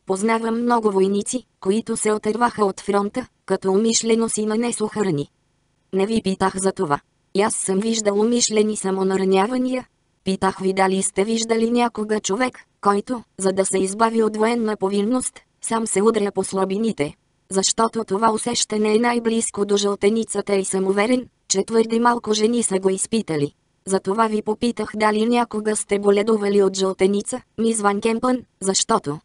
Познавам много войници, които се отърваха от фронта, като умишлено си нанесоха рани. Не ви питах за това. И аз съм виждал умишлени самонаранявания. Питах ви дали сте виждали някога човек, който, за да се избави от военна повинност, сам се удря по слабините. Защото това усещане е най-близко до жълтеницата и съм уверен, че твърде малко жени са го изпитали. Затова ви попитах дали някога сте боледували от жълтеница, мис Ван Кемпън, защото...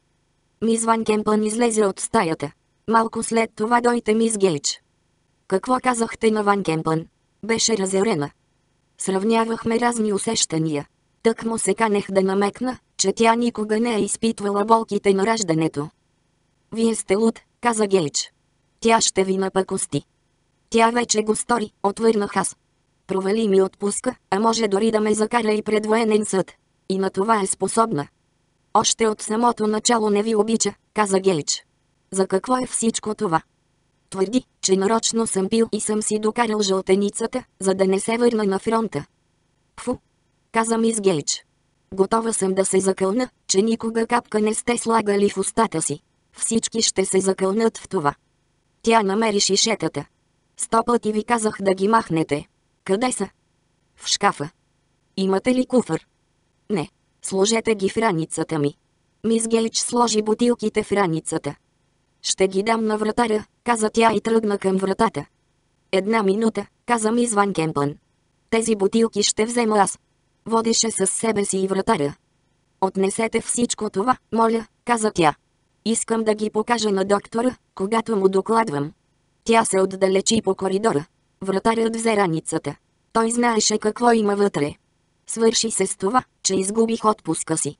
Мис Ван Кемпън излезе от стаята. Малко след това дойте мис Гейдж. Какво казахте на Ван Кемпън? Беше разярена. Сравнявахме разни усещания. Тък му се канех да намекна, че тя никога не е изпитвала болките на раждането. Вие сте луд, каза Гейдж. Тя ще ви напакости. Тя вече го стори, отвърнах аз. Провали ми отпуска, а може дори да ме закара и пред военен съд. И на това е способна. Още от самото начало не ви обича, каза Гейдж. За какво е всичко това? Твърди, че нарочно съм пил и съм си докарал жълтеницата, за да не се върна на фронта. Фу! Каза мис Гейдж. Готова съм да се закълна, че никога капка не сте слагали в устата си. Всички ще се закълнат в това. Тя намери шишетата. Сто пъти ви казах да ги махнете. Къде са? В шкафа. Имате ли куфър? Не. Сложете ги в раницата ми. Мис Гейдж сложи бутилките в раницата. Ще ги дам на вратаря, каза тя и тръгна към вратата. Една минута, каза мис Ван Кемпън. Тези бутилки ще взема аз. Водеше със себе си и вратаря. Отнесете всичко това, моля, каза тя. Искам да ги покажа на доктора, когато му докладвам. Тя се отдалечи по коридора. Вратарят взе раницата. Той знаеше какво има вътре. Свърши се с това, че изгубих отпуска си.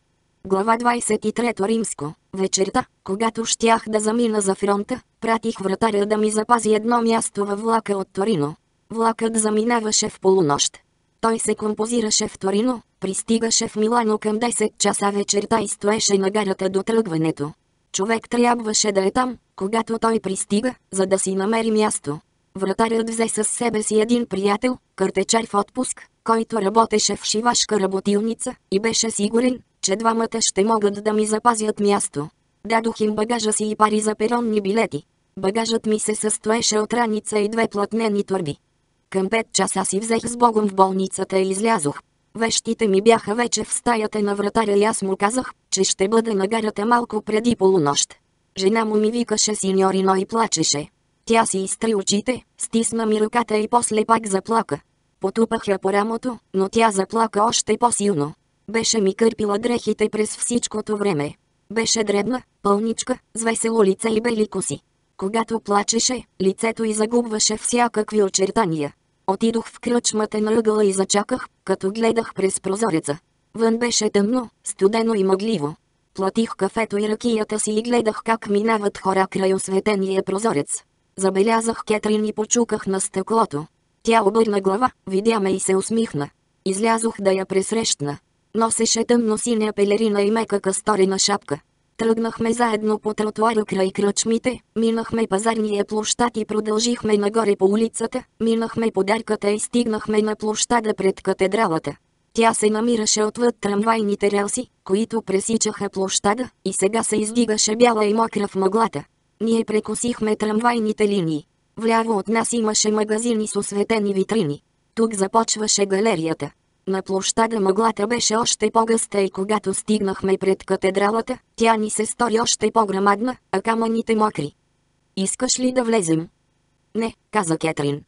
Глава 23 Римско. Вечерта, когато щях да замина за фронта, пратих вратаря да ми запази едно място във влака от Торино. Влакът заминаваше в полунощ. Той се композираше в Торино, пристигаше в Милано към 10 часа вечерта и стоеше на гарата до тръгването. Човек трябваше да е там, когато той пристига, за да си намери място. Вратарят взе със себе си един приятел, картечар в отпуск, който работеше в шивашка работилница, и беше сигурен, че двамата ще могат да ми запазят място. Дадох им багажа си и пари за перонни билети. Багажът ми се състоеше от раница и две платнени турби. Към 5 часа си взех с Богом в болницата и излязох. Вещите ми бяха вече в стаята на вратаря и аз му казах, че ще бъда на гарата малко преди полунощ. Жена му ми викаше синьорино и плачеше. Тя си изтри очите, стисна ми ръката и после пак заплака. Потупах я по рамото, но тя заплака още по-силно. Беше ми кърпила дрехите през всичкото време. Беше дребна, пълничка, с весело лице и бели коси. Когато плачеше, лицето й загубваше всякакви очертания. Отидох в кръчмата на ъгъла и зачаках, като гледах през прозореца. Вън беше тъмно, студено и мъгливо. Платих кафето и ракията си и гледах как минават хора край осветения прозорец. Забелязах Кетрин и почуках на стъклото. Тя обърна глава, видя ме и се усмихна. Излязох да я пресрещна. Носеше тъмно синя пелерина и мека касторина шапка. Тръгнахме заедно по тротуара край кръчмите, минахме пазарния площад и продължихме нагоре по улицата, минахме подарката и стигнахме на площада пред катедралата. Тя се намираше отвъд трамвайните релси, които пресичаха площада, и сега се издигаше бяла и мокра в мъглата. Ние прекосихме трамвайните линии. Вляво от нас имаше магазини с осветени витрини. Тук започваше галерията. На площада мъглата беше още по-гъста и когато стигнахме пред катедралата, тя ни се стори още по-грамадна, а камъните мокри. Искаш ли да влезем? Не, каза Кетрин.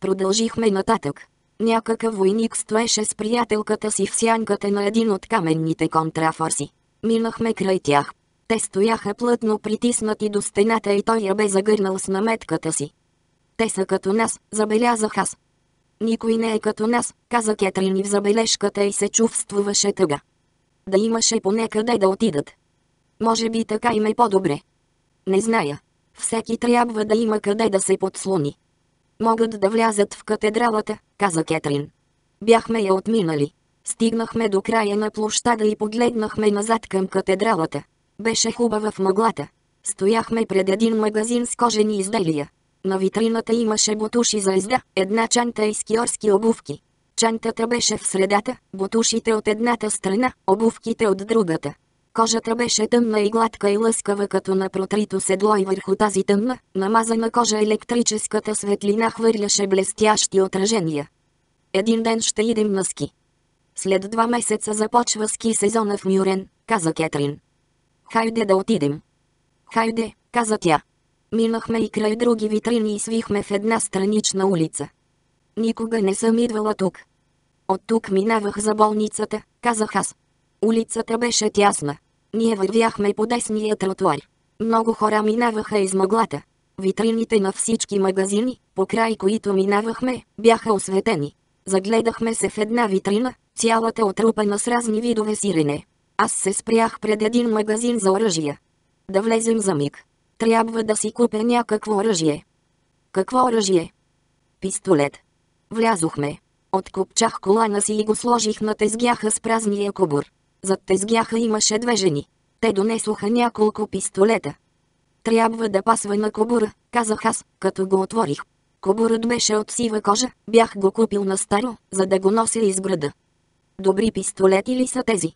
Продължихме нататък. Някакъв войник стоеше с приятелката си в сянката на един от каменните контрафорси. Минахме край тях. Те стояха плътно притиснати до стената и той я бе загърнал с наметката си. Те са като нас, забелязах аз. Никой не е като нас, каза Кетрин и в забележката и се чувствуваше тъга. Да имаше поне къде да отидат. Може би така им е по-добре. Не зная. Всеки трябва да има къде да се подслони. Могат да влязат в катедралата, каза Кетрин. Бяхме я отминали. Стигнахме до края на площада и погледнахме назад към катедралата. Беше хубава в мъглата. Стояхме пред един магазин с кожени изделия. На витрината имаше бутуши за езда, една чанта и скиорски обувки. Чантата беше в средата, бутушите от едната страна, обувките от другата. Кожата беше тъмна и гладка и лъскава като на протрито седло и върху тази тъмна, намазана кожа електрическата светлина хвърляше блестящи отражения. Един ден ще идем на ски. След два месеца започва ски сезона в Мюрен, каза Кетрин. Хайде да отидем. Хайде, каза тя. Минахме и край други витрини и свихме в една странична улица. Никога не съм идвала тук. От тук минавах за болницата, казах аз. Улицата беше тясна. Ние вървяхме по десния тротуар. Много хора минаваха из мъглата. Витрините на всички магазини, по край които минавахме, бяха осветени. Загледахме се в една витрина, цялата отрупана с разни видове сирене. Аз се спрях пред един магазин за оръжия. Да влезем за миг. Трябва да си купя някакво оръжие. Какво оръжие? Пистолет. Влязохме. Откопчах колана си и го сложих на тезгяха с празния кобур. Зад тезгяха имаше две жени. Те донесоха няколко пистолета. Трябва да пасва на кобура, казах аз, като го отворих. Кобурът беше от сива кожа, бях го купил на старо, за да го нося из града. Добри пистолети ли са тези?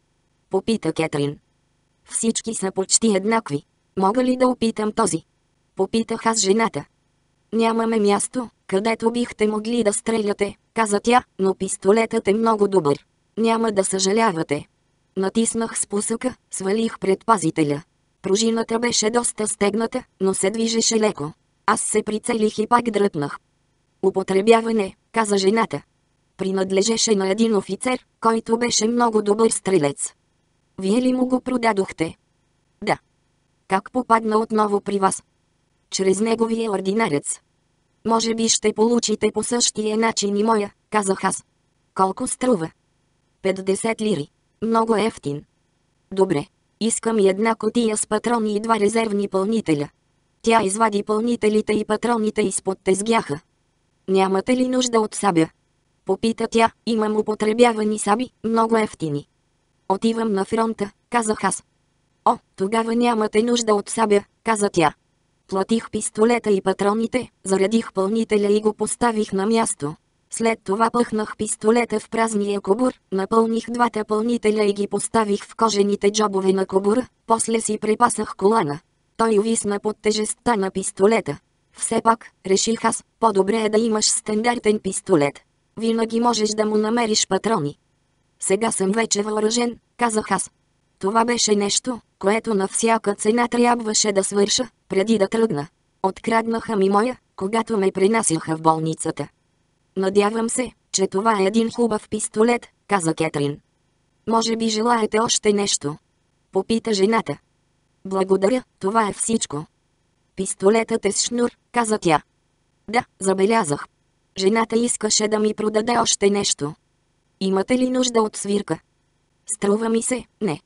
Попита Кетрин. Всички са почти еднакви. Мога ли да опитам този? Попитах аз жената. Нямаме място, където бихте могли да стреляте, каза тя, но пистолетът е много добър. Няма да съжалявате. Натиснах спусъка, свалих предпазителя. Пружината беше доста стегната, но се движеше леко. Аз се прицелих и пак дръпнах. Употребяване, каза жената. Принадлежеше на един офицер, който беше много добър стрелец. Вие ли му го продадохте? Да. Как попадна отново при вас? Чрез неговия ординарец. Може би ще получите по същия начин и моя, казах аз. Колко струва? 50 лири. Много ефтин. Добре. Искам и една котия с патрони и два резервни пълнителя. Тя извади пълнителите и патроните изпод тезгяха. Нямате ли нужда от сабя? Попита тя, имам употребявани саби, много ефтини. Отивам на фронта, казах аз. О, тогава нямате нужда от сабя, каза тя. Платих пистолета и патроните, заредих пълнителя и го поставих на място. След това пъхнах пистолета в празния кобур, напълних двата пълнителя и ги поставих в кожените джобове на кобура, после си припасах колана. Той увисна под тежестта на пистолета. Все пак, реших аз, по-добре е да имаш стандартен пистолет. Винаги можеш да му намериш патрони. Сега съм вече въоръжен, казах аз. Това беше нещо, което на всяка цена трябваше да свърша, преди да тръгна. Откраднаха ми моя, когато ме принасяха в болницата. Надявам се, че това е един хубав пистолет, каза Кетрин. Може би желаете още нещо? Попита жената. Благодаря, това е всичко. Пистолетът е с шнур, каза тя. Да, забелязах. Жената искаше да ми продаде още нещо. Имате ли нужда от свирка? Струва ми се, не.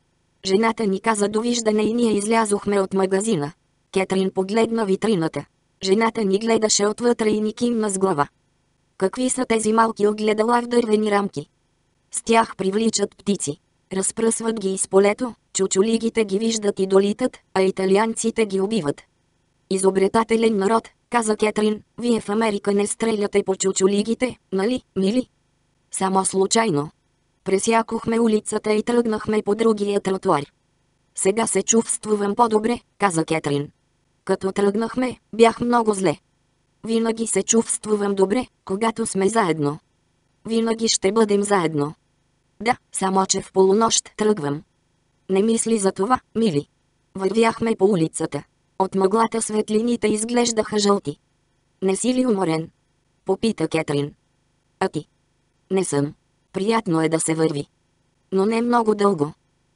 Жената ни каза довиждане и ние излязохме от магазина. Кетрин погледна витрината. Жената ни гледаше отвътре и ни кимна с глава. Какви са тези малки огледала в дървени рамки? С тях привличат птици. Разпръсват ги из полето, чучулигите ги виждат и долитат, а италианците ги убиват. Изобретателен народ, каза Кетрин, вие в Америка не стреляте по чучулигите, нали, мили? Само случайно. Пресякохме улицата и тръгнахме по другия тротуар. Сега се чувствувам по-добре, каза Кетрин. Като тръгнахме, бях много зле. Винаги се чувствувам добре, когато сме заедно. Винаги ще бъдем заедно. Да, само че в полунощ тръгвам. Не мисли за това, мили. Вървяхме по улицата. От мъглата светлините изглеждаха жълти. Не си ли уморен? Попита Кетрин. А ти? Не съм. Приятно е да се върви. Но не много дълго.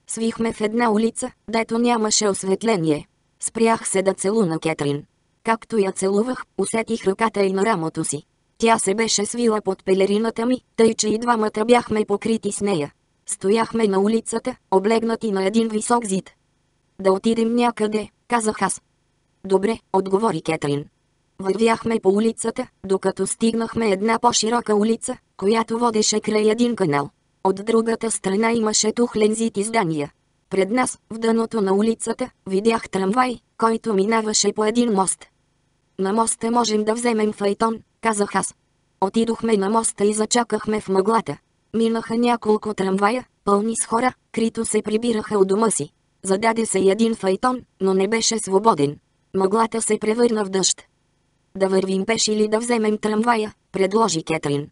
Свихме в една улица, дето нямаше осветление. Спрях се да целуна Кетрин. Както я целувах, усетих ръката и на рамото си. Тя се беше свила под пелерината ми, тъй че и двамата бяхме покрити с нея. Стояхме на улицата, облегнати на един висок зид. Да отидем някъде, казах аз. Добре, отговори Кетрин. Вървяхме по улицата, докато стигнахме една по-широка улица, която водеше край един канал. От другата страна имаше тухлен зид и здания. Пред нас, в дъното на улицата, видях трамвай, който минаваше по един мост. На моста можем да вземем файтон, казах аз. Отидохме на моста и зачакахме в мъглата. Минаха няколко трамвая, пълни с хора, крито се прибираха у дома си. Зададе се един файтон, но не беше свободен. Мъглата се превърна в дъжд. Да вървим пеш или да вземем трамвая, предложи Кетрин.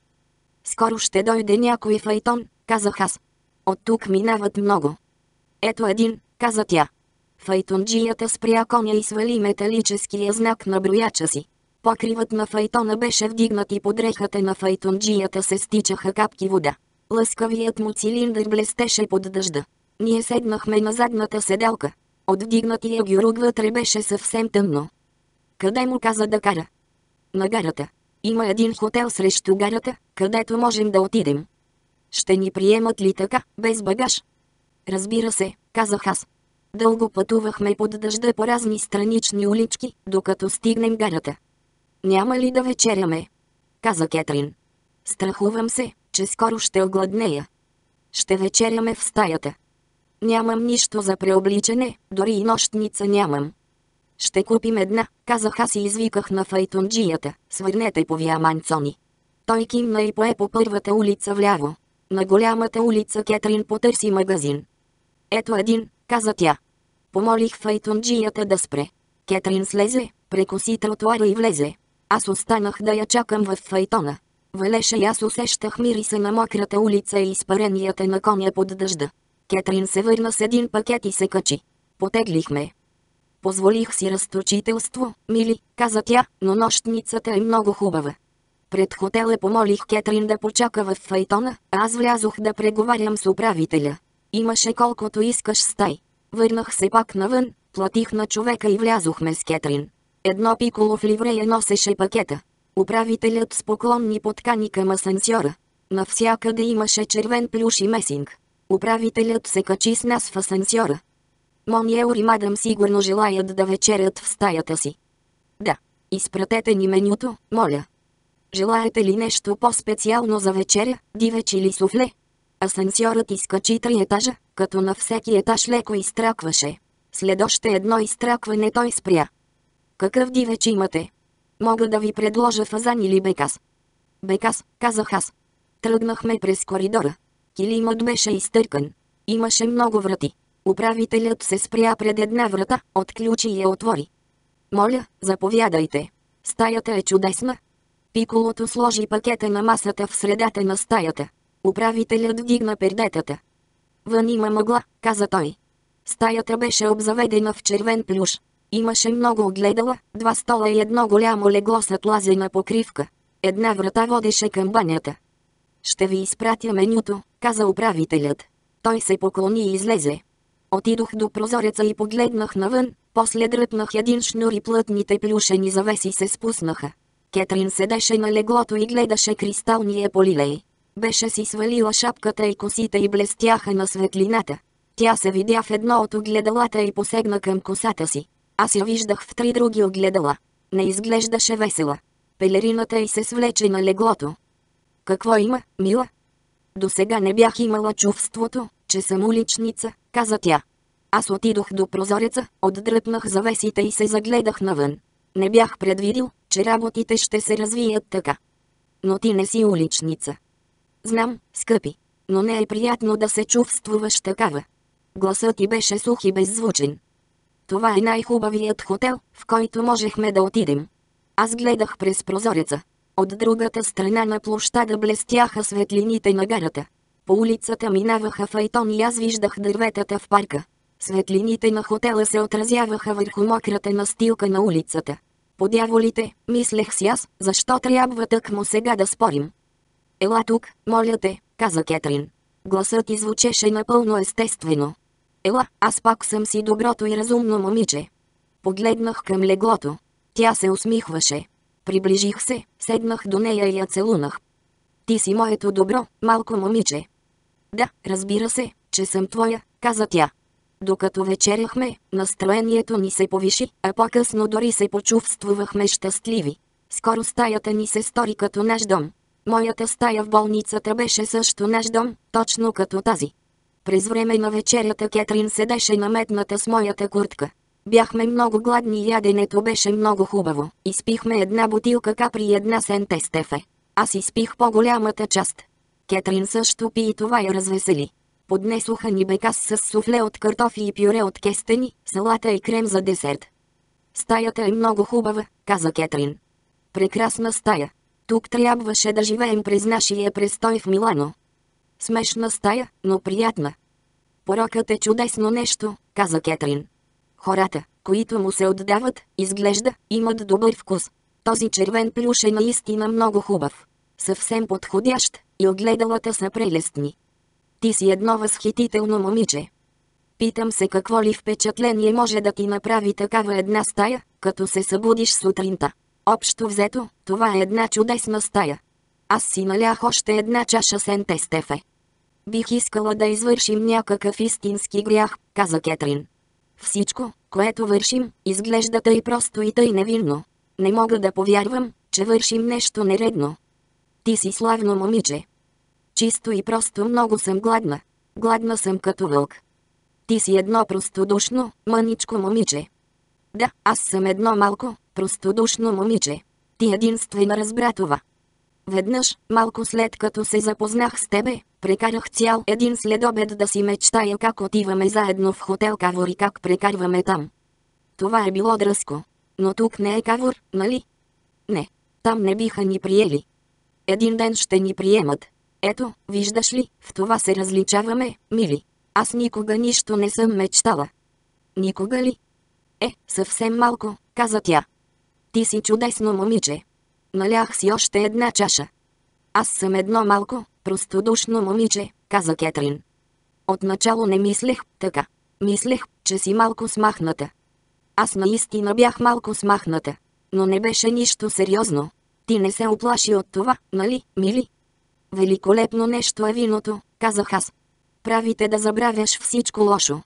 Скоро ще дойде някой файтон, казах аз. От тук минават много. Ето един, каза тя. Файтонджията спря коня и свали металическия знак на брояча си. Покривът на файтона беше вдигнат и под рехата на файтонджията се стичаха капки вода. Лъскавият му цилиндър блестеше под дъжда. Ние седнахме на задната седелка. От вдигнатия гюруг вътре беше съвсем тъмно. Къде му каза да кара? На гарата. Има един хотел срещу гарата, където можем да отидем. Ще ни приемат ли така, без багаж? Разбира се, казах аз. Дълго пътувахме под дъжда по разни странични улички, докато стигнем гарата. Няма ли да вечеряме? Каза Кетрин. Страхувам се, че скоро ще огладнея. Ще вечеряме в стаята. Нямам нищо за преобличане, дори и нощница нямам. Ще купим една, казах аз и извиках на файтонджията, свърнете по Вия Манцони. Той кимна и пое по първата улица вляво. На голямата улица Кетрин потърси магазин. Ето един, каза тя. Помолих файтонджията да спре. Кетрин слезе, прекоси тротуара и влезе. Аз останах да я чакам в файтона. Валеше и аз усещах мириса на мократа улица и изпаренията на коня под дъжда. Кетрин се върна с един пакет и се качи. Потеглихме. Позволих си разточителство, мили, каза тя, но нощницата е много хубава. Пред хотела помолих Кетрин да почака в файтона, а аз влязох да преговарям с управителя. Имаше колкото искаш стай. Върнах се пак навън, платих на човека и влязохме с Кетрин. Едно пиколо в ливрея носеше пакета. Управителят с поклон ни подкани към асансьора. Навсякъде имаше червен плюш и месинг. Управителят се качи с нас в асансьора. Мониел и мадам сигурно желаят да вечерят в стаята си. Да. Изпратете ни менюто, моля. Желаете ли нещо по-специално за вечеря, дивеч или суфле? Асансьорът изкачи три етажа, като на всеки етаж леко изтракваше. След още едно изтракване той спря. Какъв дивеч имате? Мога да ви предложа фазан или бекас. Бекас, казах аз. Тръгнахме през коридора. Килимът беше изтъркан. Имаше много врати. Управителят се спря пред една врата, отключи и я отвори. Моля, заповядайте. Стаята е чудесна. Пиколото сложи пакета на масата в средата на стаята. Управителят вдигна пердетата. Вън има мъгла, каза той. Стаята беше обзаведена в червен плюш. Имаше много огледала, два стола и едно голямо легло с атлазена покривка. Една врата водеше към банята. Ще ви изпратя менюто, каза управителят. Той се поклони и излезе. Отидох до прозореца и погледнах навън, после дръпнах един шнур и плътните плюшени завеси се спуснаха. Кетрин седеше на леглото и гледаше кристалния полилей. Беше си свалила шапката и косите и блестяха на светлината. Тя се видя в едно от огледалата и посегна към косата си. Аз я виждах в три други огледала. Не изглеждаше весела. Пелерината й се свлече на леглото. Какво има, мила? До сега не бях имала чувството, че съм уличница, каза тя. Аз отидох до прозореца, отдръпнах завесите и се загледах навън. Не бях предвидил, че работите ще се развият така. Но ти не си уличница. Знам, скъпи, но не е приятно да се чувствуваш такава. Гласът ти беше сух и беззвучен. Това е най-хубавият хотел, в който можехме да отидем. Аз гледах през прозореца. От другата страна на площада блестяха светлините на гарата. По улицата минаваха файтон и аз виждах дърветата в парка. Светлините на хотела се отразяваха върху мократа настилка на улицата. Подяволите, мислех си аз, защо трябва тък му сега да спорим. Ела тук, моля те, каза Кетрин. Гласът ти звучеше напълно естествено. Ела, аз пак съм си доброто и разумно момиче. Погледнах към леглото. Тя се усмихваше. Приближих се, седнах до нея и я целунах. Ти си моето добро, малко момиче. Да, разбира се, че съм твоя, каза тя. Докато вечеряхме, настроението ни се повиши, а по-късно дори се почувствувахме щастливи. Скоро стаята ни се стори като наш дом. Моята стая в болницата беше също наш дом, точно като тази. През време на вечерята Кетрин седеше наметната с моята куртка. Бяхме много гладни и яденето беше много хубаво. Изпихме една бутилка капри и една сенте стефе. Аз изпих по-голямата част. Кетрин също пи и това я развесели. Поднесоха ни бекас с суфле от картофи и пюре от кестени, салата и крем за десерт. Стаята е много хубава, каза Кетрин. Прекрасна стая. Тук трябваше да живеем през нашия престой в Милано. Смешна стая, но приятна. Порокът е чудесно нещо, каза Кетрин. Хората, които му се отдават, изглежда, имат добър вкус. Този червен плюш е наистина много хубав. Съвсем подходящ, и огледалата са прелестни. Ти си едно възхитително момиче. Питам се какво ли впечатление може да ти направи такава една стая, като се събудиш сутринта. Общо взето, това е една чудесна стая. Аз си налях още една чаша сенте Стефе. Бих искала да извършим някакъв истински грях, каза Кетрин. Всичко, което вършим, изглежда тъй просто и тъй невинно. Не мога да повярвам, че вършим нещо нередно. Ти си славно момиче. Чисто и просто много съм гладна. Гладна съм като вълк. Ти си едно простодушно, мъничко момиче. Да, аз съм едно малко, простодушно момиче. Ти единствено разбра това. Веднъж, малко след като се запознах с тебе, прекарах цял един следобед да си мечтая как отиваме заедно в хотел Кавор и как прекарваме там. Това е било дръско. Но тук не е Кавор, нали? Не. Там не биха ни приели. Един ден ще ни приемат. Ето, виждаш ли, в това се различаваме, мили. Аз никога нищо не съм мечтала. Никога ли? Е, съвсем малко, каза тя. Ти си чудесно момиче. Налях си още една чаша. Аз съм едно малко, простодушно момиче, каза Кетрин. Отначало не мислех така. Мислех, че си малко смахната. Аз наистина бях малко смахната. Но не беше нищо сериозно. Ти не се оплаши от това, нали, мили? Великолепно нещо е виното, казах аз. Правите да забравяш всичко лошо.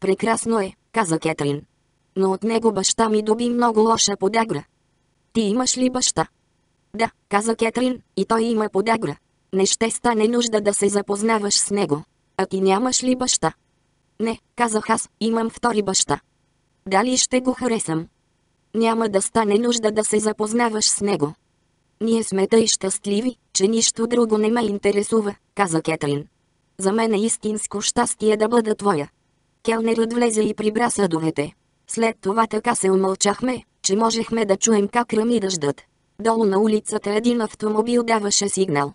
Прекрасно е, каза Кетрин. Но от него баща ми доби много лоша подагра. Ти имаш ли баща? Да, каза Кетрин, и той има подагра. Не ще стане нужда да се запознаваш с него. А ти нямаш ли баща? Не, казах аз, имам втори баща. Дали ще го харесам? Няма да стане нужда да се запознаваш с него. Ние сме тъй щастливи, че нищо друго не ме интересува, каза Кетрин. За мен е истинско щастие да бъда твоя. Келнерът влезе и прибра съдовете. След това така се умълчахме, че можехме да чуем как рами дъждът. Долу на улицата един автомобил даваше сигнал.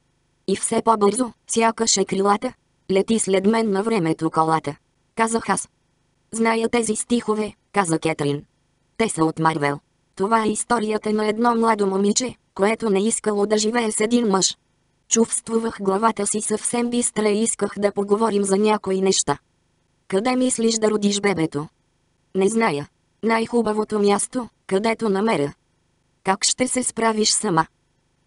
И все по-бързо, сякаше крилата. Лети след мен на времето колата. Казах аз. Зная тези стихове, каза Кетрин. Те са от Марвел. Това е историята на едно младо момиче, което не искало да живее с един мъж. Чувствувах главата си съвсем бистра и исках да поговорим за някои неща. Къде мислиш да родиш бебето? Не зная. Най-хубавото място, където намеря. Как ще се справиш сама?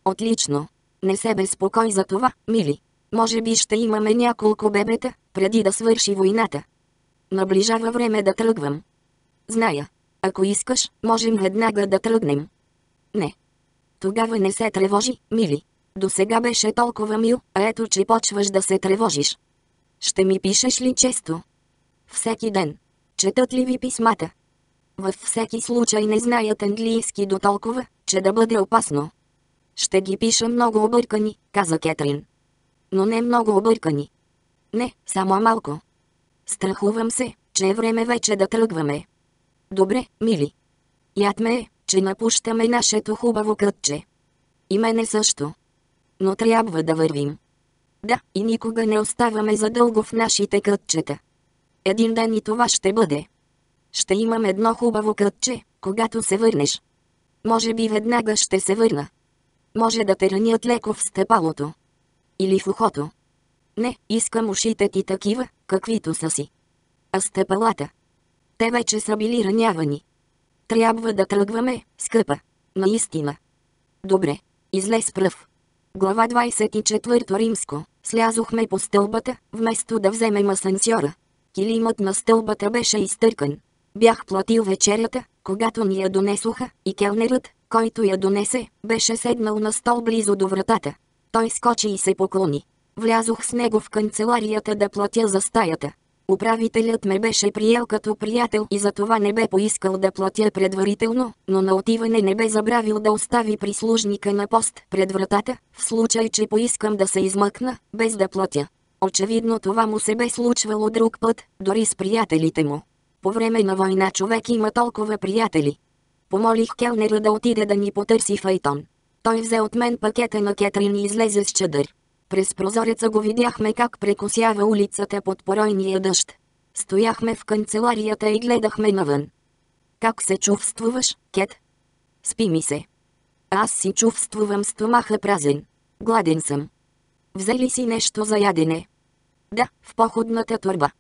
Отлично. Не се безпокой за това, мили. Може би ще имаме няколко бебета, преди да свърши войната. Наближава време да тръгвам. Зная. Ако искаш, можем веднага да тръгнем. Не. Тогава не се тревожи, мили. До сега беше толкова мил, а ето че почваш да се тревожиш. Ще ми пишеш ли често? Всеки ден. Четат ли ви писмата? Във всеки случай не знаят английски до толкова, че да бъде опасно. Ще ги пиша много объркани, каза Кетрин. Но не много объркани. Не, само малко. Страхувам се, че е време вече да тръгваме. Добре, мили. Яд ме е, че напущаме нашето хубаво кътче. И мене също. Но трябва да вървим. Да, и никога не оставаме задълго в нашите кътчета. Един ден и това ще бъде. Ще имам едно хубаво кътче, когато се върнеш. Може би веднага ще се върна. Може да те ранят леко в степалото. Или в ухото. Не, искам ушите ти такива, каквито са си. А степалата? Те вече са били ранявани. Трябва да тръгваме, скъпа. Наистина. Добре. Излез пръв. Глава 24 Римско. Слязохме по стълбата, вместо да вземем асансьора. Килимът на стълбата беше изтъркан. Бях платил вечерята, когато ни я донесоха, и келнерът, който я донесе, беше седнал на стол близо до вратата. Той скочи и се поклони. Влязох с него в канцеларията да платя за стаята. Управителят ме беше приел като приятел и за това не бе поискал да платя предварително, но на отиване не бе забравил да остави прислужника на пост пред вратата, в случай че поискам да се измъкна, без да платя. Очевидно това му се бе случвало друг път, дори с приятелите му. По време на война човек има толкова приятели. Помолих келнера да отиде да ни потърси Файтон. Той взе от мен пакета на Кетрин и излезе с чадър. През прозореца го видяхме как прекосява улицата под поройния дъжд. Стояхме в канцеларията и гледахме навън. Как се чувствуваш, Кет? Спи ми се. Аз си чувствувам стомаха празен. Гладен съм. Взели си нещо за ядене? Да, в походната турба.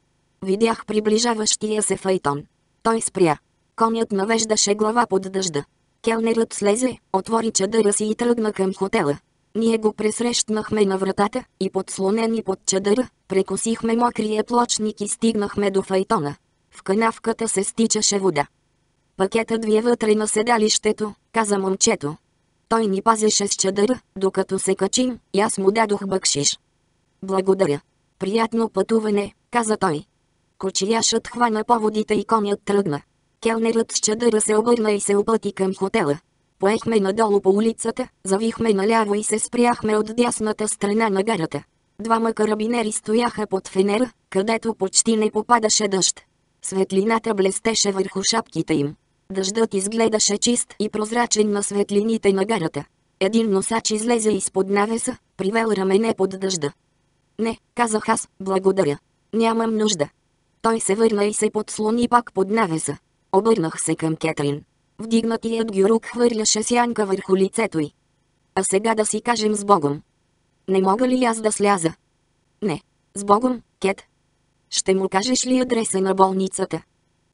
Видях приближаващия се файтон. Той спря. Конят навеждаше глава под дъжда. Келнерът слезе, отвори чадъра си и тръгна към хотела. Ние го пресрещнахме на вратата и подслонени под чадъра, прекосихме мокрия плочник и стигнахме до файтона. В канавката се стичаше вода. Пакетът ви е вътре на седалището, каза момчето. Той ни пазеше с чадъра, докато се качим, и аз му дадох бъкшиш. Благодаря. Приятно пътуване, каза той. Кочияшът хвана поводите и конят тръгна. Келнерът с чадъра се обърна и се опъти към хотела. Поехме надолу по улицата, завихме наляво и се спряхме от дясната страна на гарата. Двама карабинери стояха под фенера, където почти не попадаше дъжд. Светлината блестеше върху шапките им. Дъждът изгледаше чист и прозрачен на светлините на гарата. Един носач излезе изпод навеса, привел рамене под дъжда. Не, казах аз, благодаря. Нямам нужда. Той се върна и се подслони пак под навеса. Обърнах се към Кетрин. Вдигнатият гюрук хвърляше сянка върху лицето й. А сега да си кажем с Богом. Не мога ли аз да сляза? Не. С Богом, Кет. Ще му кажеш ли адреса на болницата?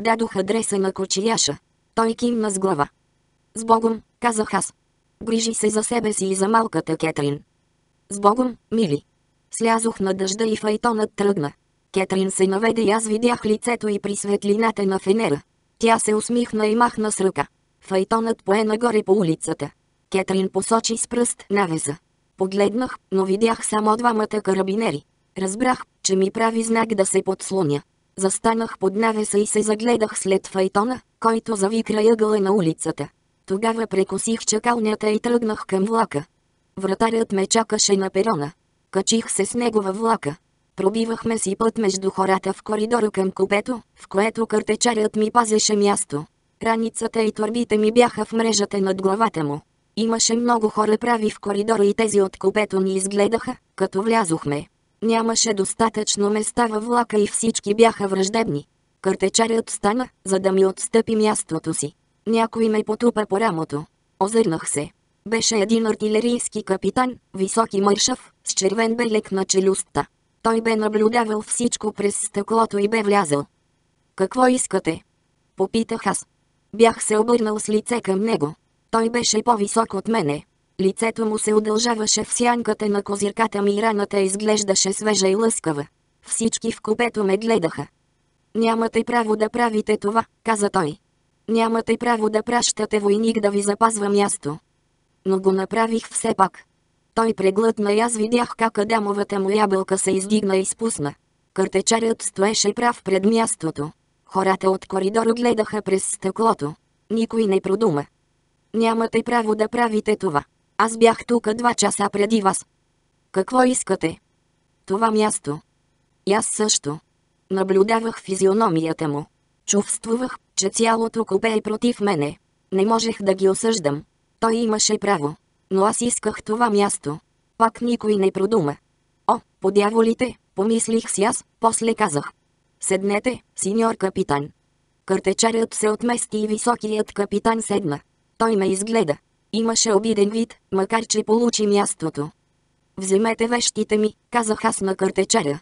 Дадох адреса на кочияша. Той кимна с глава. С Богом, казах аз. Грижи се за себе си и за малката Кетрин. С Богом, мили. Слязох на дъжда и файтонът тръгна. Кетрин се наведе и аз видях лицето й при светлината на фенера. Тя се усмихна и махна с ръка. Файтонът пое нагоре по улицата. Кетрин посочи с пръст навеса. Погледнах, но видях само двамата карабинери. Разбрах, че ми прави знак да се подслоня. Застанах под навеса и се загледах след файтона, който зави крайъгъла на улицата. Тогава прекосих чакалнята и тръгнах към влака. Вратарят ме чакаше на перона. Качих се с него във влака. Пробивахме си път между хората в коридора към купето, в което картечарят ми пазеше място. Раницата и турбите ми бяха в мрежата над главата му. Имаше много хора прави в коридора и тези от купето ни изгледаха, като влязохме. Нямаше достатъчно места във влака и всички бяха враждебни. Картечарят стана, за да ми отстъпи мястото си. Някой ме потупа по рамото. Озърнах се. Беше един артилерийски капитан, висок и мършав, с червен белек на челюстта. Той бе наблюдавал всичко през стъклото и бе влязъл. Какво искате? Попитах аз. Бях се обърнал с лице към него. Той беше по-висок от мене. Лицето му се удължаваше в сянката на козирката ми и раната изглеждаше свежа и лъскава. Всички в купето ме гледаха. Нямате право да правите това, каза той. Нямате право да пращате войник да ви запазва място. Но го направих все пак. Той преглътна и аз видях как адамовата му ябълка се издигна и спусна. Картечарят стоеше прав пред мястото. Хората от коридора гледаха през стъклото. Никой не продума. Нямате право да правите това. Аз бях тук два часа преди вас. Какво искате? Това място. И аз също. Наблюдавах физиономията му. Чувствувах, че цялото купе е против мене. Не можех да ги осъждам. Той имаше право. Но аз исках това място. Пак никой не продума. О, подяволите, помислих си аз, после казах. Седнете, сеньор капитан. Картечарят се отмести и високият капитан седна. Той ме изгледа. Имаше обиден вид, макар че получи мястото. Вземете вещите ми, казах аз на картечаря.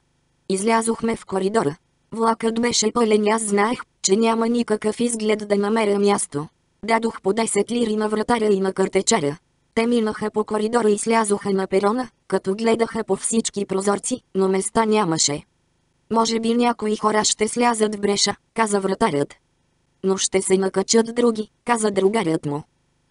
Излязохме в коридора. Влакът беше пълен и аз знаех, че няма никакъв изглед да намеря място. Дадох по 10 лири на вратаря и на картечаря. Те минаха по коридора и слязоха на перона, като гледаха по всички прозорци, но места нямаше. Може би някои хора ще слязат в бреша, каза вратарят. Но ще се накачат други, каза другарят му.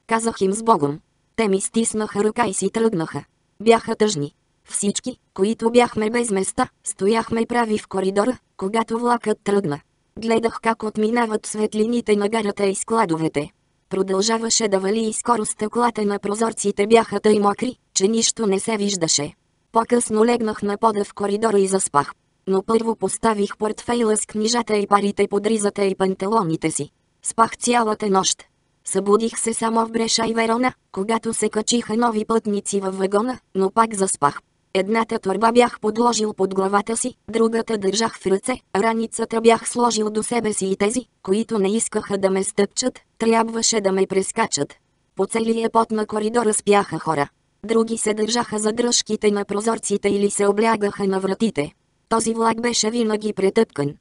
Казах им с Богом. Те ми стиснаха ръка и си тръгнаха. Бяха тъжни. Всички, които бяхме без места, стояхме прави в коридора, когато влакът тръгна. Гледах как отминават светлините на гарата и складовете. Продължаваше да вали и скоро стъклата на прозорците бяха тъй мокри, че нищо не се виждаше. По-късно легнах на пода в коридора и заспах. Но първо поставих портфейла с книжата и парите под ризата и панталоните си. Спах цялата нощ. Събудих се само в Бреша и Верона, когато се качиха нови пътници във вагона, но пак заспах. Едната турба бях подложил под главата си, другата държах в ръце, раницата бях сложил до себе си и тези, които не искаха да ме стъпчат, трябваше да ме прескачат. По целия пот на коридора спяха хора. Други се държаха за дръжките на прозорците или се облягаха на вратите. Този влак беше винаги претъпкан.